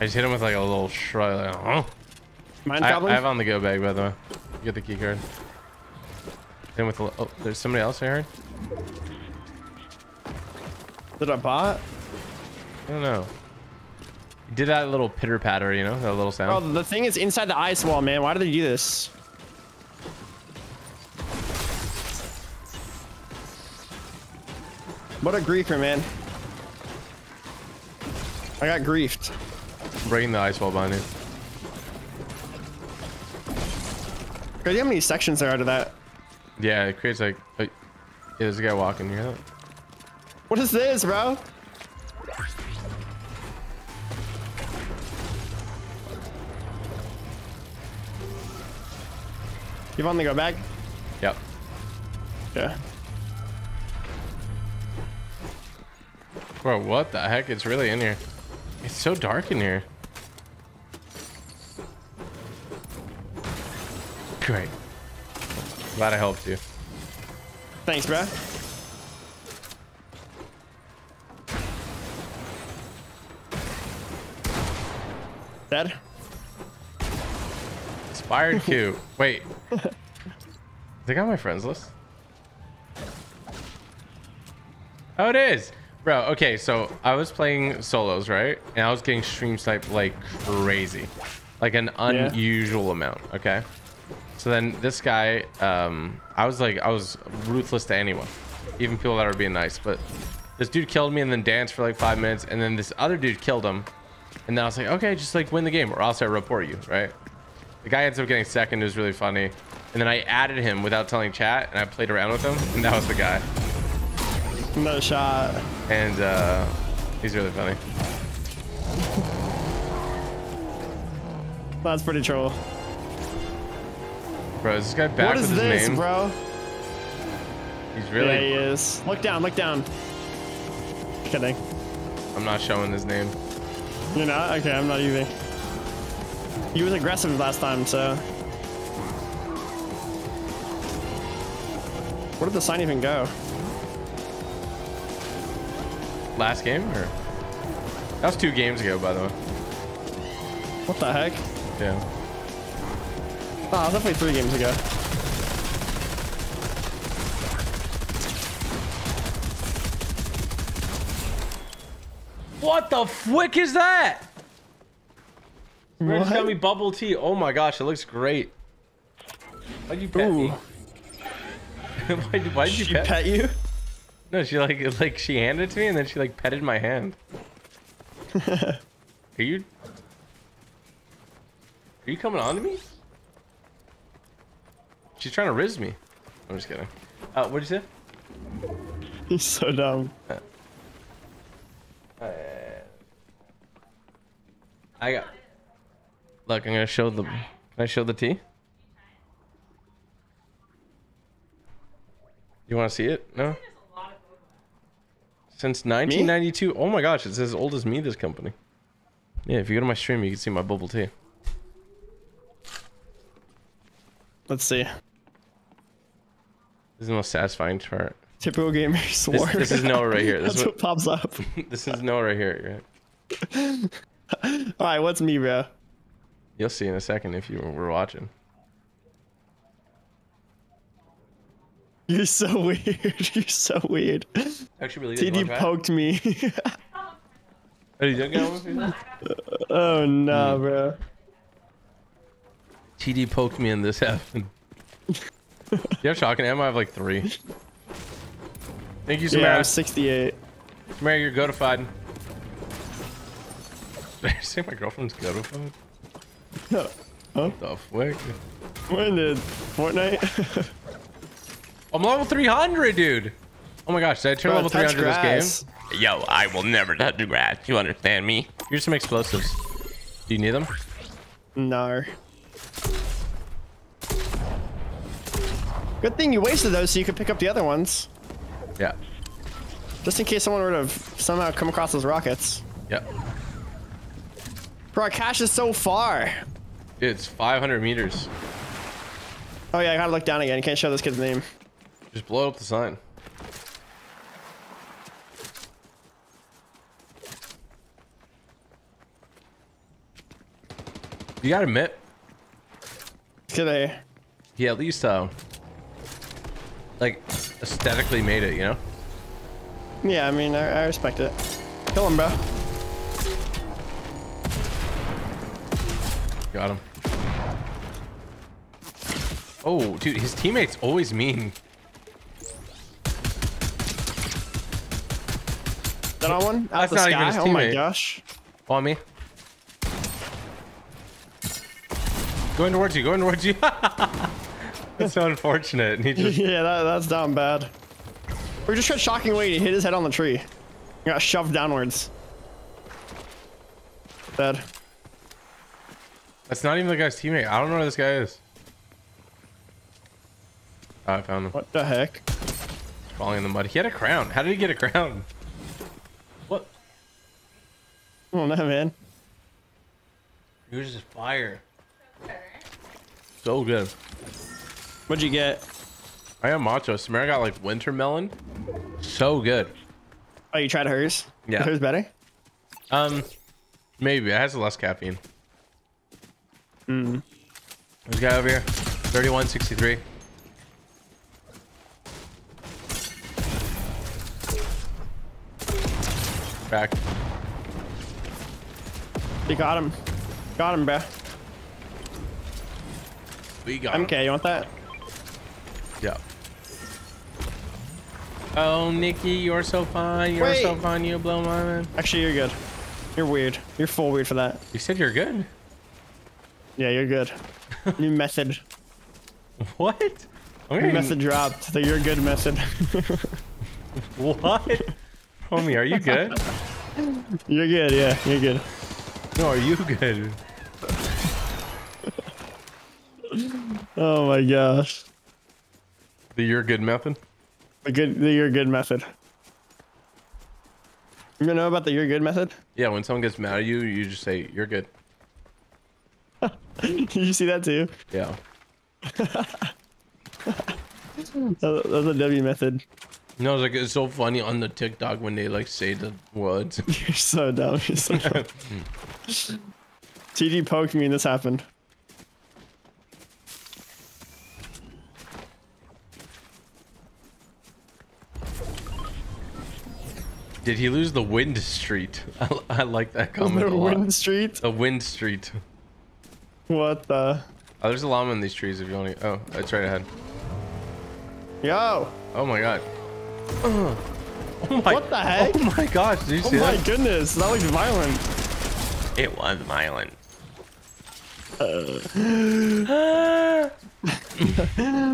I just hit him with like a little shrug. Like, huh? Mind I. I have on the go bag, by the way. Get the key card. Then with the, oh, there's somebody else I heard. Did I bot? I don't know. Did that little pitter patter, you know, that little sound. Oh, the thing is inside the ice wall, man. Why do they do this? What a griefer, man. I got griefed. Breaking the ice wall behind you. Crazy how many sections there are to that. Yeah, it creates like, like yeah, there's a guy walking. here. What is this, bro? You want to go back? Yep. Yeah. Bro, what the heck? It's really in here. It's so dark in here. Great. Glad I helped you. Thanks, bro. Dead? Inspired Q. Wait. They got my friends list? Oh, it is. Bro, okay, so I was playing solos, right? And I was getting stream sniped like crazy. Like an unusual amount, okay? So then this guy, um, I was like, I was ruthless to anyone. Even people that were being nice. But this dude killed me and then danced for like five minutes. And then this other dude killed him. And then I was like, okay, just like win the game or else I report you, right? The guy ends up getting second. It was really funny. And then I added him without telling chat and I played around with him. And that was the guy. No shot. And uh, he's really funny. That's pretty troll. Bro, is this guy back What with is his this, name? bro? He's Yeah, really. he is. Look down, look down. Kidding. I'm not showing his name. You're not? Okay, I'm not either. He was aggressive last time, so. Where did the sign even go? Last game or? That was two games ago, by the way. What the heck? Yeah. Ah, oh, was definitely three games ago. What the flick is that? Just got me bubble tea. Oh my gosh, it looks great. Why'd you pet Ooh. me? why'd, why'd you She pet? pet you? No, she like like she handed it to me and then she like petted my hand. Are you? Are you coming on to me? She's trying to riz me. I'm just kidding. Uh, what'd you say? He's so dumb. I got. Look, I'm gonna show the. Can I show the tea? You want to see it? No. Since 1992. Oh my gosh, it's as old as me. This company. Yeah, if you go to my stream, you can see my bubble tea. Let's see. This is the most satisfying part. Typical gamer swore. this is Noah right here. This That's what what- pops up. This is Noah right here. Right? All right, what's me, bro? You'll see in a second if you were watching. You're so weird. You're so weird. Actually, really TD poked me. Are you doing oh no, Hmm. bro. TD poked me and this happened. you have shotgun ammo? I have like three. Thank you, Yeah, Samara. I'm 68. Samara, you're goatified. Did I say my girlfriend's goatified? Huh? The fuck? When did Fortnite? I'm level 300, dude. Oh my gosh, did I turn Bro, level 300 grass. this game? Yo, I will never touch the grass. You understand me? Here's some explosives. Do you need them? no. Good thing you wasted those so you could pick up the other ones. Yeah. Just in case someone were to somehow come across those rockets. Yeah. Bro, our cache is so far. Dude, it's 500 meters. Oh yeah, I gotta look down again. You can't show this kid's name. Just blow up the sign. You gotta admit, Kid A. he at least uh like aesthetically made it, you know? Yeah, I mean, I, I respect it. Kill him, bro. Got him. Oh, dude, his teammates always mean. That on one? Out That's not sky? even his oh my gosh. On me. Going towards you, going towards you. That's so unfortunate. He just yeah, that, that's down bad. We just tried shocking away. He hit his head on the tree. He got shoved downwards. Dead. That's not even the guy's teammate. I don't know where this guy is. Oh, I found him. What the heck? Falling in the mud. He had a crown. How did he get a crown? What? Oh no, man. He was just fire. So good. What'd you get? I got matcha. Samara got like winter melon. So good. Oh, you tried hers? Yeah. Hers better? Um, maybe it has less caffeine. Hmm. There's a guy over here. 3163. Back. You got him. Got him, bro. We got him. MK, you want that? Oh, Nikki, you're so fine. You're so fine. You blow my mind. Actually, you're good. You're weird. You're full weird for that. You said you're good. Yeah, you're good. New method. What? New Okay. method dropped. The you're good method. What? Homie, are you good? you're good. Yeah, you're good. No, are you good? Oh my gosh. The you're good method? The good. The you're good method. You know about the you're good method? Yeah, when someone gets mad at you, you just say, you're good. Did you see that too? Yeah. That that was a W method. No, it's like it's so funny on the TikTok when they like say the words. You're so dumb. You're so dumb. TG poked me and this happened. Did he lose the wind street? I, I like that comment a The lot. Wind Street? The wind street. What the? Oh, there's a llama in these trees if you want to. Oh, it's right ahead. Yo! Oh my god. Oh my, What the heck? Oh my gosh, did you Oh see my goodness, that looks violent. It was violent.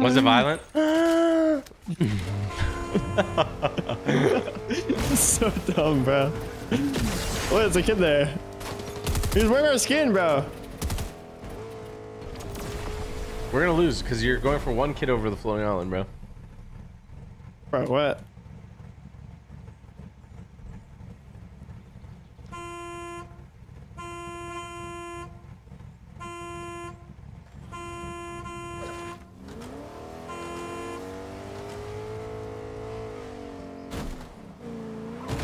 Was it violent? so dumb, bro. What, there's a kid there. He's wearing our skin, bro. We're gonna lose because you're going for one kid over the floating island, bro. Bro, what?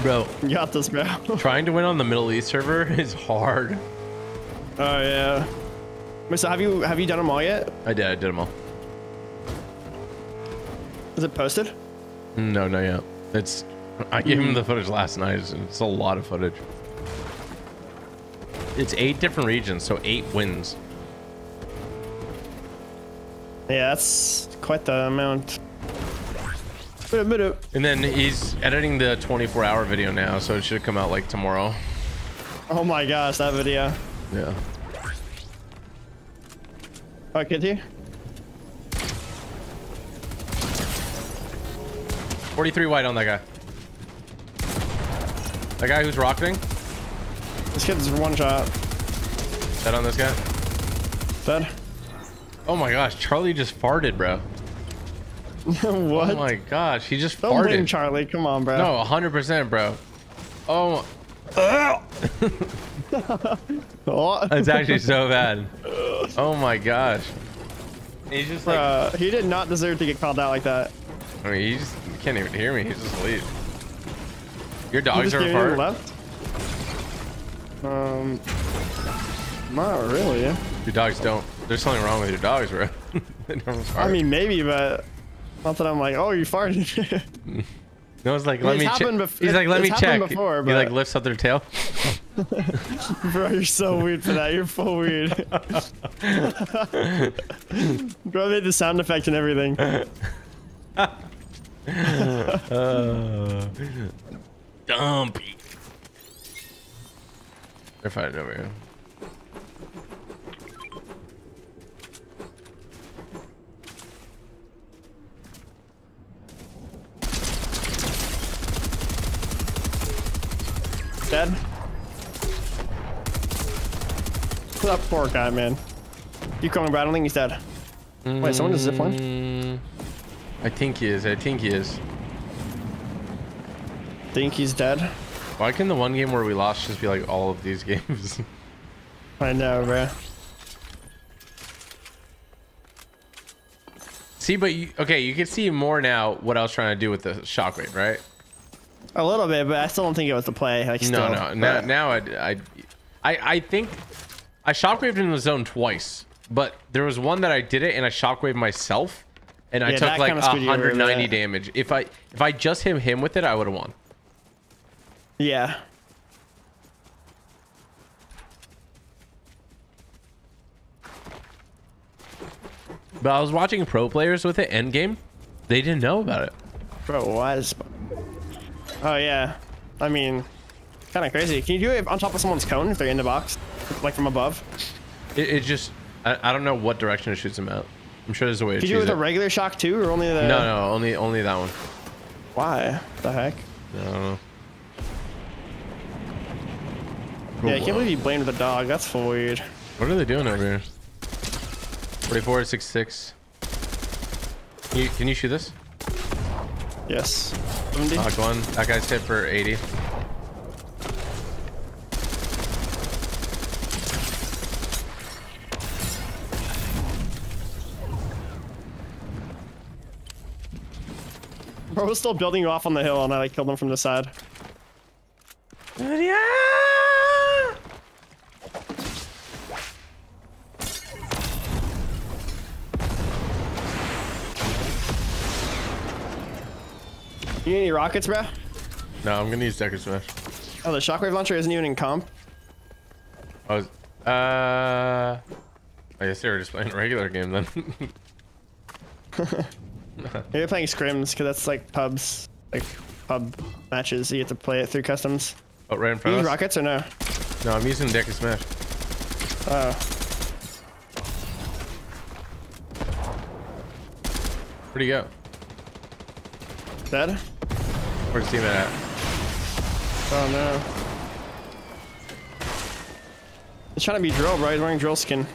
Bro, You got this, bro. trying to win on the Middle East server is hard. Oh yeah. Wait, so have you have you done them all yet? I did, I did them all. Is it posted? No, no, yeah. It's. I gave him hmm. the footage last night. It's, it's a lot of footage. It's eight different regions, so eight wins. Yeah, that's quite the amount. Wait a minute. And then he's editing the 24 hour video now, so it should come out like tomorrow. Oh my gosh, that video. Yeah. Kid here? 43 white on that guy. That guy who's rocketing? This kid's one shot. That on this guy? Dead. Oh my gosh, Charlie just farted, bro. what? Oh my gosh, he just Don't blame farted. Charlie. Come on, bro. No, 100%, bro. Oh, Oh. that's actually so bad. Oh my gosh. He's just like, Bruh, he did not deserve to get called out like that. I mean, he just he can't even hear me. He's just asleep. Your dogs just are gave you fart? left. Um, not really. Your dogs don't. There's something wrong with your dogs, bro. They never fart. I mean, maybe, but not that I'm like, oh, you farted. no, it's like, let me check. He's like, let it's me check. before, he like lifts up their tail. Bro, you're so weird for that. You're full weird. Bro made the sound effect and everything. Uh, Dumpy. They're fighting over here. Dead. That poor guy, man. You coming, bro? I don't think he's dead. Wait, someone just zip line? Mm, I think he is. I think he is. Think he's dead? Why can the one game where we lost just be like all of these games? I know, bro. see, but you, okay, you can see more now what I was trying to do with the shockwave, right? A little bit, but I still don't think it was the play. Like, no, still, no, now, now I, I, I, think I shockwaved in the zone twice, but there was one that I did it and I shockwaved myself, and I took like 190 damage. If I if I just hit him with it, I would have won. Yeah. But I was watching pro players with it end game. They didn't know about it. Bro, why is Oh, yeah. I mean, kind of crazy. Can you do it on top of someone's cone if they're in the box? Like from above? It, it just, I, I don't know what direction it shoots them out. I'm sure there's a way to Can you do it with it. a regular shock too, or only the... No, no, only only that one. Why? The heck? I don't know. Yeah, I can't believe you blamed the dog. That's weird. What are they doing over here? 44, 66. Can you, can you shoot this? Yes. 70? Knock one. That guy's hit for 80. Bro was still building you off on the hill, and I like killed him from the side. Yeah! You need any rockets, bro? No, I'm gonna use Deku Smash. Oh, the shockwave launcher isn't even in comp. Oh, uh, I guess they were just playing a regular game then. Maybe playing scrims, because that's like pubs, like pub matches. You get to play it through customs. oh, right in You front use of us? rockets or no? No, I'm using Deku Smash. Oh, Where'd he go? Dead? Where's teammate at? Oh no. He's trying to be drill, bro. He's wearing drill skin.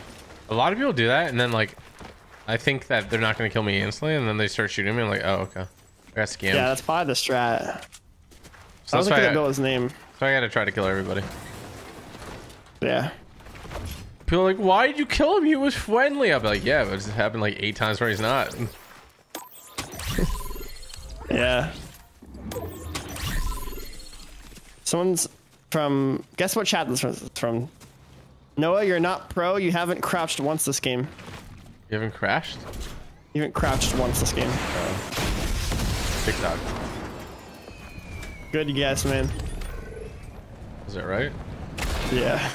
A lot of people do that, and then like, I think that they're not gonna kill me instantly, and then they start shooting me. I'm like, oh okay, I got scammed. Yeah, that's probably the strat. so I was looking I, his name. so I gotta try to kill everybody. Yeah. People are like, why did you kill him? He was friendly. I'll be like, yeah, but it's happened like eight times where he's not. Yeah. Someone's from. Guess what chat this is from? Noah, you're not pro. You haven't crouched once this game. You haven't crashed? You haven't crouched once this game. TikTok. Good guess, man. Is that right? Yeah.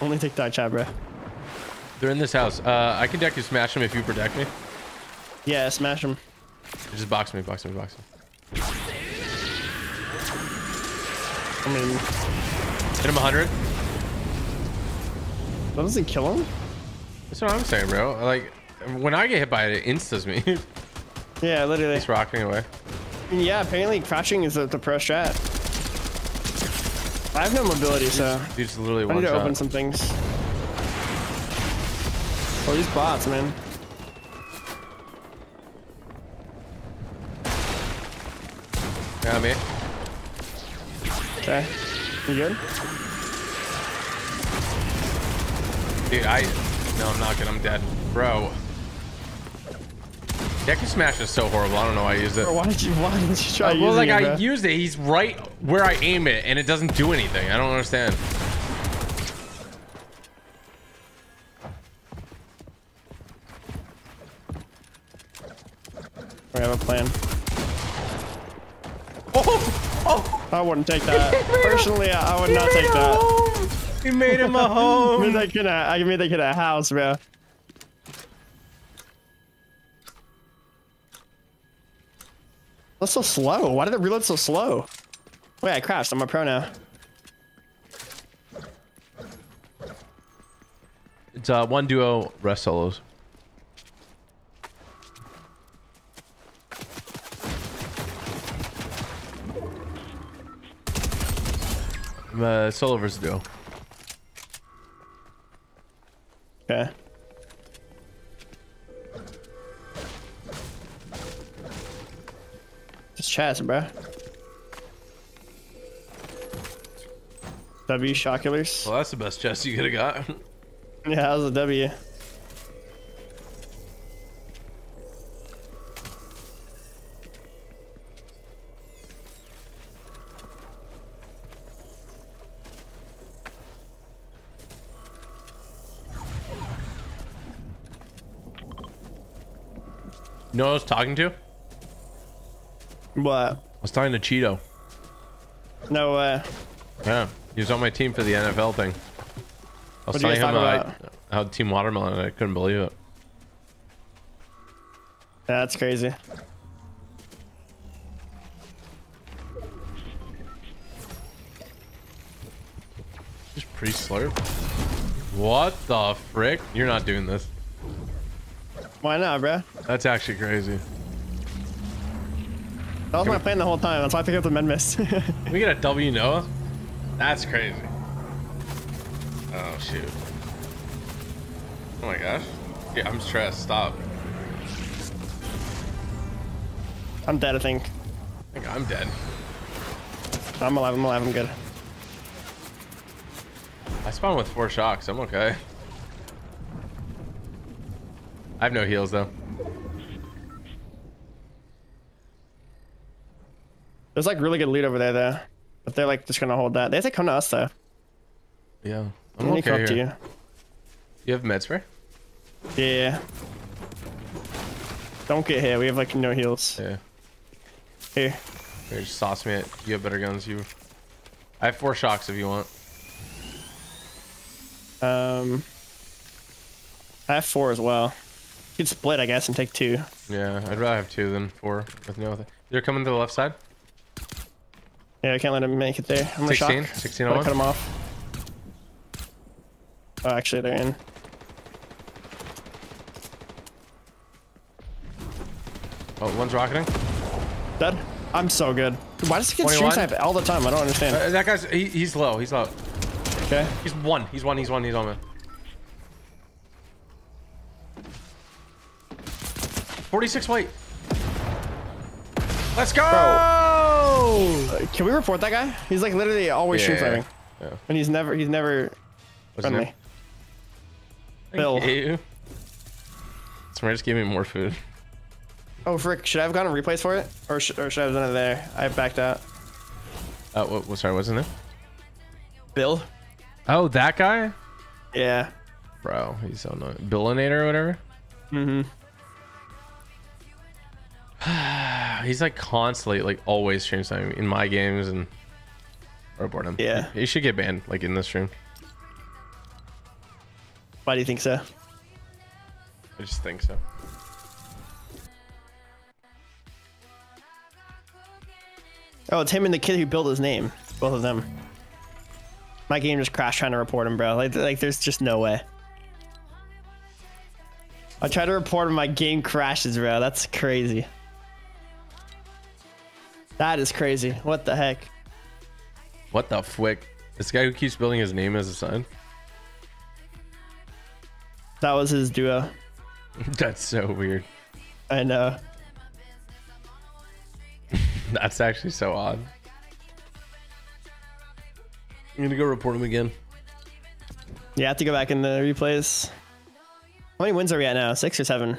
Only TikTok chat, bro. They're in this house. Uh, I can deck you smash them if you protect me. Yeah, smash them. Just box me, box me, box me. I mean, Hit him 100. that doesn't kill him. That's what I'm saying, bro. Like, when I get hit by it, it instas me. Yeah, literally. It's rocking away. Yeah, apparently crashing is the, the pro strat. I have no mobility, so Dude's literally I need to shot. open some things. Oh, these bots, man. Yeah, me. Okay. You good? Dude, I... No, I'm not good. I'm dead. Bro. Deku Smash is so horrible. I don't know why I use it. Or why did you why did you try Uh, well, like it, I bro? used it. He's right where I aim it, and it doesn't do anything. I don't understand. We have a plan. Oh, oh! I wouldn't take that. Personally, I I would not take that. He made him a home. made that kid a, I made that kid a house, bro. That's so slow. Why did it reload so slow? Wait, I crashed. I'm a pro now. It's uh, one duo rest solos. Uh, solo versus duo. Okay. Just chest, bro. W shoculars. Well, that's the best chest you could have got. Yeah, that was a W. You know I was talking to? What? I was talking to Cheeto. No way. Yeah, he was on my team for the NFL thing. I was What'd you telling him about? how Team Watermelon, and I couldn't believe it. That's crazy. Just pre slurp. What the frick? You're not doing this. Why not, bro? That's actually crazy. That was my plan the whole time. That's why I picked up the med mist. We get a W Noah? That's crazy. Oh shoot. Oh my gosh. Yeah, I'm stressed. Stop. I'm dead, I think. I think I'm dead. I'm alive. I'm alive. I'm good. I spawned with four shocks. I'm okay. I have no heals though. There's like really good loot over there, though. But they're like just gonna hold that. They have to come to us, though. Yeah. I'm to come okay up to here. you. You have med spray? Yeah. Don't get hit. We have like no heals. Yeah. Here. Here, just sauce me it. You have better guns. You. I have four shocks if you want. Um. I have four as well. You could split, I guess, and take two. Yeah, I'd rather have two than four with no. Th They're coming to the left side. Yeah, I can't let him make it there. I'm gonna 16, shock. 16 Gotta on cut one. him off. Oh, actually, they're in. Oh, one's rocketing. Dead. I'm so good. Why does he get stream 21? snipe all the time? I don't understand. Uh, that guy's he, he's low. He's low. Okay. He's one. He's one. He's one. He's on me. 46 weight. Let's go! Uh, Can we report that guy? He's like literally always stream Yeah. sniping, Yeah. and he's never he's never What's friendly. Bill. Thank you. Somebody just gave me more food. Oh frick! Should I have gone and replays for it, or sh or should I have done it there? I backed out. Oh, what, what, sorry, wasn't name? Bill. Oh, that guy? Yeah. Bro, he's so annoying. Billinator or whatever? Mm-hmm. He's like constantly, like always stream sniping in my games and report him. Yeah. He should get banned, like in this stream. Why do you think so? I just think so. Oh, it's him and the kid who built his name. Both of them. My game just crashed trying to report him, bro. Like, like there's just no way. I try to report him, my game crashes, bro. That's crazy. That is crazy. What the heck? What the fwick? This guy who keeps building his name as a sign? That was his duo. That's so weird. I know. That's actually so odd. I'm gonna go report him again. You have to go back in the replays. How many wins are we at now? Six or seven?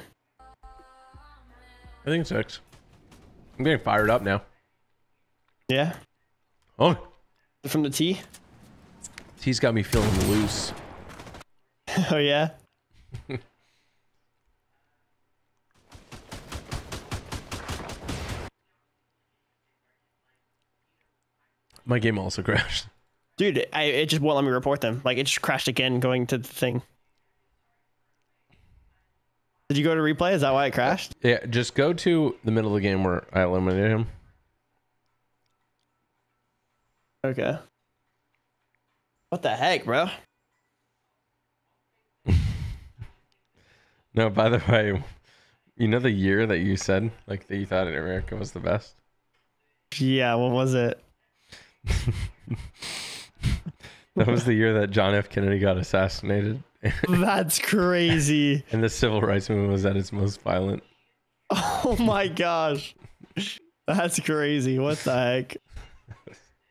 I think six. I'm getting fired up now. Yeah. Oh, From the T? he's got me feeling loose. oh, yeah. My game also crashed. Dude, I, it just won't let me report them. Like, it just crashed again going to the thing. Did you go to replay? Is that why it crashed? Yeah, just go to the middle of the game where I eliminated him. Okay. What the heck, bro? No, by the way, you know the year that you said like that you thought America was the best. Yeah, what was it? That was the year that John F. Kennedy got assassinated, That's crazy. and the civil rights movement was at its most violent. Oh my gosh. That's crazy. What the heck?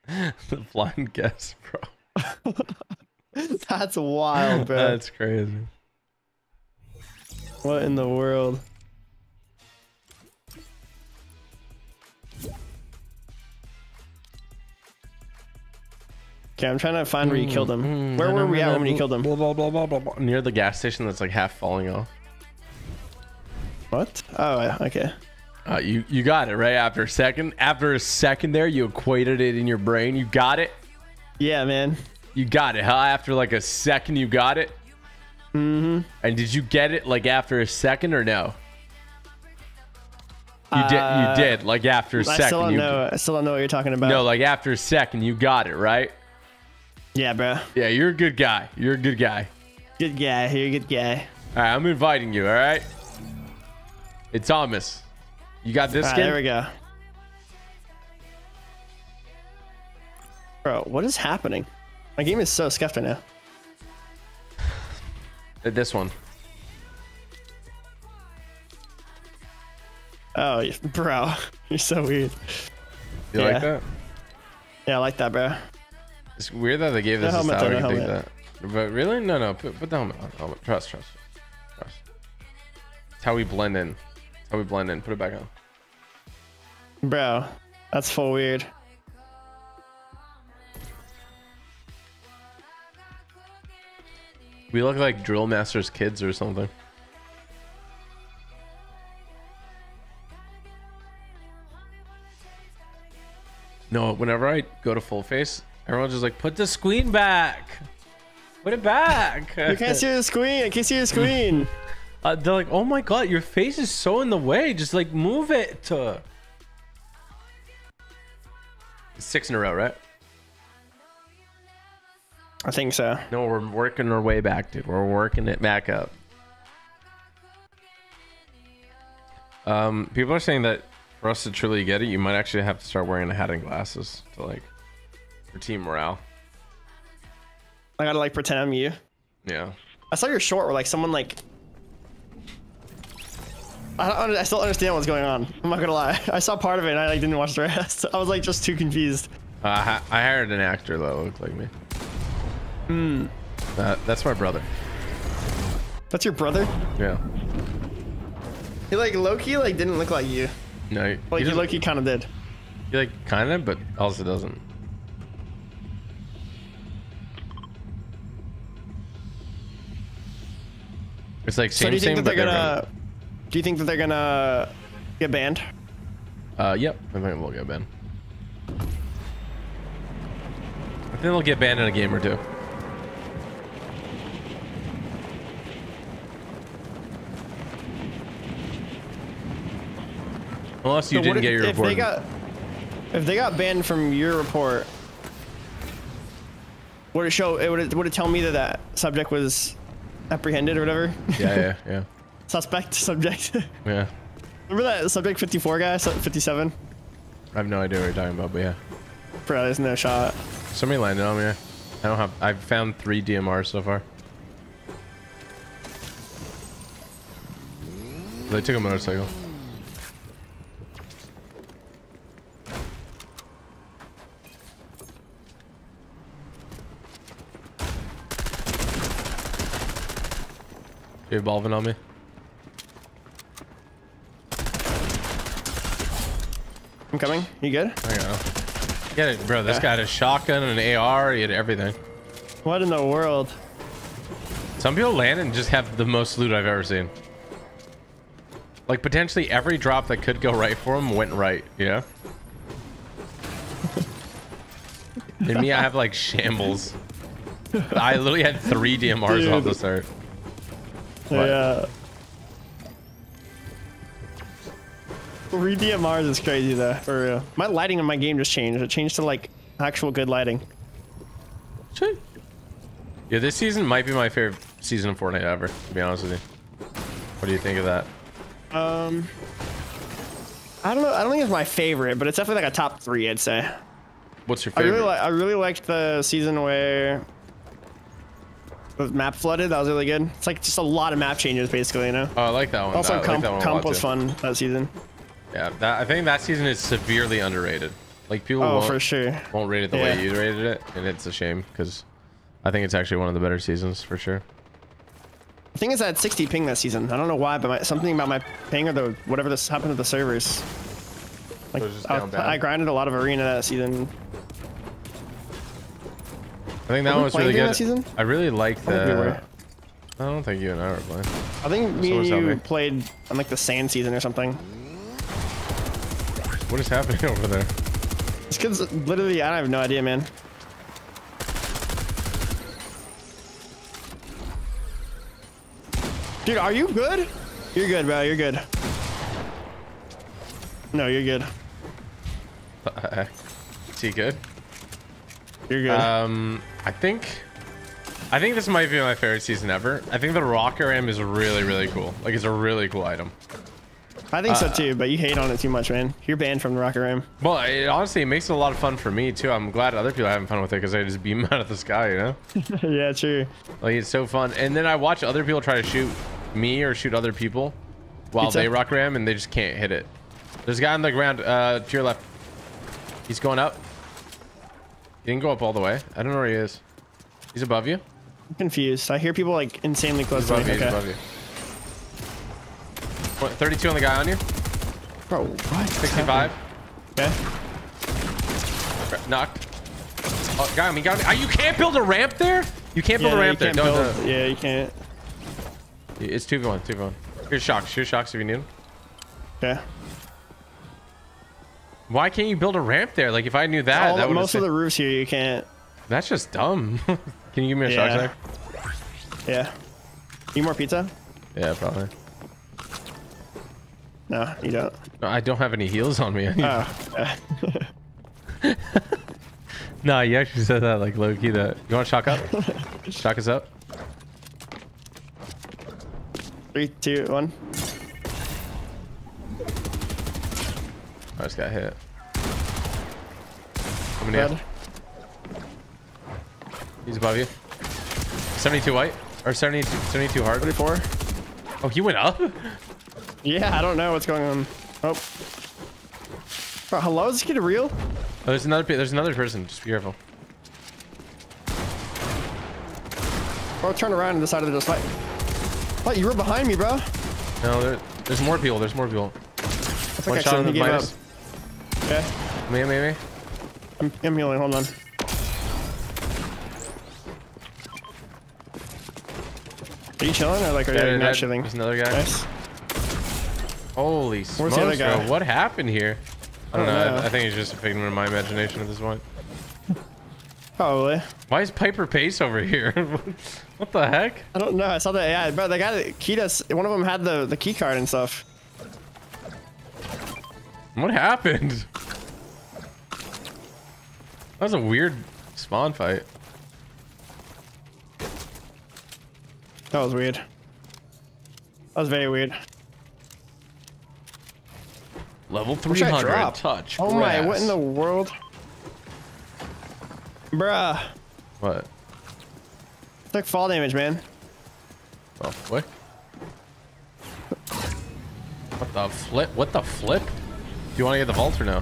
the blind guess, bro. That's wild, bro. That's crazy. What in the world? Okay, I'm trying to find where you killed him. Mm, mm, where mm, were we at when you killed him? Blah, blah, blah, blah, blah, blah. Near the gas station that's like half falling off. What? Oh, yeah, okay. Uh, you you got it right after a second. After a second there, you equated it in your brain. You got it. Yeah, man. You got it, huh? After like a second, you got it. Mm-hmm. And did you get it like after a second or no? You did. Uh, You did. Like after a I still second. don't You, know. I still don't know what you're talking about. no, like after a second, you got it right. Yeah, bro. Yeah, you're a good guy. You're a good guy. Good guy. You're a good guy. All right, I'm inviting you. All right. It's Thomas, you got this right, there we go. Bro, what is happening? My game is so scuffed right now. This one. Oh, bro, you're so weird. You Yeah. like that? Yeah, I like that, bro. It's weird that they gave The this a helmet, where the you think that. But really, no, no. Put, put the helmet on. Helmet. Trust, trust, trust. It's how we blend in. How we blend in. Put it back on. Bro, that's full weird. We look like drill masters kids or something. No, whenever I go to full face, everyone's just like, put the screen back. Put it back. You can't see the screen. I can't see the screen. Uh, they're like, oh my god, your face is so in the way. Just like move it. Six in a row, right? I think so. No, we're working our way back, dude. We're working it back up. Um, people are saying that for us to truly get it, you might actually have to start wearing a hat and glasses to like for team morale. I gotta like pretend I'm you. Yeah. I saw your short where like someone like. I don't. I still understand what's going on. I'm not gonna lie. I saw part of it and I like didn't watch the rest. I was like just too confused. Uh, I hired an actor that looked like me. Hmm. Uh, that's my brother. That's your brother. Yeah. He like Loki like didn't look like you. No, he, Like he, you doesn't- Loki kind of did. he like kind of, but also doesn't. It's like So same do you think same, that they're but gonna? Different. Do you think that they're gonna get banned? Uh, yep. I think we'll get banned. I think they'll get banned in a game or two. Unless you So didn't if, get your if report. they got if they got banned from your report, would it show? It would it, would it tell me that that subject was apprehended or whatever? yeah, yeah, yeah, Suspect subject. yeah. Remember that subject 54 guy, 57? I have no idea what you're talking about, but yeah. Bro, there's no shot. Somebody landed on me. I don't have. I've found three DMRs so far. They took a motorcycle. You're evolving on me? I'm coming. You good? I got. Get it, bro. This guy had a shotgun and an AR. He had everything. What in the world? Some people land and just have the most loot I've ever seen. Like potentially every drop that could go right for him went right. Yeah. and me, I have like shambles. I literally had three DMRs off the Dude. start. What? Yeah. Three DMRs is crazy though, for real. My lighting in my game just changed. It changed to like actual good lighting. Yeah, this season might be my favorite season of Fortnite ever. To be honest with you. What do you think of that? Um, I don't know. I don't think it's my favorite, but it's definitely like a top three. I'd say. What's your I favorite? really like. I really liked the season where the map flooded. That was really good. It's like just a lot of map changes, basically. You know. oh, I like that one. Also, I like comp, that one comp was too. fun that season. Yeah, that, I think that season is severely underrated. Like people Oh, won't, for sure. won't rate it the Yeah. way you rated it, and it's a shame because I think it's actually one of the better seasons for sure. The thing is, I had 60 ping that season. I don't know why, but my, something about my ping or the whatever this happened to the servers. Like, it was just I, down bad? I grinded a lot of arena that season. I think that Were one was really good. that season? I really liked I the. I don't think you and I were playing. I think me Someone and you me. played on like the sand season or something. What is happening over there? This kid's literally, I have no idea, man. Dude, are you good? You're good, bro. You're good. No, you're good. Uh, Is he good? You're good. Um, I think, I think this might be my favorite season ever. I think the rocket ram is really, really cool. Like, it's a really cool item. I think so uh, too, but you hate on it too much, man. You're banned from the rocket ram. Well, it, honestly, it makes it a lot of fun for me too. I'm glad other people are having fun with it because I just beam out of the sky, you know? yeah, true. Like, it's so fun. And then I watch other people try to shoot me or shoot other people while Pizza? they rock ram and they just can't hit it. There's a guy on the ground, uh, to your left. He's going up. He didn't go up all the way. I don't know where he is. He's above you. I'm confused. I hear people like insanely close He's to me. above you. He's Okay. above you. What, 32 on the guy on you. Bro, what? 65. Okay. Knocked. Oh, got me. Got me. Ah, you can't build a ramp there. You can't build Yeah, a ramp there. can't Don't, Yeah, you can't. don't. It's 2v1. 2v1. Here's shocks. Here's shocks if you need them. Okay. Why can't you build a ramp there? Like if I knew that, All, that would most of the roofs here you can't. That's just dumb. Can you give me a Yeah. shock there? Yeah. Need more pizza? Yeah, probably. No, you don't. No, I don't have any heals on me. Oh. no, you actually said that like low key. That you want to shock up? shock us up. three, two, one. I just got hit. Coming Red. He's above you. 72 white or 72, 72 hard. 44. Oh, he went up. Yeah, I don't know what's going on. Oh. Bro, hello? Is this kid real? Oh, there's another. There's another person. Just be careful. Bro, turn around and decided to just fight. What? You were behind me, bro. No, there, there's more people. There's more people. Think One I shot on the gave up. Okay. Me, me, me. I'm, I'm healing. Hold on. Are you chilling or like are you not chilling? There's another guy. Nice. Holy smokes, bro. What happened here? I don't oh, I know. don't know. I, I think it's just a figment of my imagination at this point. Probably. Why is Piper Pace over here? what the heck? I don't know. I saw that. Yeah, bro. The guy that keyed us. One of them had the the key card and stuff. What happened? That was a weird spawn fight. That was weird. That was very weird. Level What should I 300 touch. Oh my! What in the world? Bruh. What? Took fall damage, man. Oh, what? What the flip? What the flip? Do you want to get the vault or no?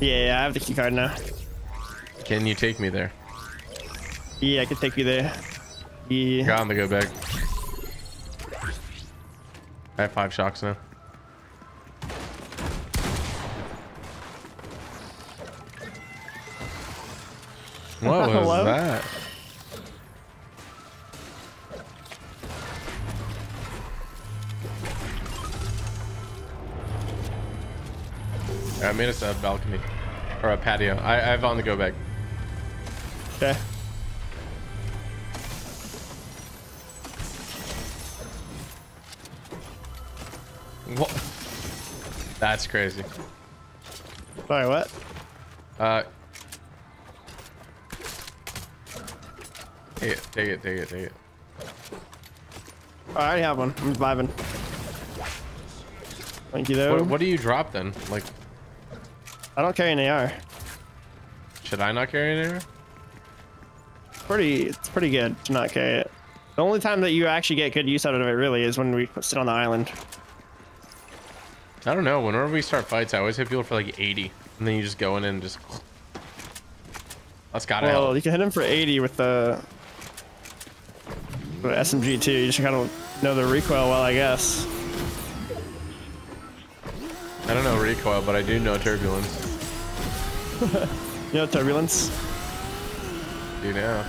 Yeah, yeah, I have the key card now. Can you take me there? Yeah, I can take you there. Yeah. Got on the go bag. I have five shocks now. What was that? I made us a balcony or a patio. I, I have on the go bag. Okay. What? That's crazy. Sorry, what? Uh, take it, take it, take it, take it. I already have one. I'm vibing. Thank you, though. What, what do you drop then? Like, I don't carry an AR. should I not carry it anywhere? Pretty, it's pretty good to not carry it. The only time that you actually get good use out of it really is when we sit on the island. I don't know. Whenever we start fights, I always hit people for like 80, and then you just go in and just. That's gotta Well, help. you can hit him for 80 with the, the SMG too. You just kind of know the recoil well, I guess. I don't know recoil, but I do know turbulence. You know turbulence. Do now.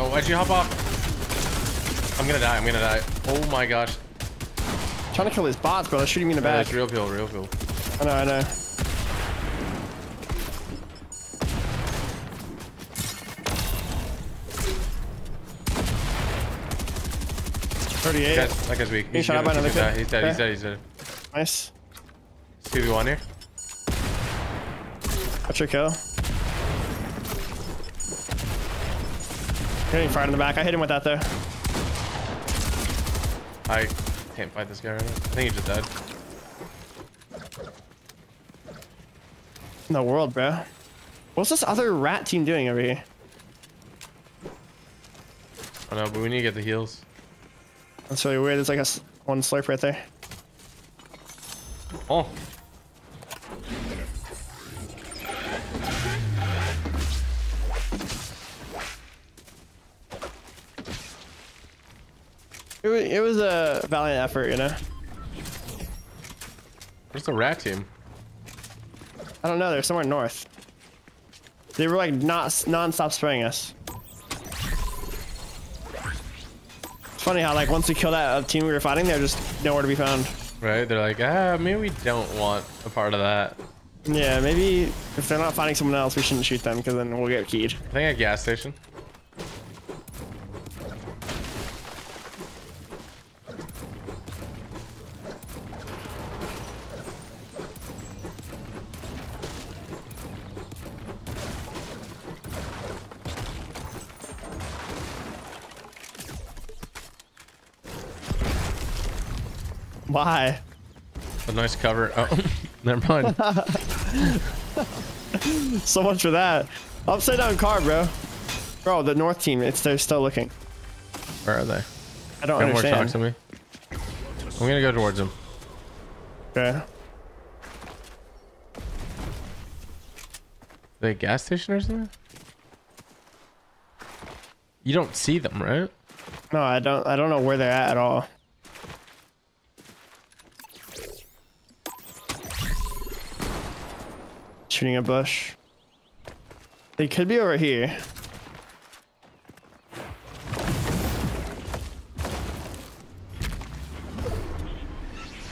No, why'd you hop off? I'm gonna die, I'm gonna die. Oh my gosh. Trying trying to kill these bots, bro. They're shooting me in the Yeah, back. it's real people, real people. I know, I know. Thirty-eight. That guy's, that guy's weak. Being shot at by another he's dead. He's dead. He's dead. Nice. He's dead. 2v1 here. That's your kill. Getting fired in the back. I hit him with that though. I can't fight this guy right now. I think he just died. In the world, bro. What's this other rat team doing over here? I know, but we need to get the heals. That's really weird. There's like a one slurp right there. Oh, It was, it was a valiant effort, you know. where's the rat team? I don't know. They're somewhere north. They were like not non-stop spraying us. It's funny how like once we kill that uh, team we were fighting, they're just nowhere to be found. Right? They're like, ah, maybe we don't want a part of that. Yeah, maybe if they're not finding someone else, we shouldn't shoot them because then we'll get keyed. I think a gas station. Why? A nice cover. Oh, never mind. So much for that. Upside down car, bro. Bro, the north team, it's they're still looking. Where are they? I don't Got more understand. talks on me. I'm gonna go towards them. Okay. They a gas station or something? You don't see them, right? No, I don't. I don't know where they're at at all. Shooting a bush. They could be over here.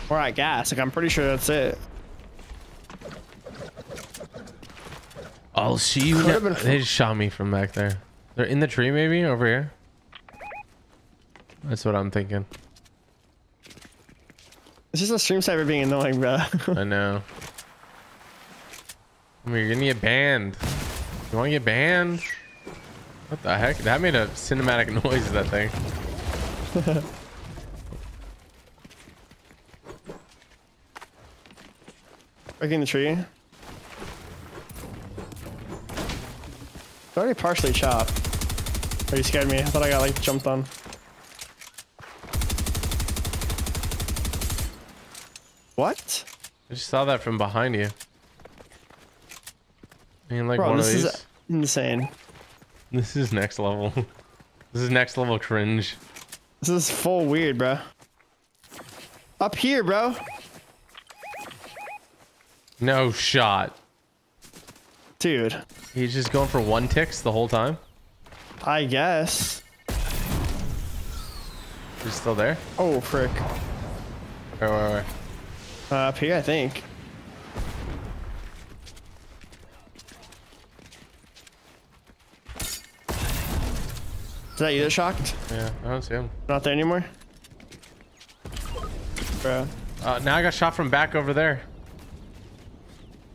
Or at gas. Like I'm pretty sure that's it. I'll see you. Could've now. been- They just shot me from back there. They're in the tree, maybe over here. That's what I'm thinking. It's just a stream sniper being annoying, bro. I know. I mean, you're gonna get banned. You want to get banned? What the heck? That made a cinematic noise. That thing. Breaking the tree. It's already partially chopped. Oh, you scared me. I thought I got like jumped on. What? I just saw that from behind you. I mean, like Bro, one of this these. is insane. This is next level. this is next level cringe. This is full weird, bro. Up here, bro. No shot. Dude, He's just going for one ticks the whole time. I guess. He's still there. Oh, frick. Where, where, where? Uh, up here, I think. Is that you that shocked? Yeah, I don't see him. Not there anymore? Bro. Uh, now I got shot from back over there.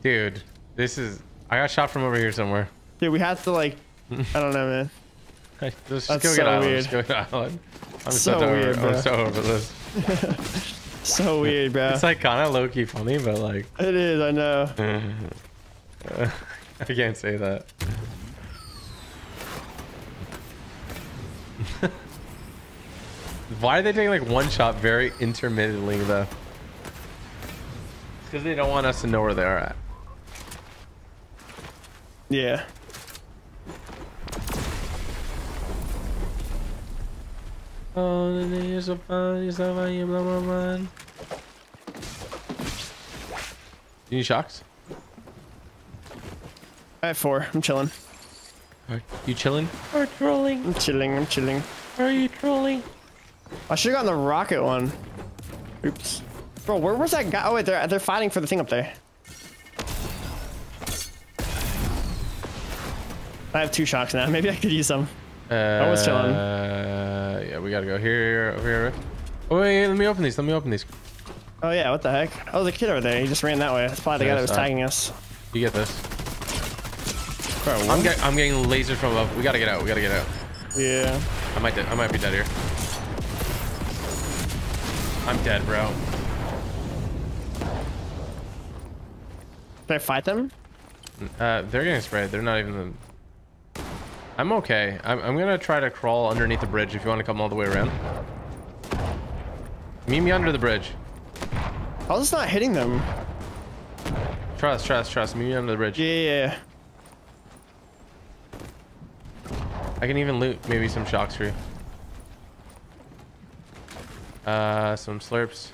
Dude, this is. I got shot from over here somewhere. Dude, we have to like, I don't know, man. Let's just That's go so get island. weird. Just go get island. I'm So so, over. weird, I'm bro. so over this. So weird, bro. It's like kind of low key funny, but like it is, I know. I can't say that. Why are they taking like one shot very intermittently though? Because they don't want us to know where they are at. Yeah. Oh, the day is so fun, you're so fun, you blow my mind. You need shocks? I have four. I'm chilling. Are you chilling? Or trolling? I'm chilling. I'm chilling. Are you trolling? I should have gotten the rocket one. Oops. Bro, where was that guy? Oh wait, they're they're fighting for the thing up there. I have two shocks now. Maybe I could use some. Uh, was chilling. yeah, we gotta go here, over here. Oh wait, let me open these. Let me open these. Oh yeah, what the heck? Oh, the kid over there. He just ran that way. That's probably the Yeah, guy that was sorry. tagging us. You get this. Bro, I'm get, I'm getting lasers from above. We gotta get out. We gotta get out. yeah. I might I might be dead here. I'm dead, bro. Can I fight them? Uh, they're getting sprayed. They're not even. The... I'm okay. I'm, I'm gonna try to crawl underneath the bridge. If you want to come all the way around. Meet me under the bridge. I was just not hitting them. Trust, trust, trust. Meet me under the bridge. Yeah, yeah, yeah. I can even loot maybe some shocks for you. Uh, some slurps.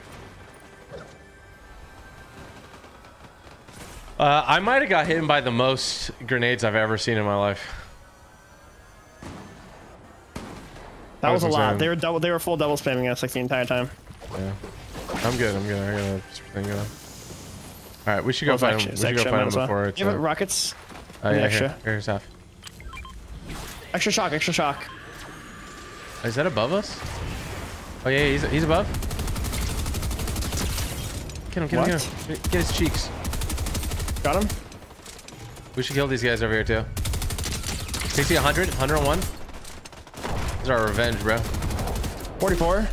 Uh, I might have got hit by the most grenades I've ever seen in my life. That was a lot. They were double. They were full double spamming us like the entire time. Yeah. I'm good. I'm good. I got a thing going. All right, we should go find extra- We should go find him as well. before it's. Have uh, rockets. oh, yeah, extra. Here, here's half. Extra shock. Extra shock. Is that above us? Oh yeah, he's he's above. Get him! Get him! Get him! Get his cheeks. Got him. We should kill these guys over here too. CC 100, 101. This is our revenge, bro. 44.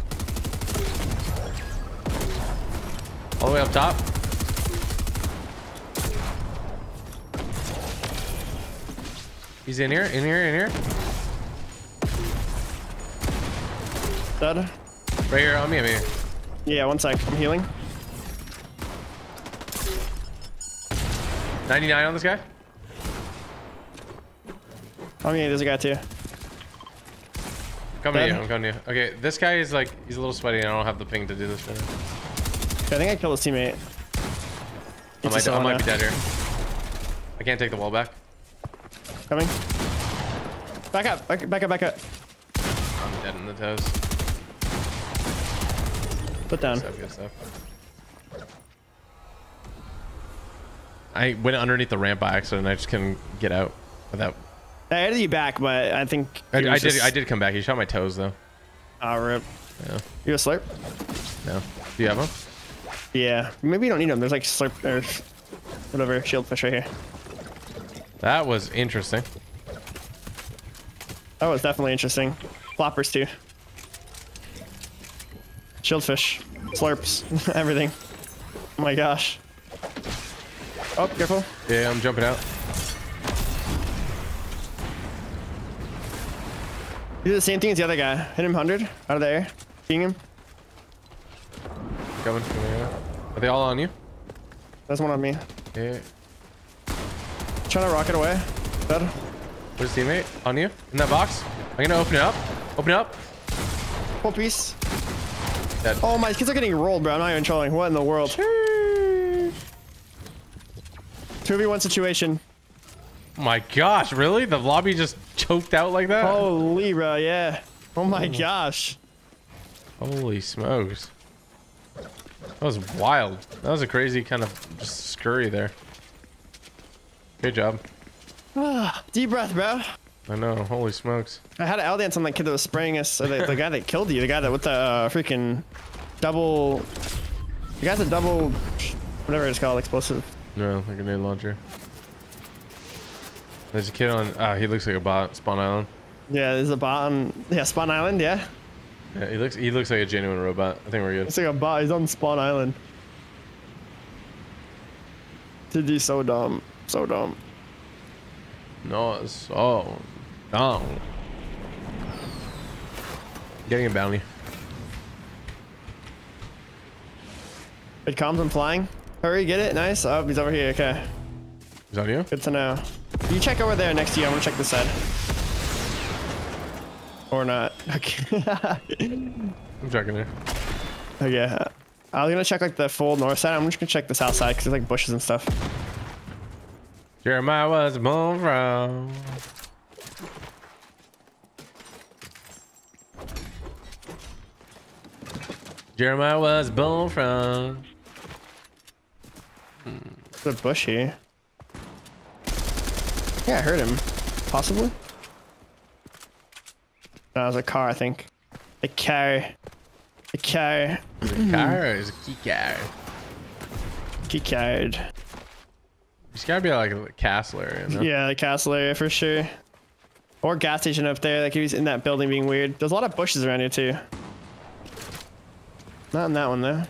All the way up top. He's in here, in here, in here. Dead. Right here, on me, on me. Yeah, one sec. I'm healing. 99 on this guy. Oh yeah, there's a guy too. Coming to you, I'm coming to you. Okay, this guy is like, he's a little sweaty and I don't have the ping to do this right now. Okay, I think I killed his teammate. I might, I might be dead here. I can't take the wall back. Coming. Back up. Back, back up. Back up. I'm dead in the toes. Put down. Stuff, good stuff. I went underneath the ramp by accident. I just couldn't get out without. I added you back, but I think I, I was did. just- I did come back. He shot my toes though. Ah, rip. Yeah. You have a slurp? No. Do you have him? Yeah. Maybe you don't need them. There's like slurp or whatever shieldfish right here. That was interesting. That was definitely interesting. Floppers too. Shieldfish, slurps, everything. Oh my gosh. Oh, careful. Yeah, I'm jumping out. You did the same thing as the other guy. Hit him 100 out of the air. Seeing him. Coming. coming out. Are they all on you? That's one on me. Yeah. Trying to rocket away. Dead. Where's teammate? On you? In that box? I'm gonna open it up. Open it up. Full piece. Dead. Oh, my kids are getting rolled, bro. I'm not even trolling. What in the world? 2v1 situation. Oh my gosh, really? The lobby just choked out like that? Holy, bro. Yeah. Oh my hmm. gosh. Holy smokes. That was wild. That was a crazy kind of just scurry there. Good job. Deep breath, bro. I know. Holy smokes. I had an L dance on that kid that was spraying us. The, the guy that killed you. The guy that with the uh, freaking double. The guy's a double. Whatever it's called, explosive. No, like a grenade launcher. There's a kid on. Ah, he looks like a bot. Spawn Island. Yeah, there's a bot on. Yeah, Spawn Island. Yeah, Yeah, he looks. He looks like a genuine robot. I think we're good. it's like a bot. He's on Spawn Island. Dude, he's so dumb. So dumb. No, it's so dumb. Getting a bounty. It comes and flying. Hurry, get it. Nice. Oh, he's over here. Okay. Is that you? Good to know. You check over there next to you. I'm gonna check this side. Or not. Okay. I'm checking it. okay. I was gonna check like the full north side. I'm just gonna check the south side because there's like bushes and stuff. Jeremiah was born from. Jeremiah was born from. The bush here. Yeah, I heard him. Possibly. It was a car, I think. A car. A car. A hmm. Car is a key car. Key card. It's gotta be like a castle area. No? Yeah, the castle area for sure. Or gas station up there. Like he's in that building being weird. There's a lot of bushes around here too. Not in that one though.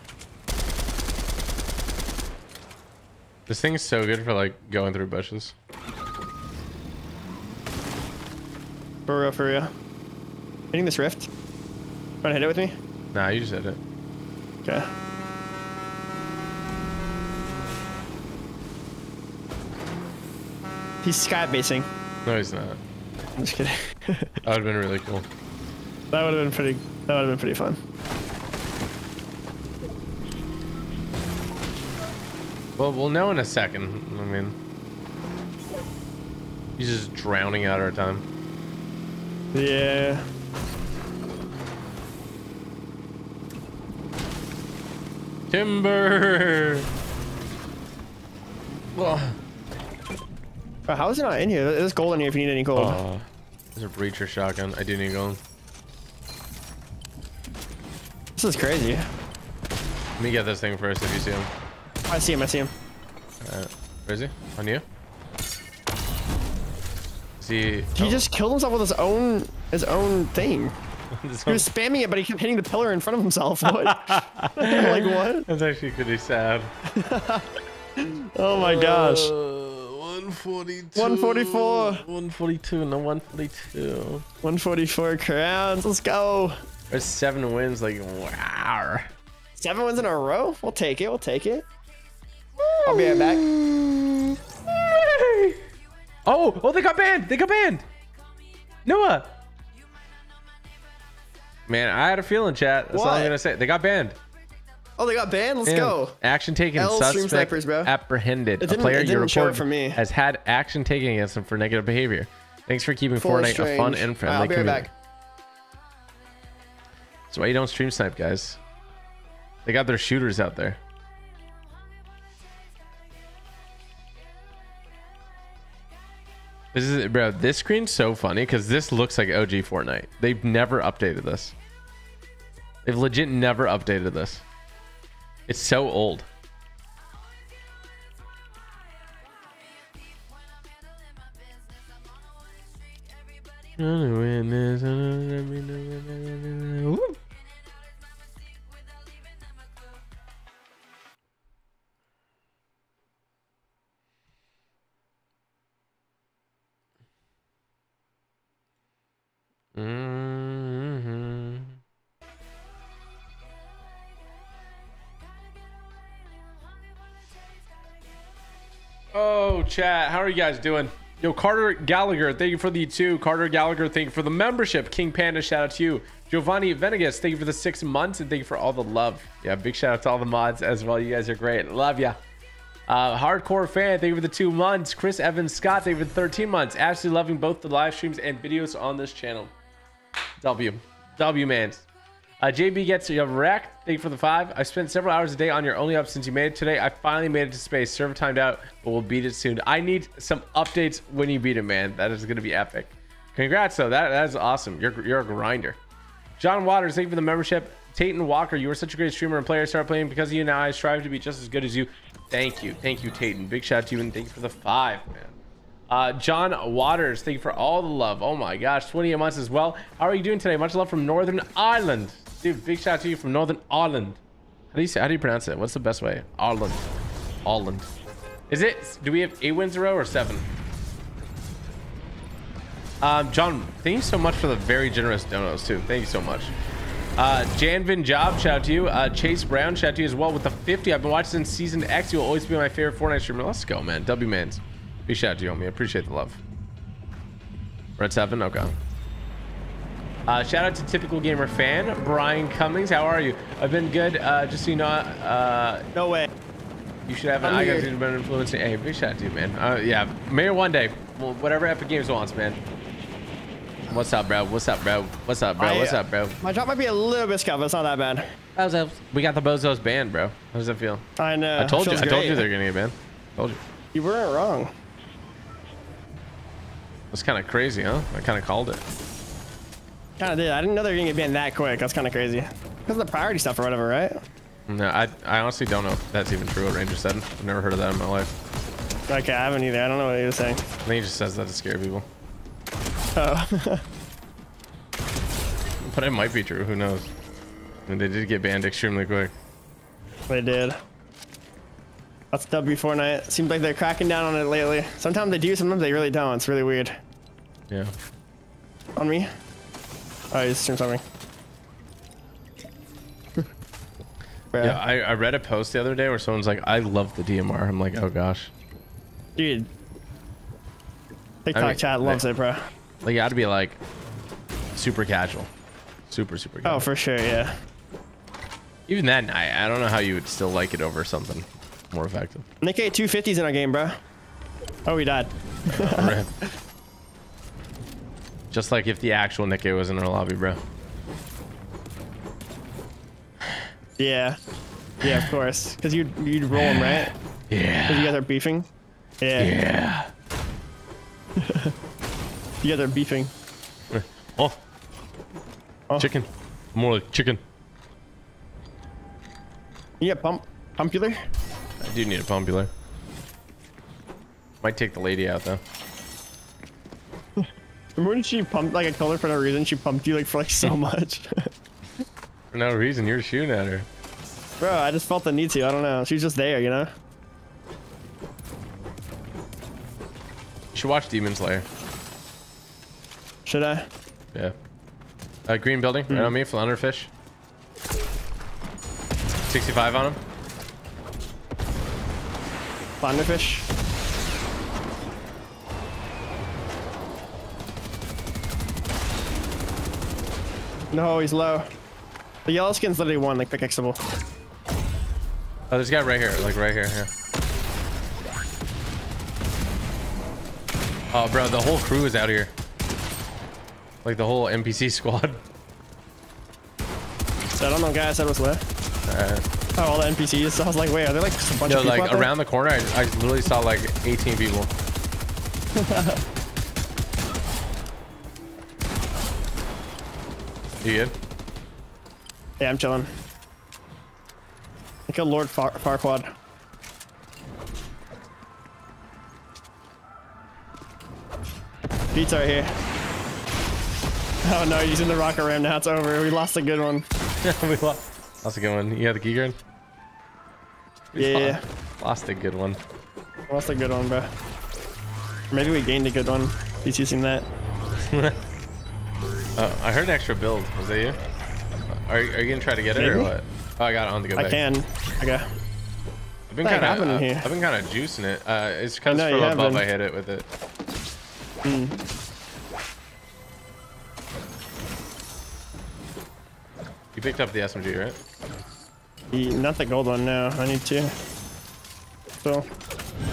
This thing's so good for like going through bushes. For real, for real. Hitting this rift. Wanna hit it with me? Nah, you just hit it. Okay. He's sky basing. No, he's not. I'm just kidding. That would have been really cool. that would have been pretty. That would have been pretty fun. Well, we'll know in a second. I mean, he's just drowning out our time. Yeah. Timber. Well, how is it not in here? There's gold in here if you need any gold. uh, there's a breacher shotgun. I do need gold. This is crazy. Let me get this thing first if you see him. I see him. I see him. Alright. Where is he? On you? Is he? He just killed himself with his own his own thing. This He was spamming it, but he kept hitting the pillar in front of himself. What? like what? That's actually pretty sad. Oh my gosh. Uh, 142. 144. 142. No 142. 144 crowns. Let's go. There's seven wins. Like wow. Seven wins in a row. We'll take it. We'll take it. I'll be right back. Oh, oh, they got banned. They got banned. Noah. Man, I had a feeling, chat. That's all I'm gonna say. They got banned. Oh, they got banned. Let's Yeah. go. Action taken. L stream Suspect snipers, bro. apprehended. It A player it you didn't show it report for me. has had action taken against him for negative behavior. Thanks for keeping Full Fortnite a fun and Alright, friendly I'll be right community. back. That's why you don't stream snipe, guys. They got their shooters out there. This is bro. This screen's so funny because this looks like OG Fortnite. They've never updated this. They've legit never updated this. It's so old. Woo. Mhm. Oh, chat. How are you guys doing? Yo, Carter Gallagher, thank you for the two. Carter Gallagher, thank you for the membership. King Panda, shout out to you. Giovanni Venegas, thank you for the six months and thank you for all the love. Yeah, big shout out to all the mods as well. You guys are great. Love ya. Uh, hardcore fan, thank you for the two months. Chris Evans Scott, thank you for the 13 months. Absolutely loving both the live streams and videos on this channel. W. W, man. Uh, JB gets you wrecked. Thank you for the five. I spent several hours a day on your only up since you made it today. I finally made it to space. Server timed out, but we'll beat it soon. I need some updates when you beat it, man. That is going to be epic. Congrats, though. That, that is awesome. You're, you're a grinder. John Waters, thank you for the membership. Tayton Walker, you were such a great streamer and player. Start playing because of you now. I strive to be just as good as you. Thank you. Thank you, Tayton. Big shout out to you and thank you for the five, man. Uh, John Waters, thank you for all the love. Oh my gosh, 28 months as well. How are you doing today? Much love from Northern Ireland. Dude, big shout out to you from Northern Ireland. How do you say, how do you pronounce it? What's the best way? Ireland. Ireland. Is it, do we have eight wins in a row or seven? Um, John, thank you so much for the very generous donos too. Thank you so much. Uh, Janvin Job, shout out to you. Uh, Chase Brown, shout out to you as well with the 50. I've been watching since season X. You'll always be my favorite Fortnite streamer. Let's go, man. W Mans. Big shout out to you, homie. I appreciate the love. Red 7? Okay. Uh, shout out to Typical Gamer fan, Brian Cummings. How are you? I've been good. Uh, just so you know, uh, No way. you should have an I got to better influence. Hey, big shout out to you, man. Uh, yeah, maybe one day. Well, whatever Epic Games wants, man. What's up, bro? What's up, bro? What's up, bro? I, What's up, bro? My drop might be a little bit scuffed, but it's not that bad. How's up? We got the bozos banned, bro. How does that feel? I know. I told you. feels I told you they're gonna get banned. Told you. You weren't wrong. That's kind of crazy, huh? I kind of called it. Kind of did. I didn't know they were gonna get banned that quick. That's kind of crazy. Because of the priority stuff or whatever, right? No, I, I honestly don't know if that's even true what Ranger said. I've never heard of that in my life. Okay, I haven't either. I don't know what he was saying. I think he just says that to scare people. Oh. But it might be true. Who knows? And they did get banned extremely quick. they did. That's W Fortnite. Seems like they're cracking down on it lately. Sometimes they do, sometimes they really don't. It's really weird. Yeah. On me? Oh, he's stream something. Yeah, I, I read a post the other day where someone's like, I love the DMR. I'm like, oh gosh. Dude. TikTok I mean, chat loves it, bro. Like, you gotta be like super casual. Super, super oh, casual. Oh, for sure, yeah. Even that, I, I don't know how you would still like it over something more effective. Nick A250's in our game, bro. Oh, he died. Rip. Just like if the actual Nikkei was in our lobby, bro. Yeah. Yeah, of course. Because you'd, you'd roll him, right? Yeah. Because you guys are beefing? Yeah. Yeah. You guys are beefing. Oh, Oh. chicken. More like chicken. You get pump, pumpular? I do need a pump popular. Might take the lady out though. Remember when she pumped like a color for no reason? She pumped you like for like so much. For no reason, you're shooting at her. Bro, I just felt the need to. I don't know. She's just there, you know? You should watch Demon Slayer. Should I? Yeah. Uh, green building, right on me, flounderfish. 65 on him. Thunderfish? No, he's low. The yellow skin's literally one, like pickaxeable. Oh, there's a guy right here, like right here, here. Oh, bro, the whole crew is out here. Like the whole NPC squad. So I don't know, guys. That was left. All the NPCs. So I was like, wait, are there like a bunch No, of people like out there? around the corner, I, I literally saw like 18 people. you good? Yeah, I'm chilling. Like a Lord Far Farquaad. Pete's right here. Oh no, he's in the rocket ram now. It's over. We lost a good one. Yeah, we lost. That's a good one. You got the key? Yeah, lost- yeah. Lost a good one. Lost a good one, bro. Maybe we gained a good one. He's using that. Oh, I heard an extra build. Was that you? Are, are you gonna try to get it or what? Oh, I got it on the go I back. can. Okay. I've been kind of. Uh. I've been kind of juicing it. Uh, it's because know from above. I hit it with it. You picked up the SMG, right? Not the gold one, no. I need to. So,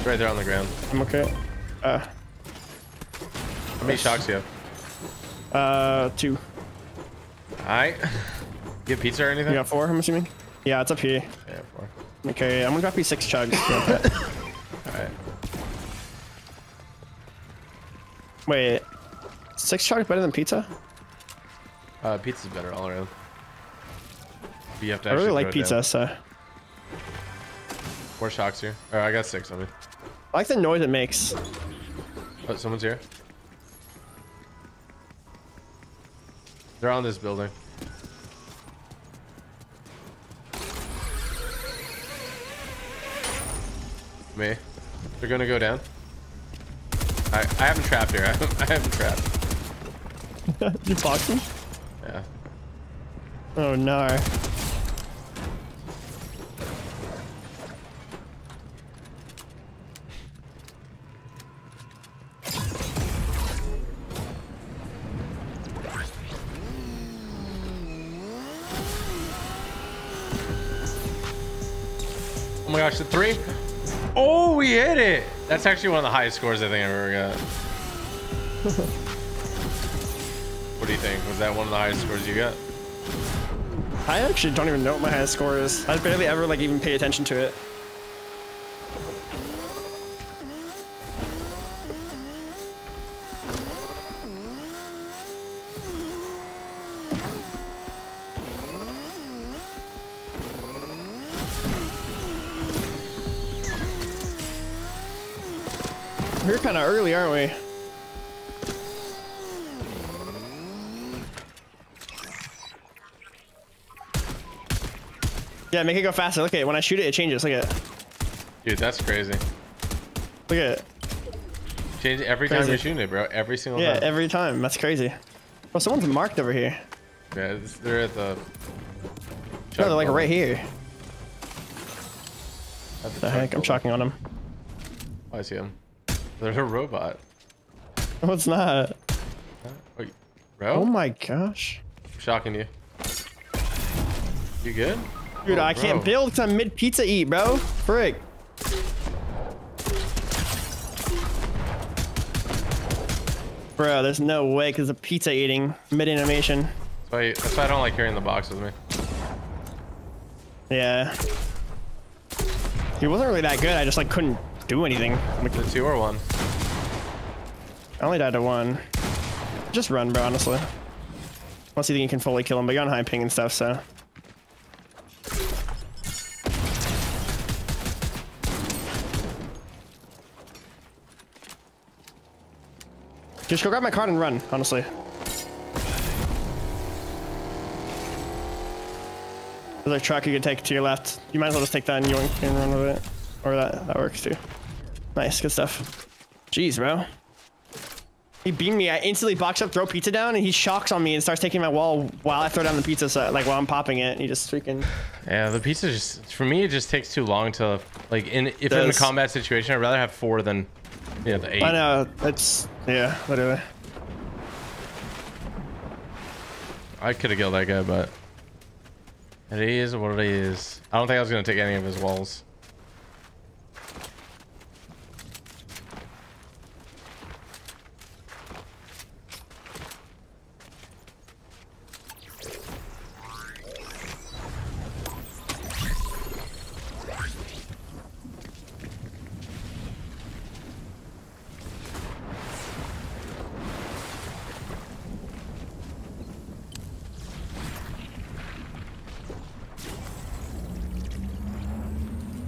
right there on the ground. I'm okay. Uh, How many shocks you have? uh, two. Alright. Get pizza or anything? You got four, I'm assuming? Yeah, it's up here. Yeah, four. Okay, I'm gonna drop you six chugs. Alright. Wait, six chugs better than pizza? Uh, pizza's better all around. You have to I really like pizza, down. so Four shocks here. Oh, I got six on me. I like the noise it makes. Oh, someone's here. They're on this building. Me. They're gonna go down. I I haven't trapped here. I haven't, I haven't trapped. you boxing? Yeah. Oh no. My gosh, the three. Oh, we hit it. That's actually one of the highest scores I think I've ever got. What do you think? Was that one of the highest scores you got? I actually don't even know what my highest score is. I barely ever like even pay attention to it. Kind of early, aren't we? Yeah, make it go faster. Look at it. When I shoot it, it changes. Look at it. Dude, that's crazy. Look at it. Change every time Crazy. you're shooting it, bro. Every single Yeah, time. Yeah, every time. That's crazy. Well, someone's marked over here. yeah, they're at the. No, they're like right here. At The truck heck? I'm shocking on them. Oh, I see them. There's a robot. No, it's not. Wait, bro? Oh my gosh. I'm shocking you. You good? Dude, Oh, I can't build because I'm mid pizza eat, bro. Frick. Bro, there's no way because of pizza eating mid animation. That's why, that's why I don't like carrying the box with me. Yeah. He wasn't really that good. I just like couldn't do anything. Like, The two or one? I only died to one. Just run, bro, honestly. Unless you think you can fully kill him, but you're on high ping and stuff, so. Just go grab my card and run, honestly. There's a truck you can take to your left. You might as well just take that and yoink and run with it. Or that, that works too. Nice, good stuff. Jeez, bro. He beamed me. I instantly box up, throw pizza down, and he shocks on me and starts taking my wall while I throw down the pizza, so, like while I'm popping it. He just freaking. Yeah, the pizza just for me it just takes too long to like in if in a combat situation I'd rather have four than yeah the eight. I know. It's yeah, literally. I could have killed that guy, but it is what it is. I don't think I was gonna take any of his walls.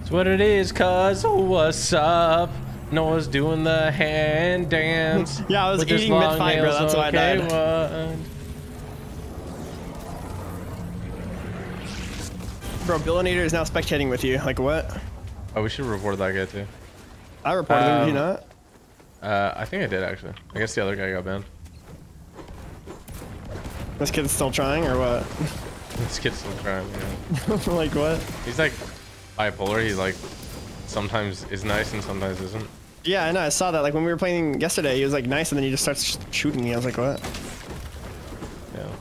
It's what it is, cuz what's up? Noah's doing the hand dance. Yeah, I was with eating mid-fight, bro, nails, that's why I died. what? Bro, Billinator is now spectating with you. Like what? Oh, we should report that guy too. I reported him. Did you Um, not? Uh, I think I did actually. I guess the other guy got banned. This kid's still trying, or what? This kid's still trying. Yeah. like what? He's like bipolar. He's like sometimes is nice and sometimes isn't. Yeah, I know. I saw that. Like when we were playing yesterday, he was like nice, and then he just starts sh- shooting me. I was like, what? Yeah.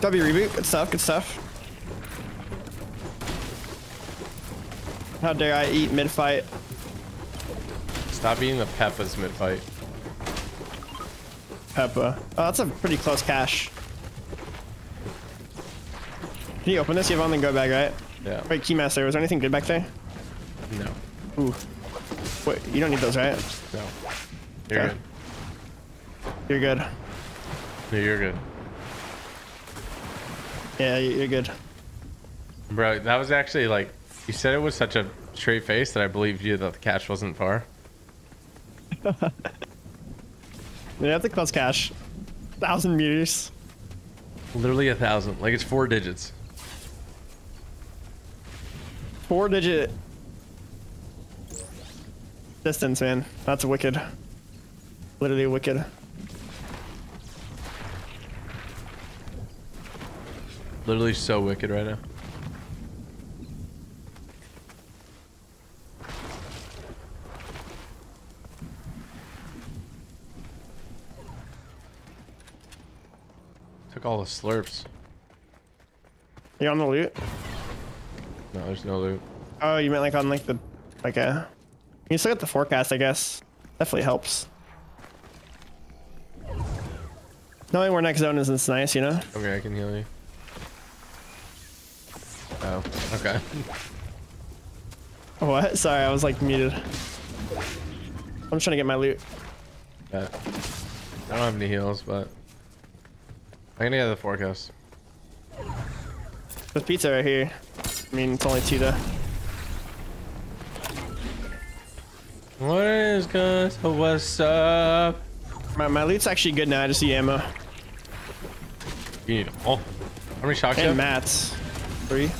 W reboot. Good stuff. Good stuff. How dare I eat mid fight? Stop eating the Peppas mid fight. Peppa. Oh, that's a pretty close cache. Can you open this? You have only go bag, right? Yeah. Wait, Keymaster, was there anything good back there? No. Ooh. Wait, you don't need those, right? No. You're Okay. good. You're good. No, you're good. Yeah, you- you're good. Bro, that was actually like you said it was such a straight face that I believed you that the catch wasn't far. Yeah, that's a close cache. Thousand meters. Literally a thousand. Like it's four digits. Four digit distance, man. That's wicked. Literally wicked. Literally so wicked right now. Took all the slurps. You on the loot? No, there's no loot. Oh, you meant like on like the like a. You still got the forecast, I guess. Definitely helps. Knowing where next zone is, is nice, you know? Okay, I can heal you. Oh, okay. What? Sorry, I was like muted. I'm trying to get my loot. Bet. I don't have any heals, but I'm gonna get the forecast. There's pizza right here. I mean, it's only two though. What is good? What's up? My, my loot's actually good now. I just see ammo. You need oh, how many shocks you And have? mats. Three.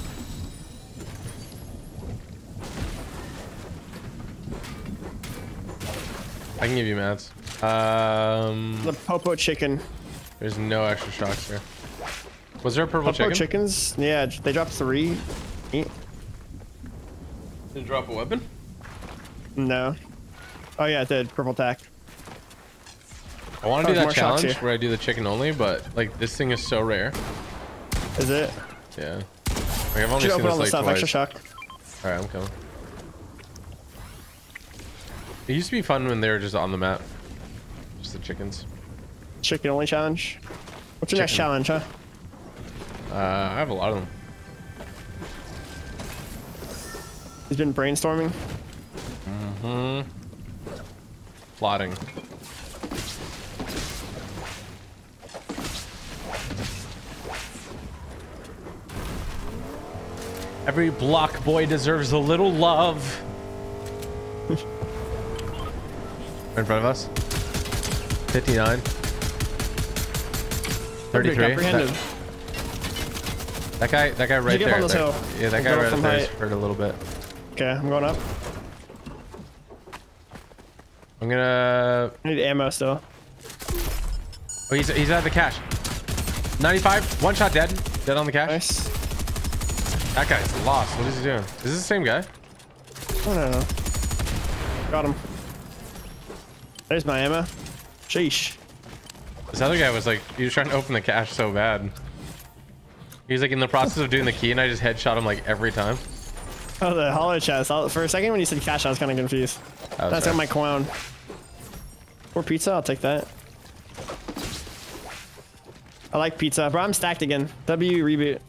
I can give you mats. Um, The Popo chicken. there's no extra shocks here. Was there a purple Popo chicken? chickens? Yeah, they dropped three. Eat. Did it drop a weapon? No. Oh yeah, it did. Purple tack. I want to do that challenge where I do the chicken only, but like this thing is so rare. Is it? Yeah. Like I've only Should seen open all the this like stuff. twice. Extra shock. All right, I'm coming. It used to be fun when they were just on the map. Just the chickens. Chicken only challenge. What's your next challenge, huh? Uh, I have a lot of them. He's been brainstorming. Mm-hmm. Plotting. Every block boy deserves a little love. in front of us. 59. 33. That, that guy, that guy right there. on that- yeah, that guy right from there is height. hurt a little bit. Okay, I'm going up. I'm gonna I need ammo still. Oh, he's he's at the cache. 95, one shot dead. Dead on the cache. Nice. That guy's lost. What is he doing? Is this the same guy? I don't know. Got him. There's my ammo. Sheesh. This other guy was like, he was trying to open the cache so bad. He was like in the process of doing the key, and I just headshot him like every time. Oh, the hollow chest. For a second when you said cash, I was kind of confused. Was That's got my clown. Or pizza, I'll take that. I like pizza, bro. I'm stacked again. W reboot.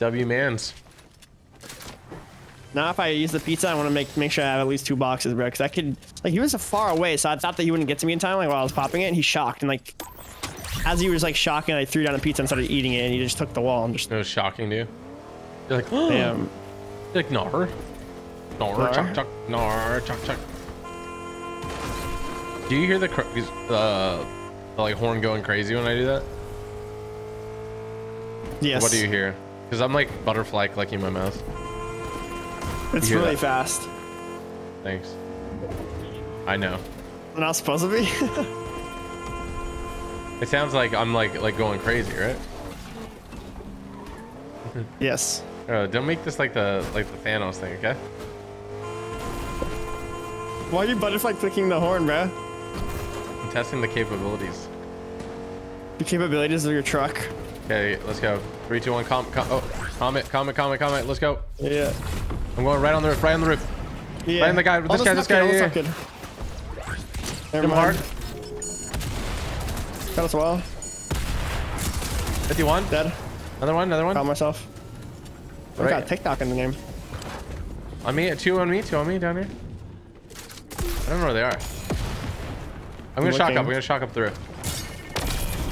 W mans. Now, if I use the pizza, I want to make make sure I have at least two boxes, bro. Because I could, like, he was so far away, so I thought that he wouldn't get to me in time, like while I was popping it, and he shocked, and like, as he was like shocking, I threw down a pizza and started eating it, and he just took the wall and just, It was shocking to you. You're like, damn. Like, nar. Nar, Nar? chuck, chuck, nar, chuck, chuck. Do you hear the, uh, the like horn going crazy when I do that? Yes. What do you hear? Because I'm like butterfly clicking my mouth. It's really that? fast. Thanks. I know. I'm not supposed to be. It sounds like I'm like like going crazy, right? yes. Uh, don't make this like the like the Thanos thing, okay? Why are you butterfly clicking the horn, bro? I'm testing the capabilities. The capabilities of your truck. Okay, let's go. Three, two, one. Com, com oh, comment, comment, comment, comment. Let's go. Yeah. I'm going right on the roof. Right on the roof. Yeah. Right in the guy- this guy, this guy, yeah. almost not good. Hit him hard. Got us well. 51. Dead. Another one. Another one. Found myself. I Right. got TikTok in the game. On me. Two on me. Two on me down here. I don't know where they are. I'm gonna shock up. I'm gonna shock up through.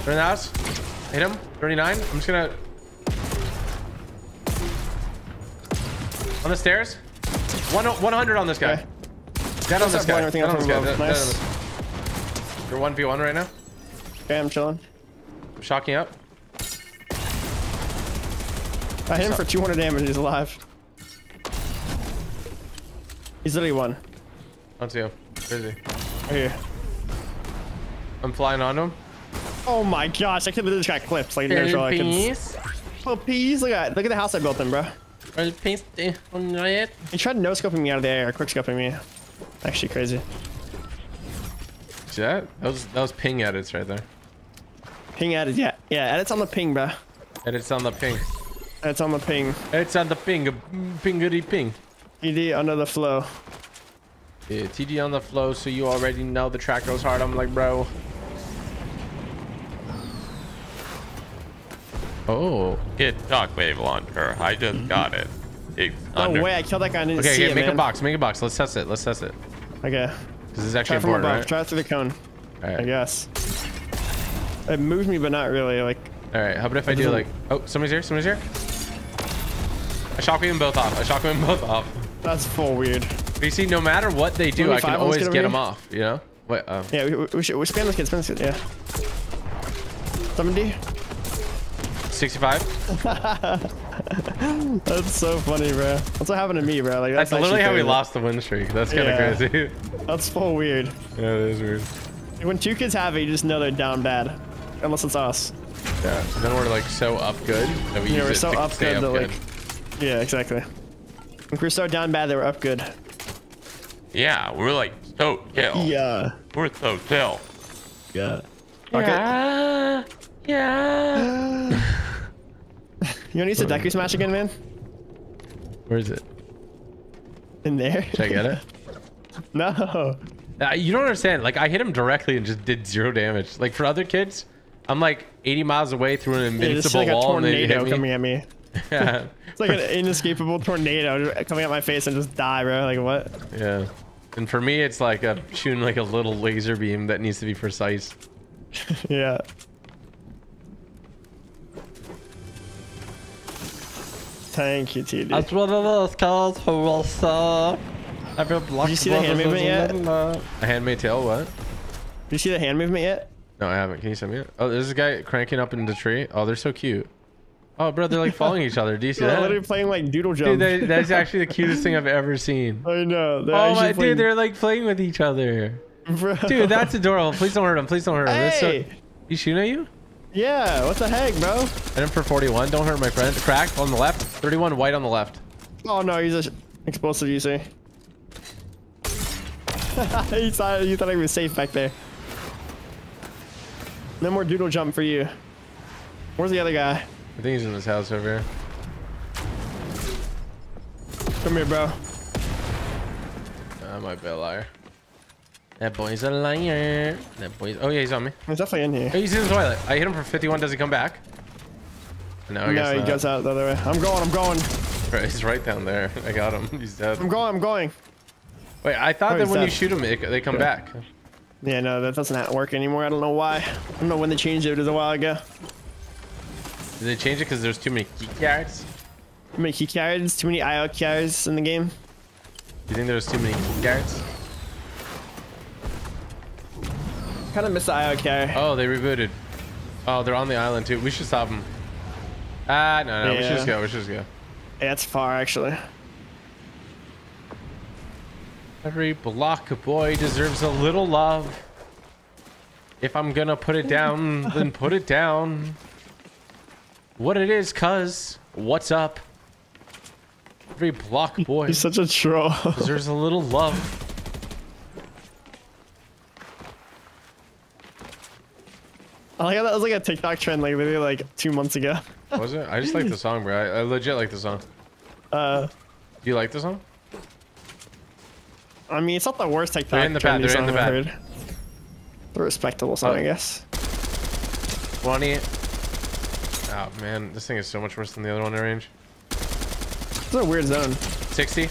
They're in the house. Hit him. 39. I'm just gonna. On the stairs. One, 100 on this guy. Okay. Dead on this guy. everything Dead on this guy. above. Dead- dead on Nice. this- You're 1v1 right now. Okay, I'm chilling. I'm shocking up. I hit him for 200 damage. He's alive. He's literally one. On two. Where is he? Right here. I'm flying onto him. Oh my gosh! I can't believe this got clipped. Like no show. I can. Peace. Oh, peas! Look at look at the house I built him, bro. Well, peace. eh, on it. He tried no scoping me out of the air, quick scoping me. Actually crazy. See that? That was that was ping edits right there. Ping added, yeah, yeah. Edits on the ping, bro. Edits on the ping. Edits on the ping. It's on the ping. Pingity ping. ED under the flow. Yeah, TG on the flow, so you already know the track goes hard. I'm like, bro. Oh. Get shockwave launcher. I just mm-hmm. got it. It's No under- way, I killed that guy and didn't Okay, see okay, it, make man. a box, make a box. Let's test it. Let's test it. Okay. This is actually from above. important, right? Try through the cone. All I guess. It moves me, but not really. Like, All right. How about if I do like? Oh, somebody's here. Somebody's here. I shockwave them both off. I shockwave them both off. that's full weird. But you see, no matter what they do, I can always get get them off. You know? Wait. Um, Yeah, we, we, we should we spam this kid. Spam this kid. Yeah. 70. 65. That's so funny, bro. That's what happened to me, bro. Like That's that's, literally how we lost the win streak. That's kind of Yeah. crazy. That's full weird. yeah, it is weird. When two kids have it, you just know they're down bad. Unless it's us. Yeah. Then we're like so up good that we Yeah, use we're it so to up stay good up that good. like. Yeah, exactly. If we're so down bad, they were up good. Yeah, we're like so kill. Yeah. We're so kill. Yeah. Yeah. Yeah. You want to use the Deku Smash again, man? Where is it? In there? Should I get it? no. Uh, you don't understand. Like I hit him directly and just did zero damage. Like for other kids, I'm like 80 miles away through an Yeah, it's just invincible like a wall and they tornado hit me. coming at me. Yeah. It's like an inescapable tornado coming at my face and just die, bro. Like what? Yeah. And for me, it's like a shooting like a little laser beam that needs to be precise. Yeah. Thank you, TD. That's one of those girls who will serve. Every block Did you see the hand movement yet? A handmade tail, what? Did you see the hand movement yet? No, I haven't. Can you send me it? Oh, there's a guy cranking up in the tree. Oh, they're so cute. Oh, bro, they're like following each other. Do you see that? They're that? literally playing like doodle Dude, jump. they, that's actually the cutest thing I've ever seen. I know. They're Oh my, playing- dude, they're like playing with each other. Bro. Dude, that's adorable. Please don't hurt him. Please don't hurt him. That's so- Hey! you shooting at you? Yeah, what the heck, bro? Hit him for 41. Don't hurt my friend. Crack on the left. 31 white on the left. Oh no, he's a explosive, you see. he thought you thought he was safe back there. No more doodle jump for you. Where's the other guy? I think he's in this house over here. Come here, bro. I might be a liar. That boy's a liar. That boy's. Oh yeah, he's on me. He's definitely in here. Oh, he's in the toilet. I hit him for 51. Does he come back? No, I guess No, he goes out the other way. I'm going, I'm going. Right, He's right down there. I got him. He's dead. I'm going, I'm going. Wait, I thought Oh, that when you shoot them, they come back. Yeah, no, that doesn't work anymore. I don't know why. I don't know when they changed it. It was a while ago. Did they change it because there's too many key cards? Too many key cards, too many IO cards in the game. Do you think there's too many key cards? Kind of miss the IO card. Oh, they rebooted. Oh, they're on the island too. We should stop them. Ah, no, no. We should just go. We should just go. Yeah, it's far actually. Every block boy deserves a little love. If I'm gonna put it down, then put it down. What it is, cuz. What's up? Every block boy He's such a troll. there's a little love. I like how that was like a TikTok trend like literally like two months ago. Was it? I just like the song, bro. I, I legit like the song. Uh, Do you like the song? I mean, it's not the worst TikTok They're in the pad, trendy they're in the I've pad. heard. The respectable song, Oh. I guess. 20. Oh, man. This thing is so much worse than the other one in range. It's a weird zone. 60.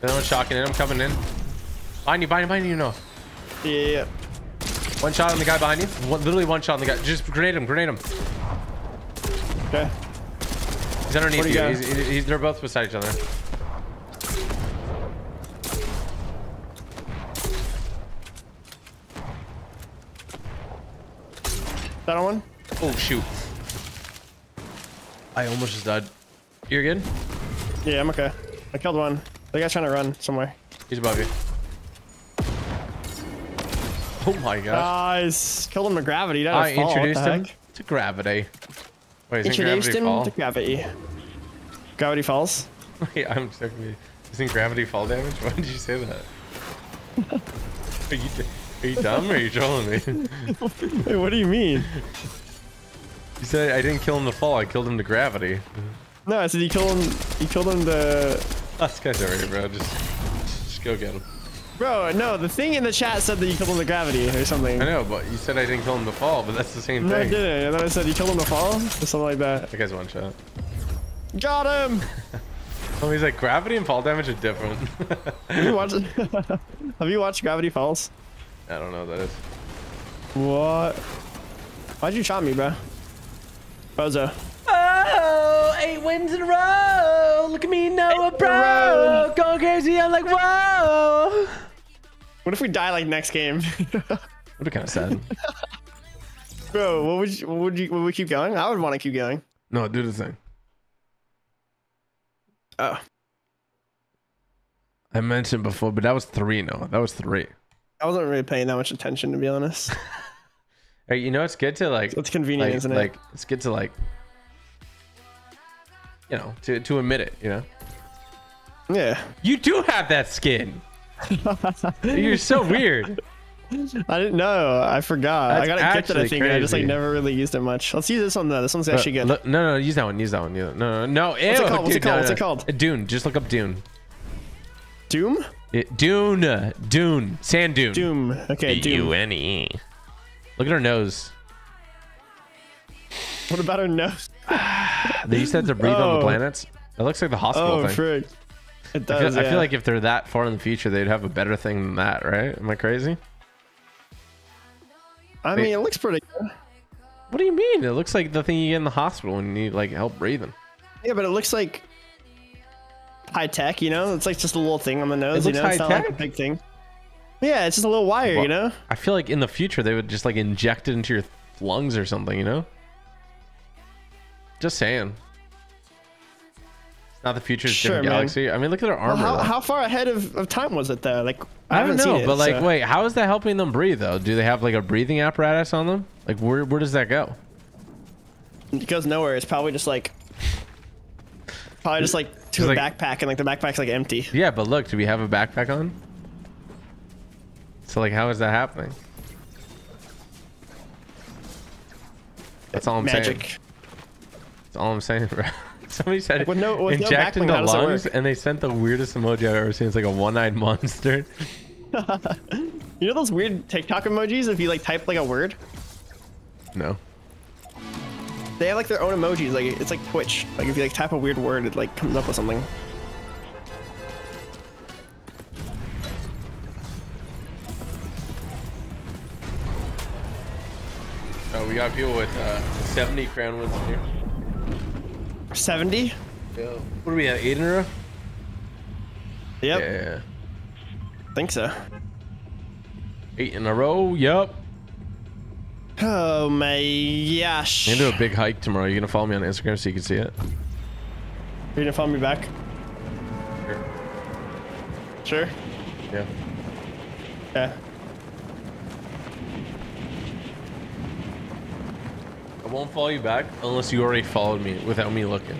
Another one shocking in. I'm coming in. Behind you, behind you, behind you, no. Yeah, yeah, yeah. One shot on the guy behind you. One, literally one shot on the guy. Just grenade him, grenade him. Okay. He's underneath you. He's, he's, he's- they're both beside each other. That one? Oh, shoot. I almost just died. You're good? Yeah, I'm okay. I killed one. The guy's trying to run somewhere. He's above you. Oh my gosh. Nice. Killed him to gravity. That I fall. Introduced him heck? to gravity. Wait, Introduced gravity him fall? to gravity. Gravity falls. Wait, I'm so confused. Isn't gravity fall damage? Why did you say that? are, you, are you dumb or are you trolling me? Wait, what do you mean? You said I didn't kill him to fall, I killed him to gravity. No, I said you killed him. You killed him to. Oh, that's guy's already, bro. Just, just go get him. Bro, no, the thing in the chat said that you killed him to gravity or something. I know, but you said I didn't kill him to fall, but that's the same No, I didn't. And then I said you killed him to fall or something like that. That guy's one shot. Got him. Oh, he's like gravity and fall damage are different. Have you watched? Have you watched Gravity Falls? I don't know what that is. What? Why'd you shot me, bro? Bozo. Oh, eight wins in a row. Look at me, Noah, row. bro. Going crazy. I'm like, whoa. What if we die like next game? Would be kind of sad. Bro, what would you, what would you would we keep going? I would want to keep going. no, do the thing. Oh, I mentioned before, but that was three. No, that was three. I wasn't really paying that much attention to be honest. Hey, you know it's good to like. It's convenient, like, isn't it? Like it's good to like. You know, to to admit it. You know. Yeah. You do have that skin. You're so weird. I didn't know. I forgot. I That's got it gifted, I think, I just like never really used it much. Let's use this one though. This one's actually good. Look- no, no, use that one. Use that one. No, no, no. Ew, it called? What's it called? no, What's it called? Dune. Just look up Dune. Doom? It, Dune. Dune. Sand dune. Doom. Okay, Doom. D-U-N-E. Look at her nose. What about her nose? They used to have to breathe on Oh. the planets. It looks like the hospital Oh, thing. frig. It I does. feel, I feel like if they're that far in the future, they'd have a better thing than that, right? Am I crazy? I mean, it looks pretty good. What do you mean? It looks like the thing you get in the hospital when you need like help breathing. Yeah, but it looks like high tech, you know? It's like just a little thing on the nose, you looks know? It's not like a high-tech? big thing. Yeah, it's just a little wire, Well- you know? I feel like in the future they would just like inject it into your lungs or something, you know? Just saying. It's not the future, it's Sure, different man. galaxy. I mean, look at their Well, armor. how, how far ahead of, of time was it though? Like I don't know, seen it, but like, so- wait, how is that helping them breathe though? Do they have like a breathing apparatus on them? Like, where where does that go? it goes nowhere. It's probably just like probably just like to a like- backpack and like the backpack's like empty. Yeah, but look, do we have a backpack on? So like, how is that happening? That's all I'm saying. Magic. That's all I'm saying, bro. Somebody said With no- with no inject backbling, into lungs, and they sent the weirdest emoji I've ever seen. It's like a one-eyed monster. You know those weird TikTok emojis if you like type like a word? No. They have like their own emojis. Like it's like Twitch. Like if you like type a weird word, it like comes up with something. Oh, we got people with uh, 70 crown wins here. 70? Yeah. What do we have? Eight in a row? Yep. Yeah. Think so. Eight in a row. Yup. Oh my gosh. I'm gonna do a big hike tomorrow. You're gonna follow me on Instagram so you can see it? You're gonna follow me back? Sure. Sure. Yeah. Yeah. I won't follow you back unless you already followed me without me looking.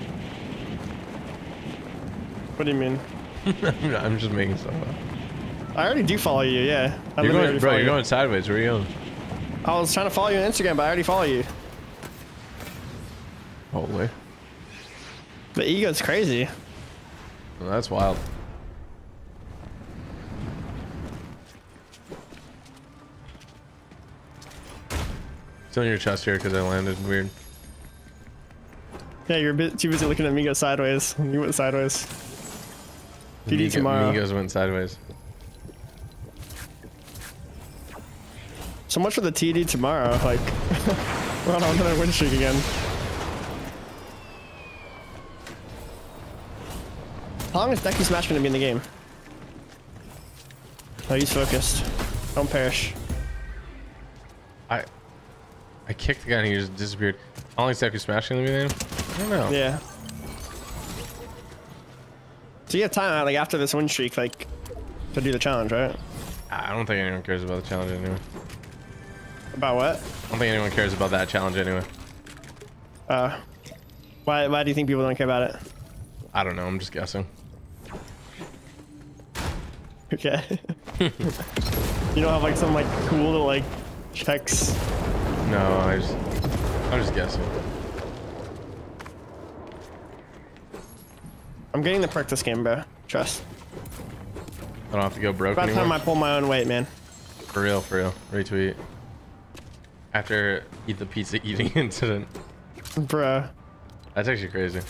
What do you mean? I'm just making stuff up. I already do follow you. Yeah. I You're going, bro, you're you. going sideways. Where are you going? I was trying to follow you on Instagram, but I already follow you. Holy. The ego's crazy. Well, that's wild. It's on your chest here because I landed weird. Yeah, you're a bit too busy looking at me go sideways. You went sideways. TD Migo- tomorrow. Migos went sideways. So much for the TD tomorrow. Like, we're on another win streak again. How long is Deku Smash gonna be in the game? Oh, he's focused. Don't perish. I I kicked the guy and he just disappeared. How long is Deku smashing me then? I don't know. Yeah. So you have time, like after this win streak, like to do the challenge, right? I don't think anyone cares about the challenge anyway. About what? I don't think anyone cares about that challenge anyway. Uh, why? Why do you think people don't care about it? I don't know. I'm just guessing. Okay. you don't have like some like cool little like checks. No, I just I'm just guessing. I'm getting the practice game, bro. Trust. I don't have to go broke About anymore. time I pull my own weight, man. For real, for real. Retweet. After eat the pizza eating incident. Bruh. That's actually crazy.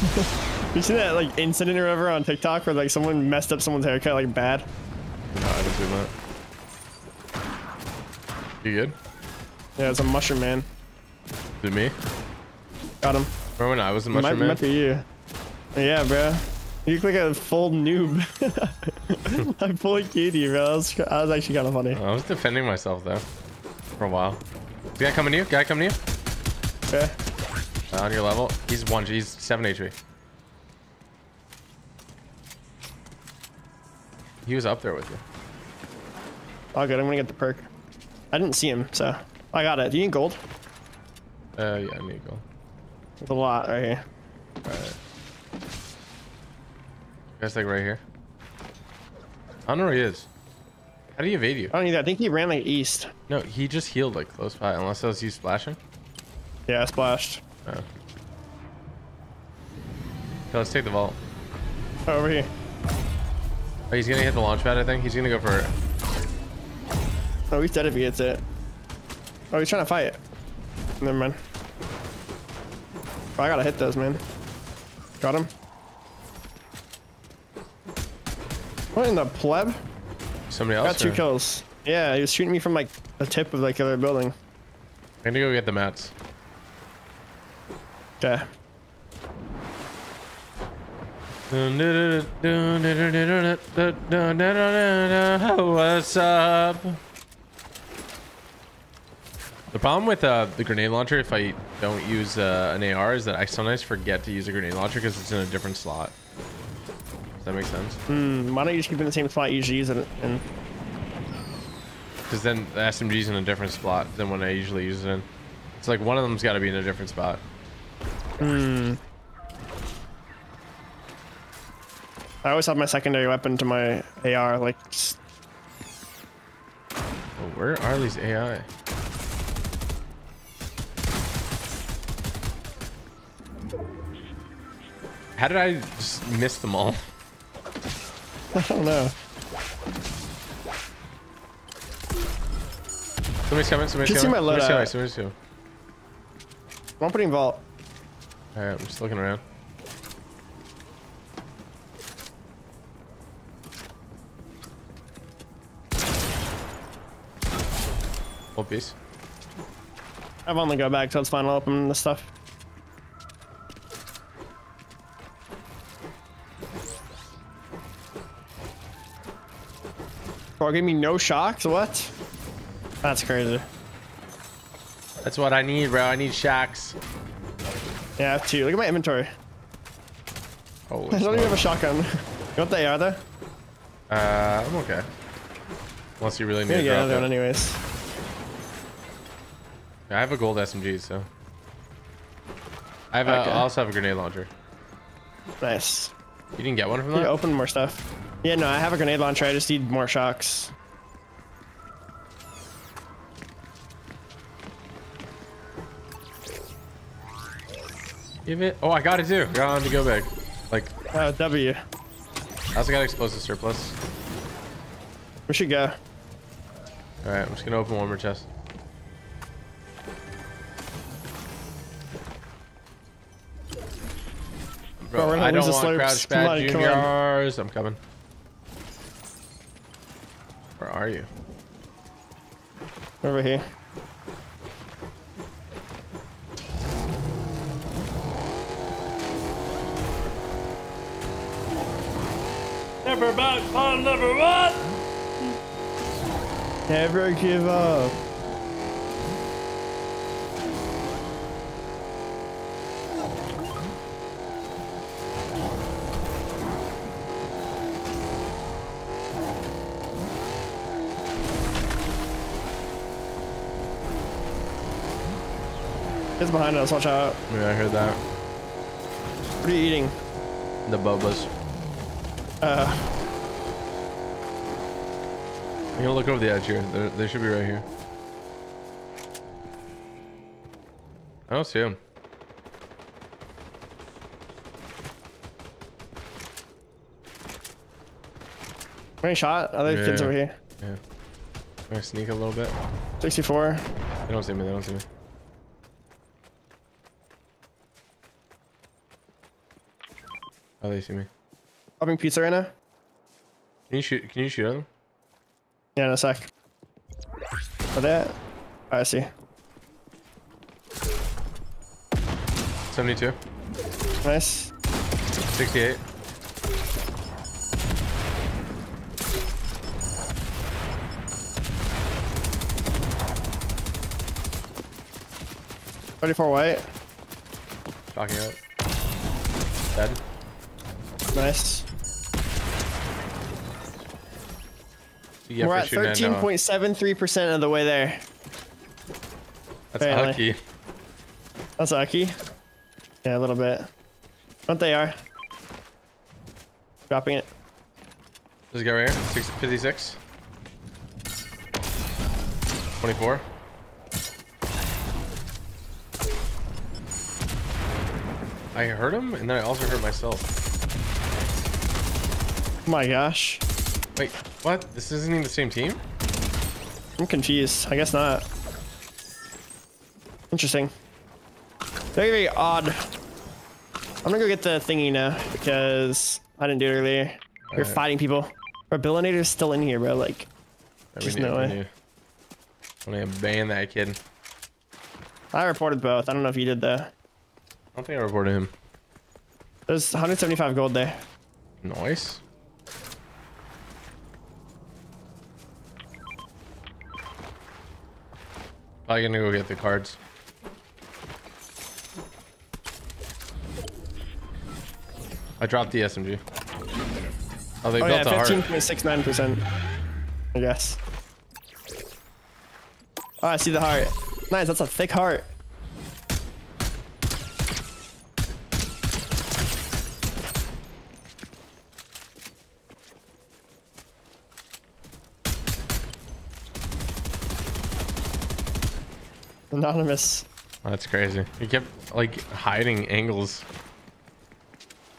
You see that like incident or whatever on TikTok where like someone messed up someone's haircut like bad? No, I didn't see that. You good? Yeah, it's a mushroom man. Is it me? Got him. Remember when I was Might, mushroom man? might be you. Yeah, bro. You look like a full noob. I fully keyed you, bro. That was, that was actually kind of funny. I was defending myself though. For a while. Guy coming to you? Guy coming to you? Okay. Uh, on your level. He's one G. He's seven HP. He was up there with you. All good. I'm gonna get the perk. I didn't see him, so I got it. Do you need gold? Uh, yeah, I need gold. a lot right here. Guy's like right here. I don't know where he is. How do you evade you? I don't that. I think he ran like east. No, he just healed like close by. Unless that was you splashing. Yeah, I splashed. Oh. Okay, let's take the vault. Over here. Oh, he's gonna hit the launch pad, I think. He's gonna go for it. Oh, he's dead if he gets it. Oh, he's trying to fight it. Never mind. Oh, I gotta hit those, man. Got him. What in the pleb? Somebody else. Got two or- kills. Yeah, he was shooting me from like the tip of like the other building. I'm gonna go get the mats. Okay. What's up? The problem with uh, the grenade launcher, if I don't use uh, an AR, is that I sometimes forget to use a grenade launcher because it's in a different slot. That make sense? Hmm, why don't you just keep in the same spot you usually use it in? Because then the SMG's in a different spot than when I usually use it in. It's like one of them's got to be in a different spot. Hmm. I always have my secondary weapon to my AR, like s- Oh, where are these AI? How did I just miss them all? I don't know. Somebody's coming. Somebody's see coming. my Somebody's loadout. coming. Somebody's coming. I'm putting vault. All right, I'm just looking around. Full piece. I've only go back, so it's fine. I'll open the stuff. Bro, give me no shocks? What? That's crazy. That's what I need, bro. I need shacks. Yeah, I have two. Look at my inventory. Holy I don't even have a shotgun. you want the AR there? Uh, I'm okay. Unless you really need Yeah, to yeah, drop other one anyways. I have a gold SMG, so. I have Okay. a, I also have a grenade launcher. Nice. You didn't get one from that? open more stuff. Yeah, no, I have a grenade launcher. I just need more shocks. Give it. Oh, I got it too. Got on to go back. Like, Uh, W. I also got explosive surplus. We should go. All right, I'm just gonna open one more chest. Bro, Bro, I don't want crouch on, juniors. I'm coming. Where are you? Over here. Never back, Paul, never what? Never give up. It's behind us, watch out. Yeah, I heard that. What are you eating? The bubbas. Uh. I'm gonna look over the edge here. They're, they should be right here. I don't see them. Any shot? Are there yeah. kids over here? Yeah. I'm gonna sneak a little bit. 64. They don't see me, they don't see me. Oh, they see me. Popping pizza right now. Can you shoot? Can you shoot at them? Yeah, in a sec. Are that? I see. 72, Nice. 68. Thirty-four white. Talking out. Dead. Nice. Get We're at shooting at thirteen Noah. point seven three percent of the way there. That's lucky. That's lucky. Yeah, a little bit. What they are. Dropping it. This guy right here. Six, 56. 24. I hurt him, and then I also hurt myself. My gosh. Wait, what? This isn't even the same team? I'm confused. I guess not. Interesting. Very, very odd. I'm gonna go get the thingy now because I didn't do it earlier. You're Alright. fighting people. Our Billinator's still in here, bro. Like, Yeah, Just no way. I'm gonna ban that kid. I reported both. I don't know if you did though. I don't think I reported him. There's 175 gold there. Nice. I'm probably gonna go get the cards. I dropped the SMG. Oh, they Oh built yeah, a heart. 15.69%. I guess. Oh, I see the heart. Nice, that's a thick heart. Anonymous. That's crazy. He kept like hiding angles.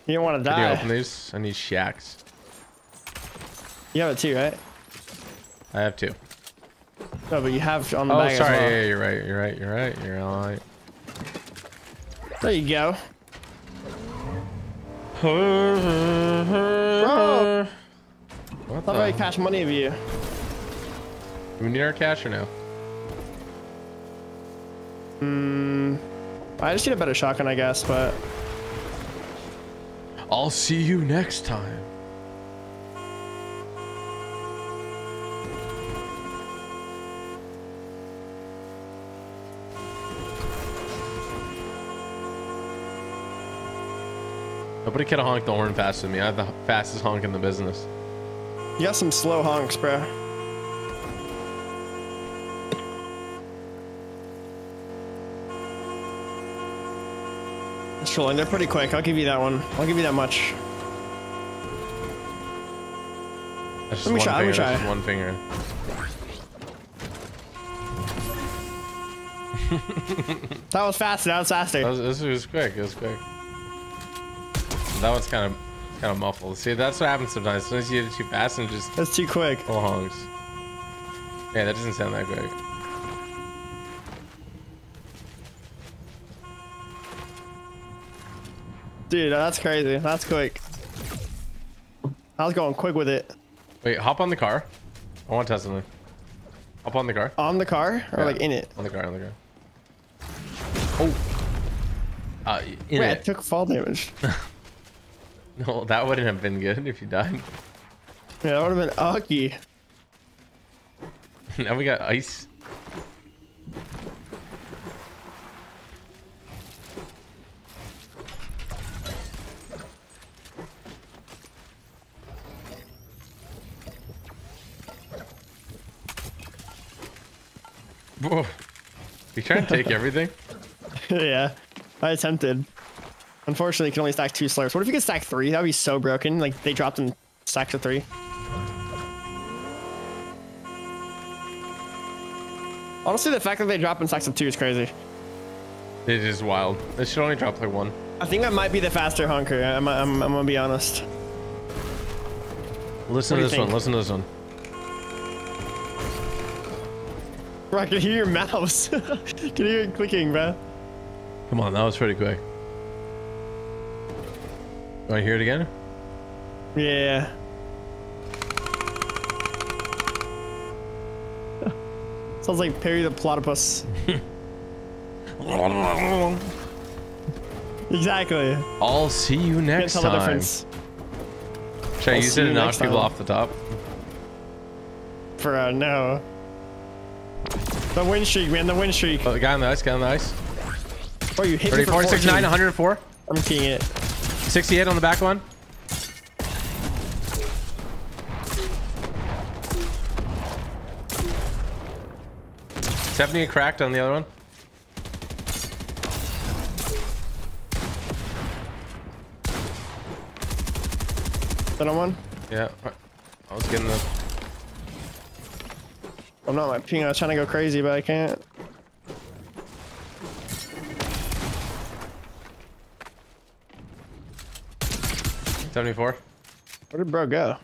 You don't want to die. Can you open these? I need shocks. You have it too, right? I have two. No, but you have on the Oh, bag sorry. well. Yeah, you're right. You're right. You're right. You're right. There you go. Bro. What Thought the? I cash money of you. Do we need our cash or no? Hmm, I just need a better shotgun, I guess, but I'll see you next time. Nobody could have honked the horn faster than me. I have the fastest honk in the business. you got some slow honks, bro. Trolling. They're pretty quick. I'll give you that one. I'll give you that much. That's Let me try, let me try. one finger. That was fast. That was faster. That was, this was quick. It was quick. That one's kind of kind of muffled. See, that's what happens sometimes. Sometimes you get it too fast and just That's too quick. little honks. Yeah, that doesn't sound that quick. Dude, that's crazy. That's quick. I was going quick with it. Wait, hop on the car. I want to test something. Hop on the car. On the car or Yeah, like in it? On the car. On the car. Oh. Uh, in Wait, I it. took fall damage. No, that wouldn't have been good if you died. Yeah, that would have been ugly. now we got ice. Whoa. You trying to take everything? yeah, I attempted. Unfortunately, you can only stack two slurps. What if you could stack three? That would be so broken. Like, they dropped in stacks of three. Honestly, the fact that they drop in stacks of two is crazy. It is wild. It should only drop like one. I think that might be the faster honker. I'm, I'm, I'm gonna be honest. Listen What to this you one. Listen to this one. Bro, I can hear your mouse. can hear it clicking, bro. Come on, that was pretty quick. Want to hear it again? Yeah. Sounds like Perry the Platypus. exactly. I'll see you next Can't tell the time. difference. Should I I'll use it to knock people time. off the top? For uh, no. The win streak, man. The win streak. Oh, the guy on the ice, guy on the ice. Oh, you hit me for 34, 14. 69, 104. I'm keying it. 68 on the back one. Seventy cracked on the other one. Then I'm one. Yeah, I was getting the. I'm not my ping. I was trying to go crazy, but I can't. Seventy-four. Where did bro go?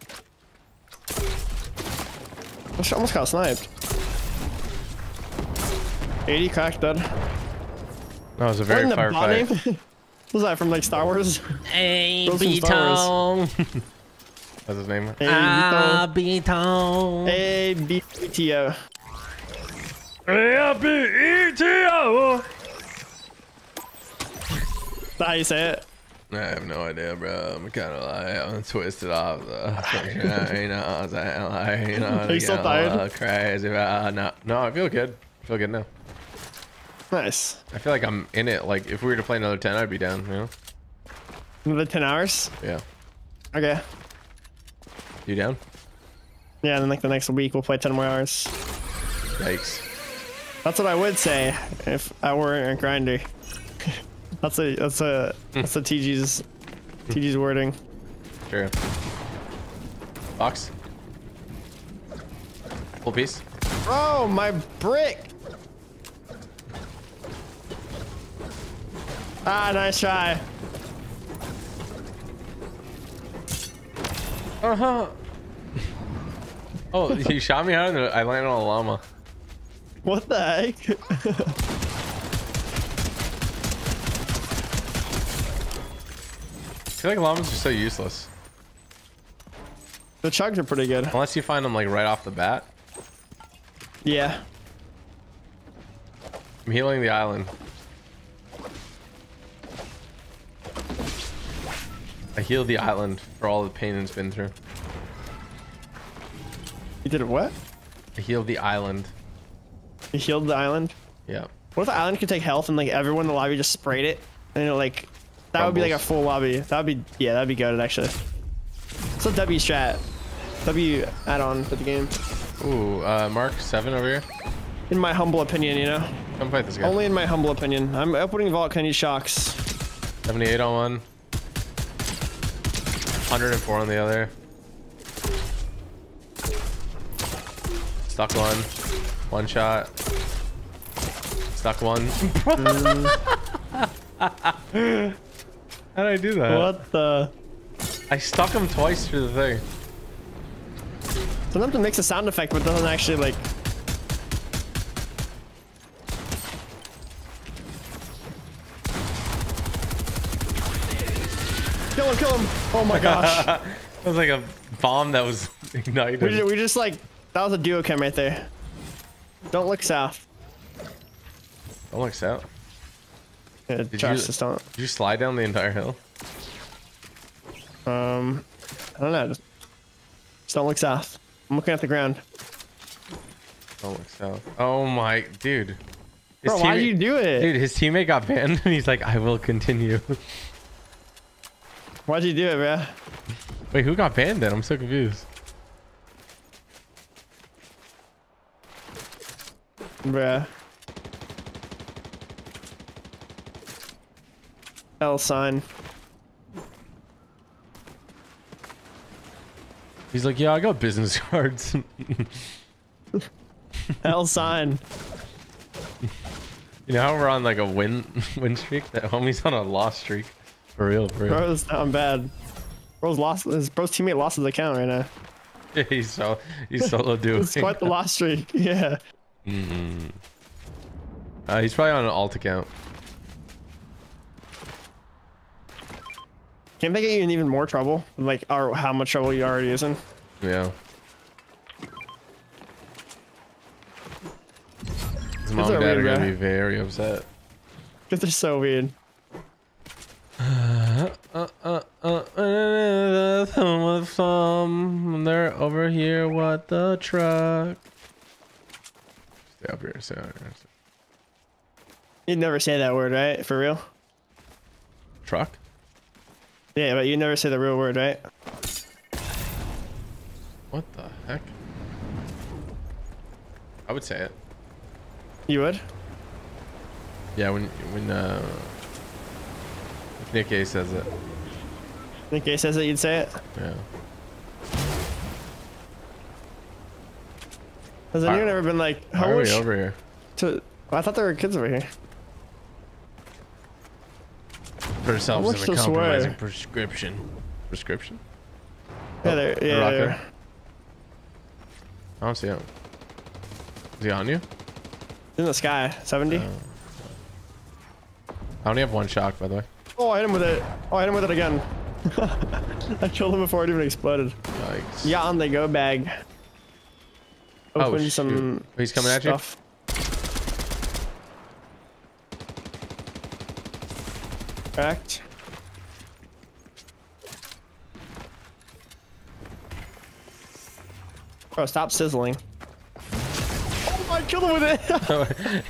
I almost got sniped. 80 cracked dead. That was a very in the bot firefight. was that from like Star Wars? Hey, Those from Star Beaton. What's his name? Hey, Ah, Beaton. A B T O. Yeah, B-E-T-O. Is that how you say it? I have no idea, bro. I'm kind of like I'm twisted off the picture, you know. what I'm saying? Like, you know, Are you still getting a little tired? Crazy, bro. No, no, I feel good. I feel good now. Nice. I feel like I'm in it. Like if we were to play another ten, I'd be down. You know? Another 10 hours? Yeah. Okay. You down? Yeah, and then like the next week we'll play 10 more hours. Yikes. That's what I would say if I weren't a grinder. that's a that's a that's a TG's TG's wording. Sure. Box. Full piece. Oh my brick! Ah, nice try. Uh huh. Oh, you shot me out and I landed on a llama. What the heck? I feel like llamas are so useless. the chugs are pretty good. Unless you find them like right off the bat. Yeah. I'm healing the island. I healed the island for all the pain it's been through. You did it what? I healed the island. You healed the island? Yeah. What if the island could take health and like everyone in the lobby just sprayed it? And it like that would be like a full lobby. That would be yeah, that'd be good actually. It's a W strat. W add-on for the game. Ooh, uh, Mark seven over here. In my humble opinion, you know. Come fight this guy. Only in my humble opinion. I'm opening vault can use shocks. 78 on one. 104 on the other. Stuck one. One shot. Stuck one. How did I do that? What the I stuck him twice through the thing. Sometimes it makes a sound effect but doesn't actually like Kill him, kill him! Oh my gosh. that was like a bomb that was ignited. we, just, we just like that was a duo cam right there. Don't look south. Don't look south? Yeah, Did Josh, you- just don't. Did you slide down the entire hill? Um, I don't know. Just, just don't look south. I'm looking at the ground. Don't look south. Oh my, dude. His Bro, why did you do it? Dude, his teammate got banned and he's like, I will continue. Why'd you do it, bro? Wait, who got banned then? I'm so confused. Bruh. L sign. He's like, yeah, I got business cards. L sign. you know how we're on like a win win streak? That homie's on a loss streak. For real, for real. Bro's down bad. Bro's lost. His bro's teammate lost his account right now. he's so he's solo doing. It's quite the lost streak. Yeah. Uh, he's probably on an alt account. Can't they get you in even more trouble? Like, or how much trouble you already is in? Yeah. His mom and dad are gonna bro. be very upset. Because they're so weird. Uh, uh, uh, uh, thumb with thumb. They're over here. What the truck? Stay up here. Stay up here. You'd never say that word, right? For real? Truck? Yeah, but you never say the real word, right? What the heck? I would say it. You would? Yeah, when when uh, if Nick A says it. Nick Gay says it, you'd say it? Yeah. Has anyone ever been like, how are we over here? to... I thought there were kids over here. Put ourselves in a to swear? compromising prescription. Prescription? Yeah, they're, they're yeah, there. I don't see him. Is he on you? in the sky. 70? I only have one shock, by the way. Oh, I hit him with it. Oh, I hit him with it again. I killed him before it even exploded. Yikes. Yeah, on the go bag. Oh, Open shoot. some oh, He's coming at you? stuff. Cracked. Bro, stop sizzling. I killed him with it.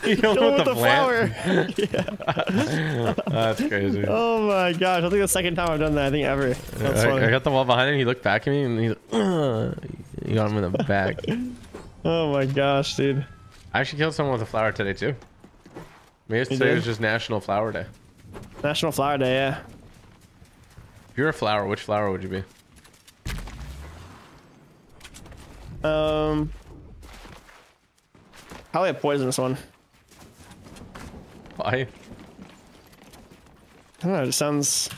you him with the, the flower. That's crazy. oh my gosh, I think the second time I've done that. I think ever. That's I, funny. I got the wall behind him. He looked back at me and he's like, you got him in the back. Oh my gosh, dude. I actually killed someone with a flower today too. Maybe today did? was just National Flower Day. National Flower Day, yeah. If you're a flower, which flower would you be? Um, probably a poisonous one. Why? I don't know. It sounds.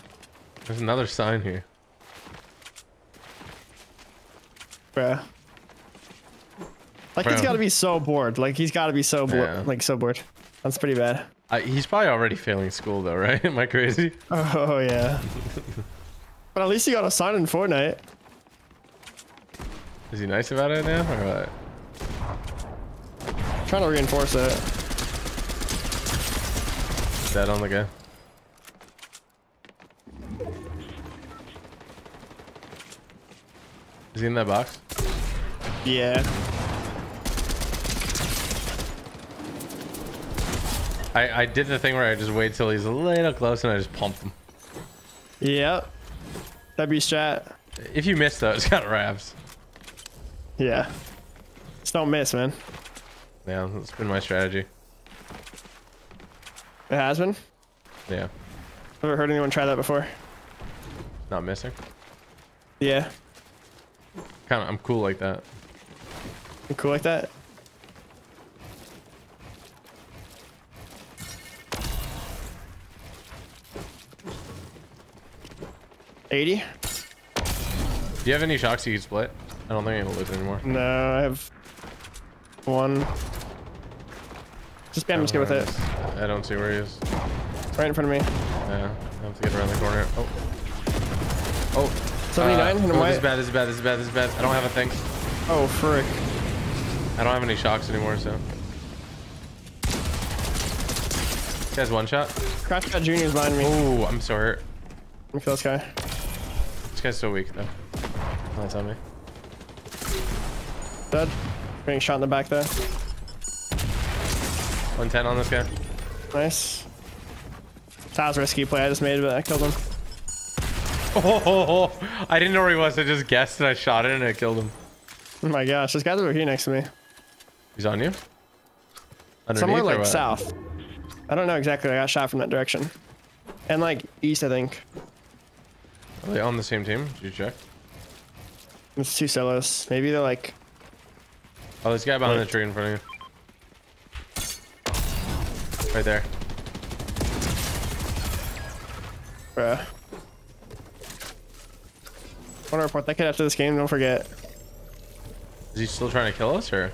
There's another sign here. Bruh. Like he's got to be so bored. Like he's got to be so bored. Yeah. Like so bored. That's pretty bad. I, he's probably already failing school though, right? Am I crazy? Oh, oh yeah. but at least he got a sign in Fortnite. Is he nice about it now, or what? Trying to reinforce it. Dead on the guy. Is he in that box? Yeah. I, I did the thing where I just wait till he's a little close and I just pump him. Yep. That'd be strat. If you miss though, it's got wraps. Yeah. Just don't miss, man. Yeah, that's been my strategy. It has been. Yeah, Ever heard anyone try that before? not missing. Yeah. Kind of, I'm cool like that. You cool like that? Eighty? Do you have any shocks you can split? I don't think I'm gonna lose anymore. No, I have one. Just spam him get with it. I don't see where he is. Right in front of me. Yeah, I have to get around the corner. Oh. Oh. 79 uh, oh, white. this is bad, this is bad, this is bad, this is bad. I don't have a thing. Oh, frick. I don't have any shocks anymore, so. This guy's one shot. Crash got Junior's behind me. Oh, I'm so hurt. Let me kill this guy. This guy's so weak, though. That's on me. Dead. Getting shot in the back there. 110 on this guy. Nice. That was a risky play I just made, but I killed him. Oh, I didn't know where he was. I just guessed and I shot it and I killed him. Oh my gosh, this guy's over here next to me. He's on you? Underneath Somewhere like what? south. I don't know exactly. I got shot from that direction. And like east, I think. Are they on the same team? Did you check? It's two solos. Maybe they're like. Oh, this guy behind Wait. the tree in front of you. Right there. Bruh. Want to report that kid after this game? Don't forget. Is he still trying to kill us or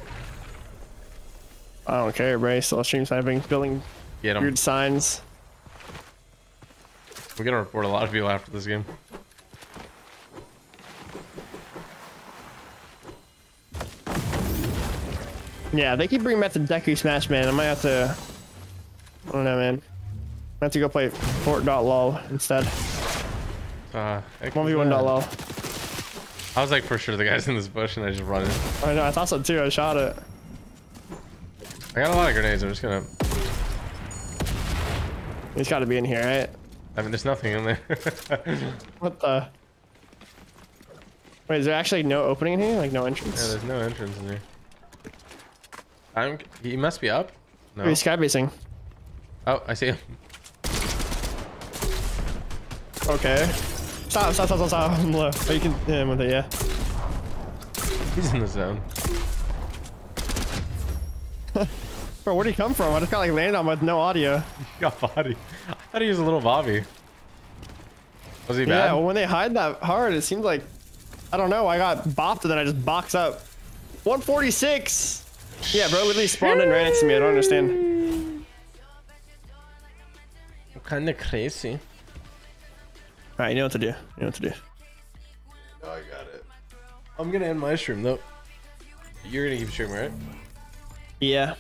I don't care, bro. Still stream sniping, building get him? weird signs. We're gonna report a lot of people after this game. Yeah, they keep bringing back the Deku Smash, man. I might have to. I don't know, man. I have to go play Fort.lol instead. Uh, heck One v is one that? lol. I was like, for sure the guy's in this bush, and I just run in. I know. I thought so too. I shot it. I got a lot of grenades. I'm just gonna. He's got to be in here, right? I mean, there's nothing in there. What the? Wait, is there actually no opening in here? Like no entrance? yeah, there's no entrance in here. I'm. He must be up. No. He's skybasing. Oh, I see him. Okay. Stop! Stop! Stop! Stop! Stop! I'm low. Oh, you can hit him with it, yeah. He's in the zone. Bro, where'd he come from? I just got like landed on with no audio. He got body. I thought he was a little Bobby. Was he bad? Yeah, well, when they hide that hard, it seems like I don't know. I got bopped and then I just box up. 146. Yeah, bro, literally spawned in right next to me. I don't understand. Kind of crazy. All right, you know what to do. You know what to do. Oh, I got it. I'm gonna end my stream though. You're gonna keep streaming, right? Yeah.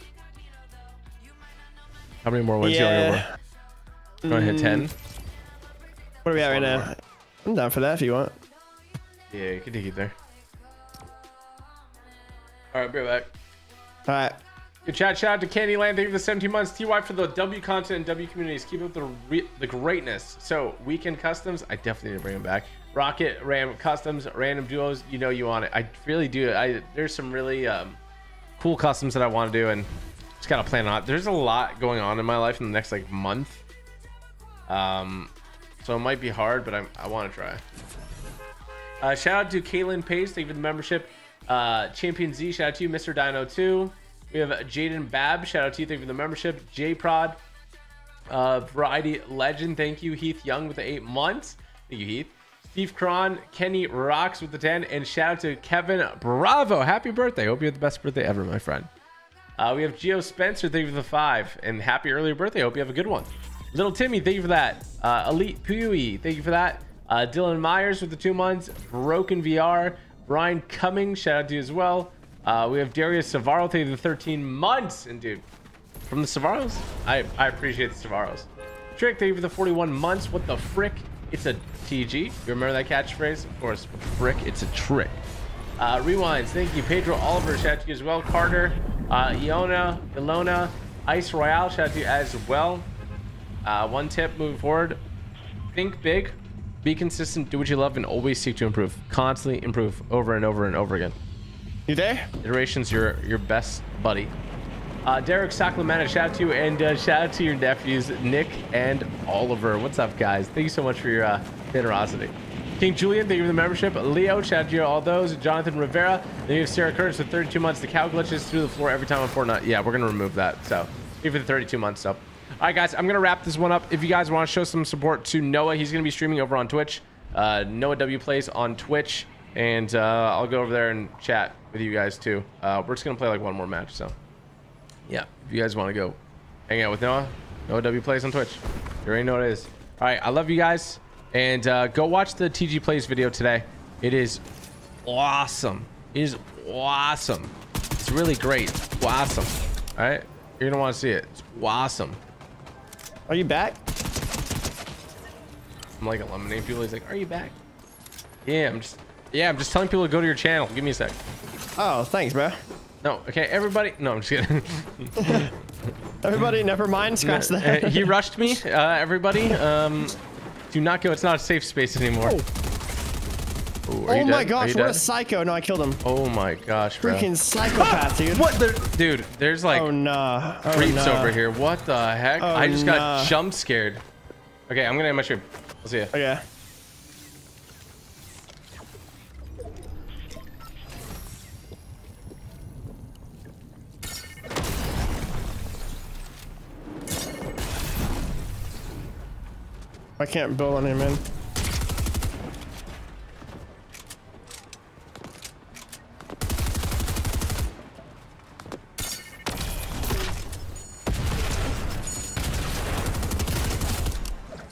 How many more wins you want to go Yeah. for? You want to hit mm. 10? What are we at right now? more. I'm down for that if you want. Yeah, you can take it there. Alright, be right back. All right. Good chat. Shout out to Candyland. Thank you for the 17 months. TY for the W content and W communities. Keep up the re- the greatness. So, Weekend Customs, I definitely need to bring them back. Rocket Ram Customs, random duos. You know you want it. I really do. I There's some really um, cool customs that I want to do and just gotta plan on it. There's a lot going on in my life in the next like month. Um, so it might be hard, but I'm, I want to try. Uh, shout out to Kaylin Pace. Thank you for the membership. Uh, Champion Z, shout out to you. Mr. Dino 2. We have Jaden Bab. Shout out to you. Thank you for the membership. J Prod. Uh, Variety Legend. Thank you. Heath Young with the eight months. Thank you, Heath. Steve Cron. Kenny Rocks with the 10. And shout out to Kevin Bravo. Happy birthday. Hope you have the best birthday ever, my friend. Uh, we have Geo Spencer, thank you for the five, and happy early birthday. Hope you have a good one. Little Timmy, thank you for that. Uh, Elite Pui, thank you for that. Uh, Dylan Myers with the two months. Broken VR. Brian Cummings, shout out to you as well. Uh, we have Darius Savaro, thank you the 13 months. And dude, from the Savaros, I, I appreciate the Savaros. Trick, thank you for the 41 months. What the frick? It's a TG. You remember that catchphrase? Of course, frick, it's a trick. Uh, Rewinds, thank you. Pedro Oliver, shout out to you as well. Carter, uh, Iona, Ilona, Ice Royale, shout out to you as well. Uh, one tip moving forward think big, be consistent, do what you love, and always seek to improve. Constantly improve over and over and over again. You there? Iteration's your your best buddy. Uh, Derek Saclamana, shout out to you, and uh, shout out to your nephews, Nick and Oliver. What's up, guys? Thank you so much for your uh, generosity. King Julian, thank you for the membership. Leo, shout out to you, all those. Jonathan Rivera, then you have Sarah Curtis for 32 months. The cow glitches through the floor every time on Fortnite. Yeah, we're going to remove that. So, thank you for the 32 months stuff. All right, guys, I'm going to wrap this one up. If you guys want to show some support to Noah, he's going to be streaming over on Twitch. Uh, Noah W Plays on Twitch. And uh, I'll go over there and chat with you guys too. Uh, we're just going to play like one more match. So, yeah, if you guys want to go hang out with Noah, Noah W Plays on Twitch. You already know what it is. All right, I love you guys. And uh, go watch the TG Plays video today. It is awesome. It is awesome. It's really great. Awesome. All right, you're gonna want to see it. It's awesome. Are you back? I'm like eliminating people. He's like, "Are you back?" Yeah, I'm just. Yeah, I'm just telling people to go to your channel. Give me a sec. Oh, thanks, bro. No, okay, everybody. No, I'm just kidding. Everybody, never mind. Scratch that. he rushed me. Uh, everybody, um, do not go. It's not a safe space anymore. Ooh, oh my dead? Gosh, what a psycho. No, I killed him. Oh my gosh, bro. Freaking psychopath, dude. What the dude? There's like Oh, nah. Oh, creeps nah. over here. What the heck? Oh, I just got jump scared. Okay, I'm gonna end my stream. I'll see ya. Okay. I can't build on him, man.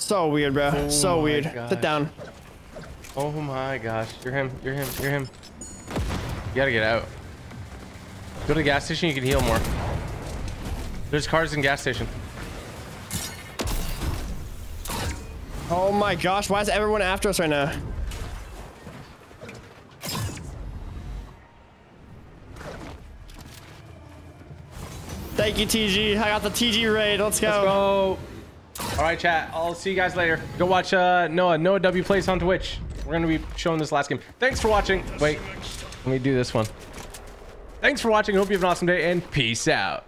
So weird, bro. Oh so weird. gosh. Sit down. Oh my gosh. You're him. You're him. You're him. You gotta get out. Go to the gas station. You can heal more. There's cars in gas station. Oh my gosh, why is everyone after us right now? Thank you, TG. I got the TG raid. Let's go. Let's go. All right, chat. I'll see you guys later. Go watch uh, Noah. Noah W plays on Twitch. We're gonna be showing this last game. Thanks for watching. Wait, let me do this one. Thanks for watching. Hope you have an awesome day and peace out.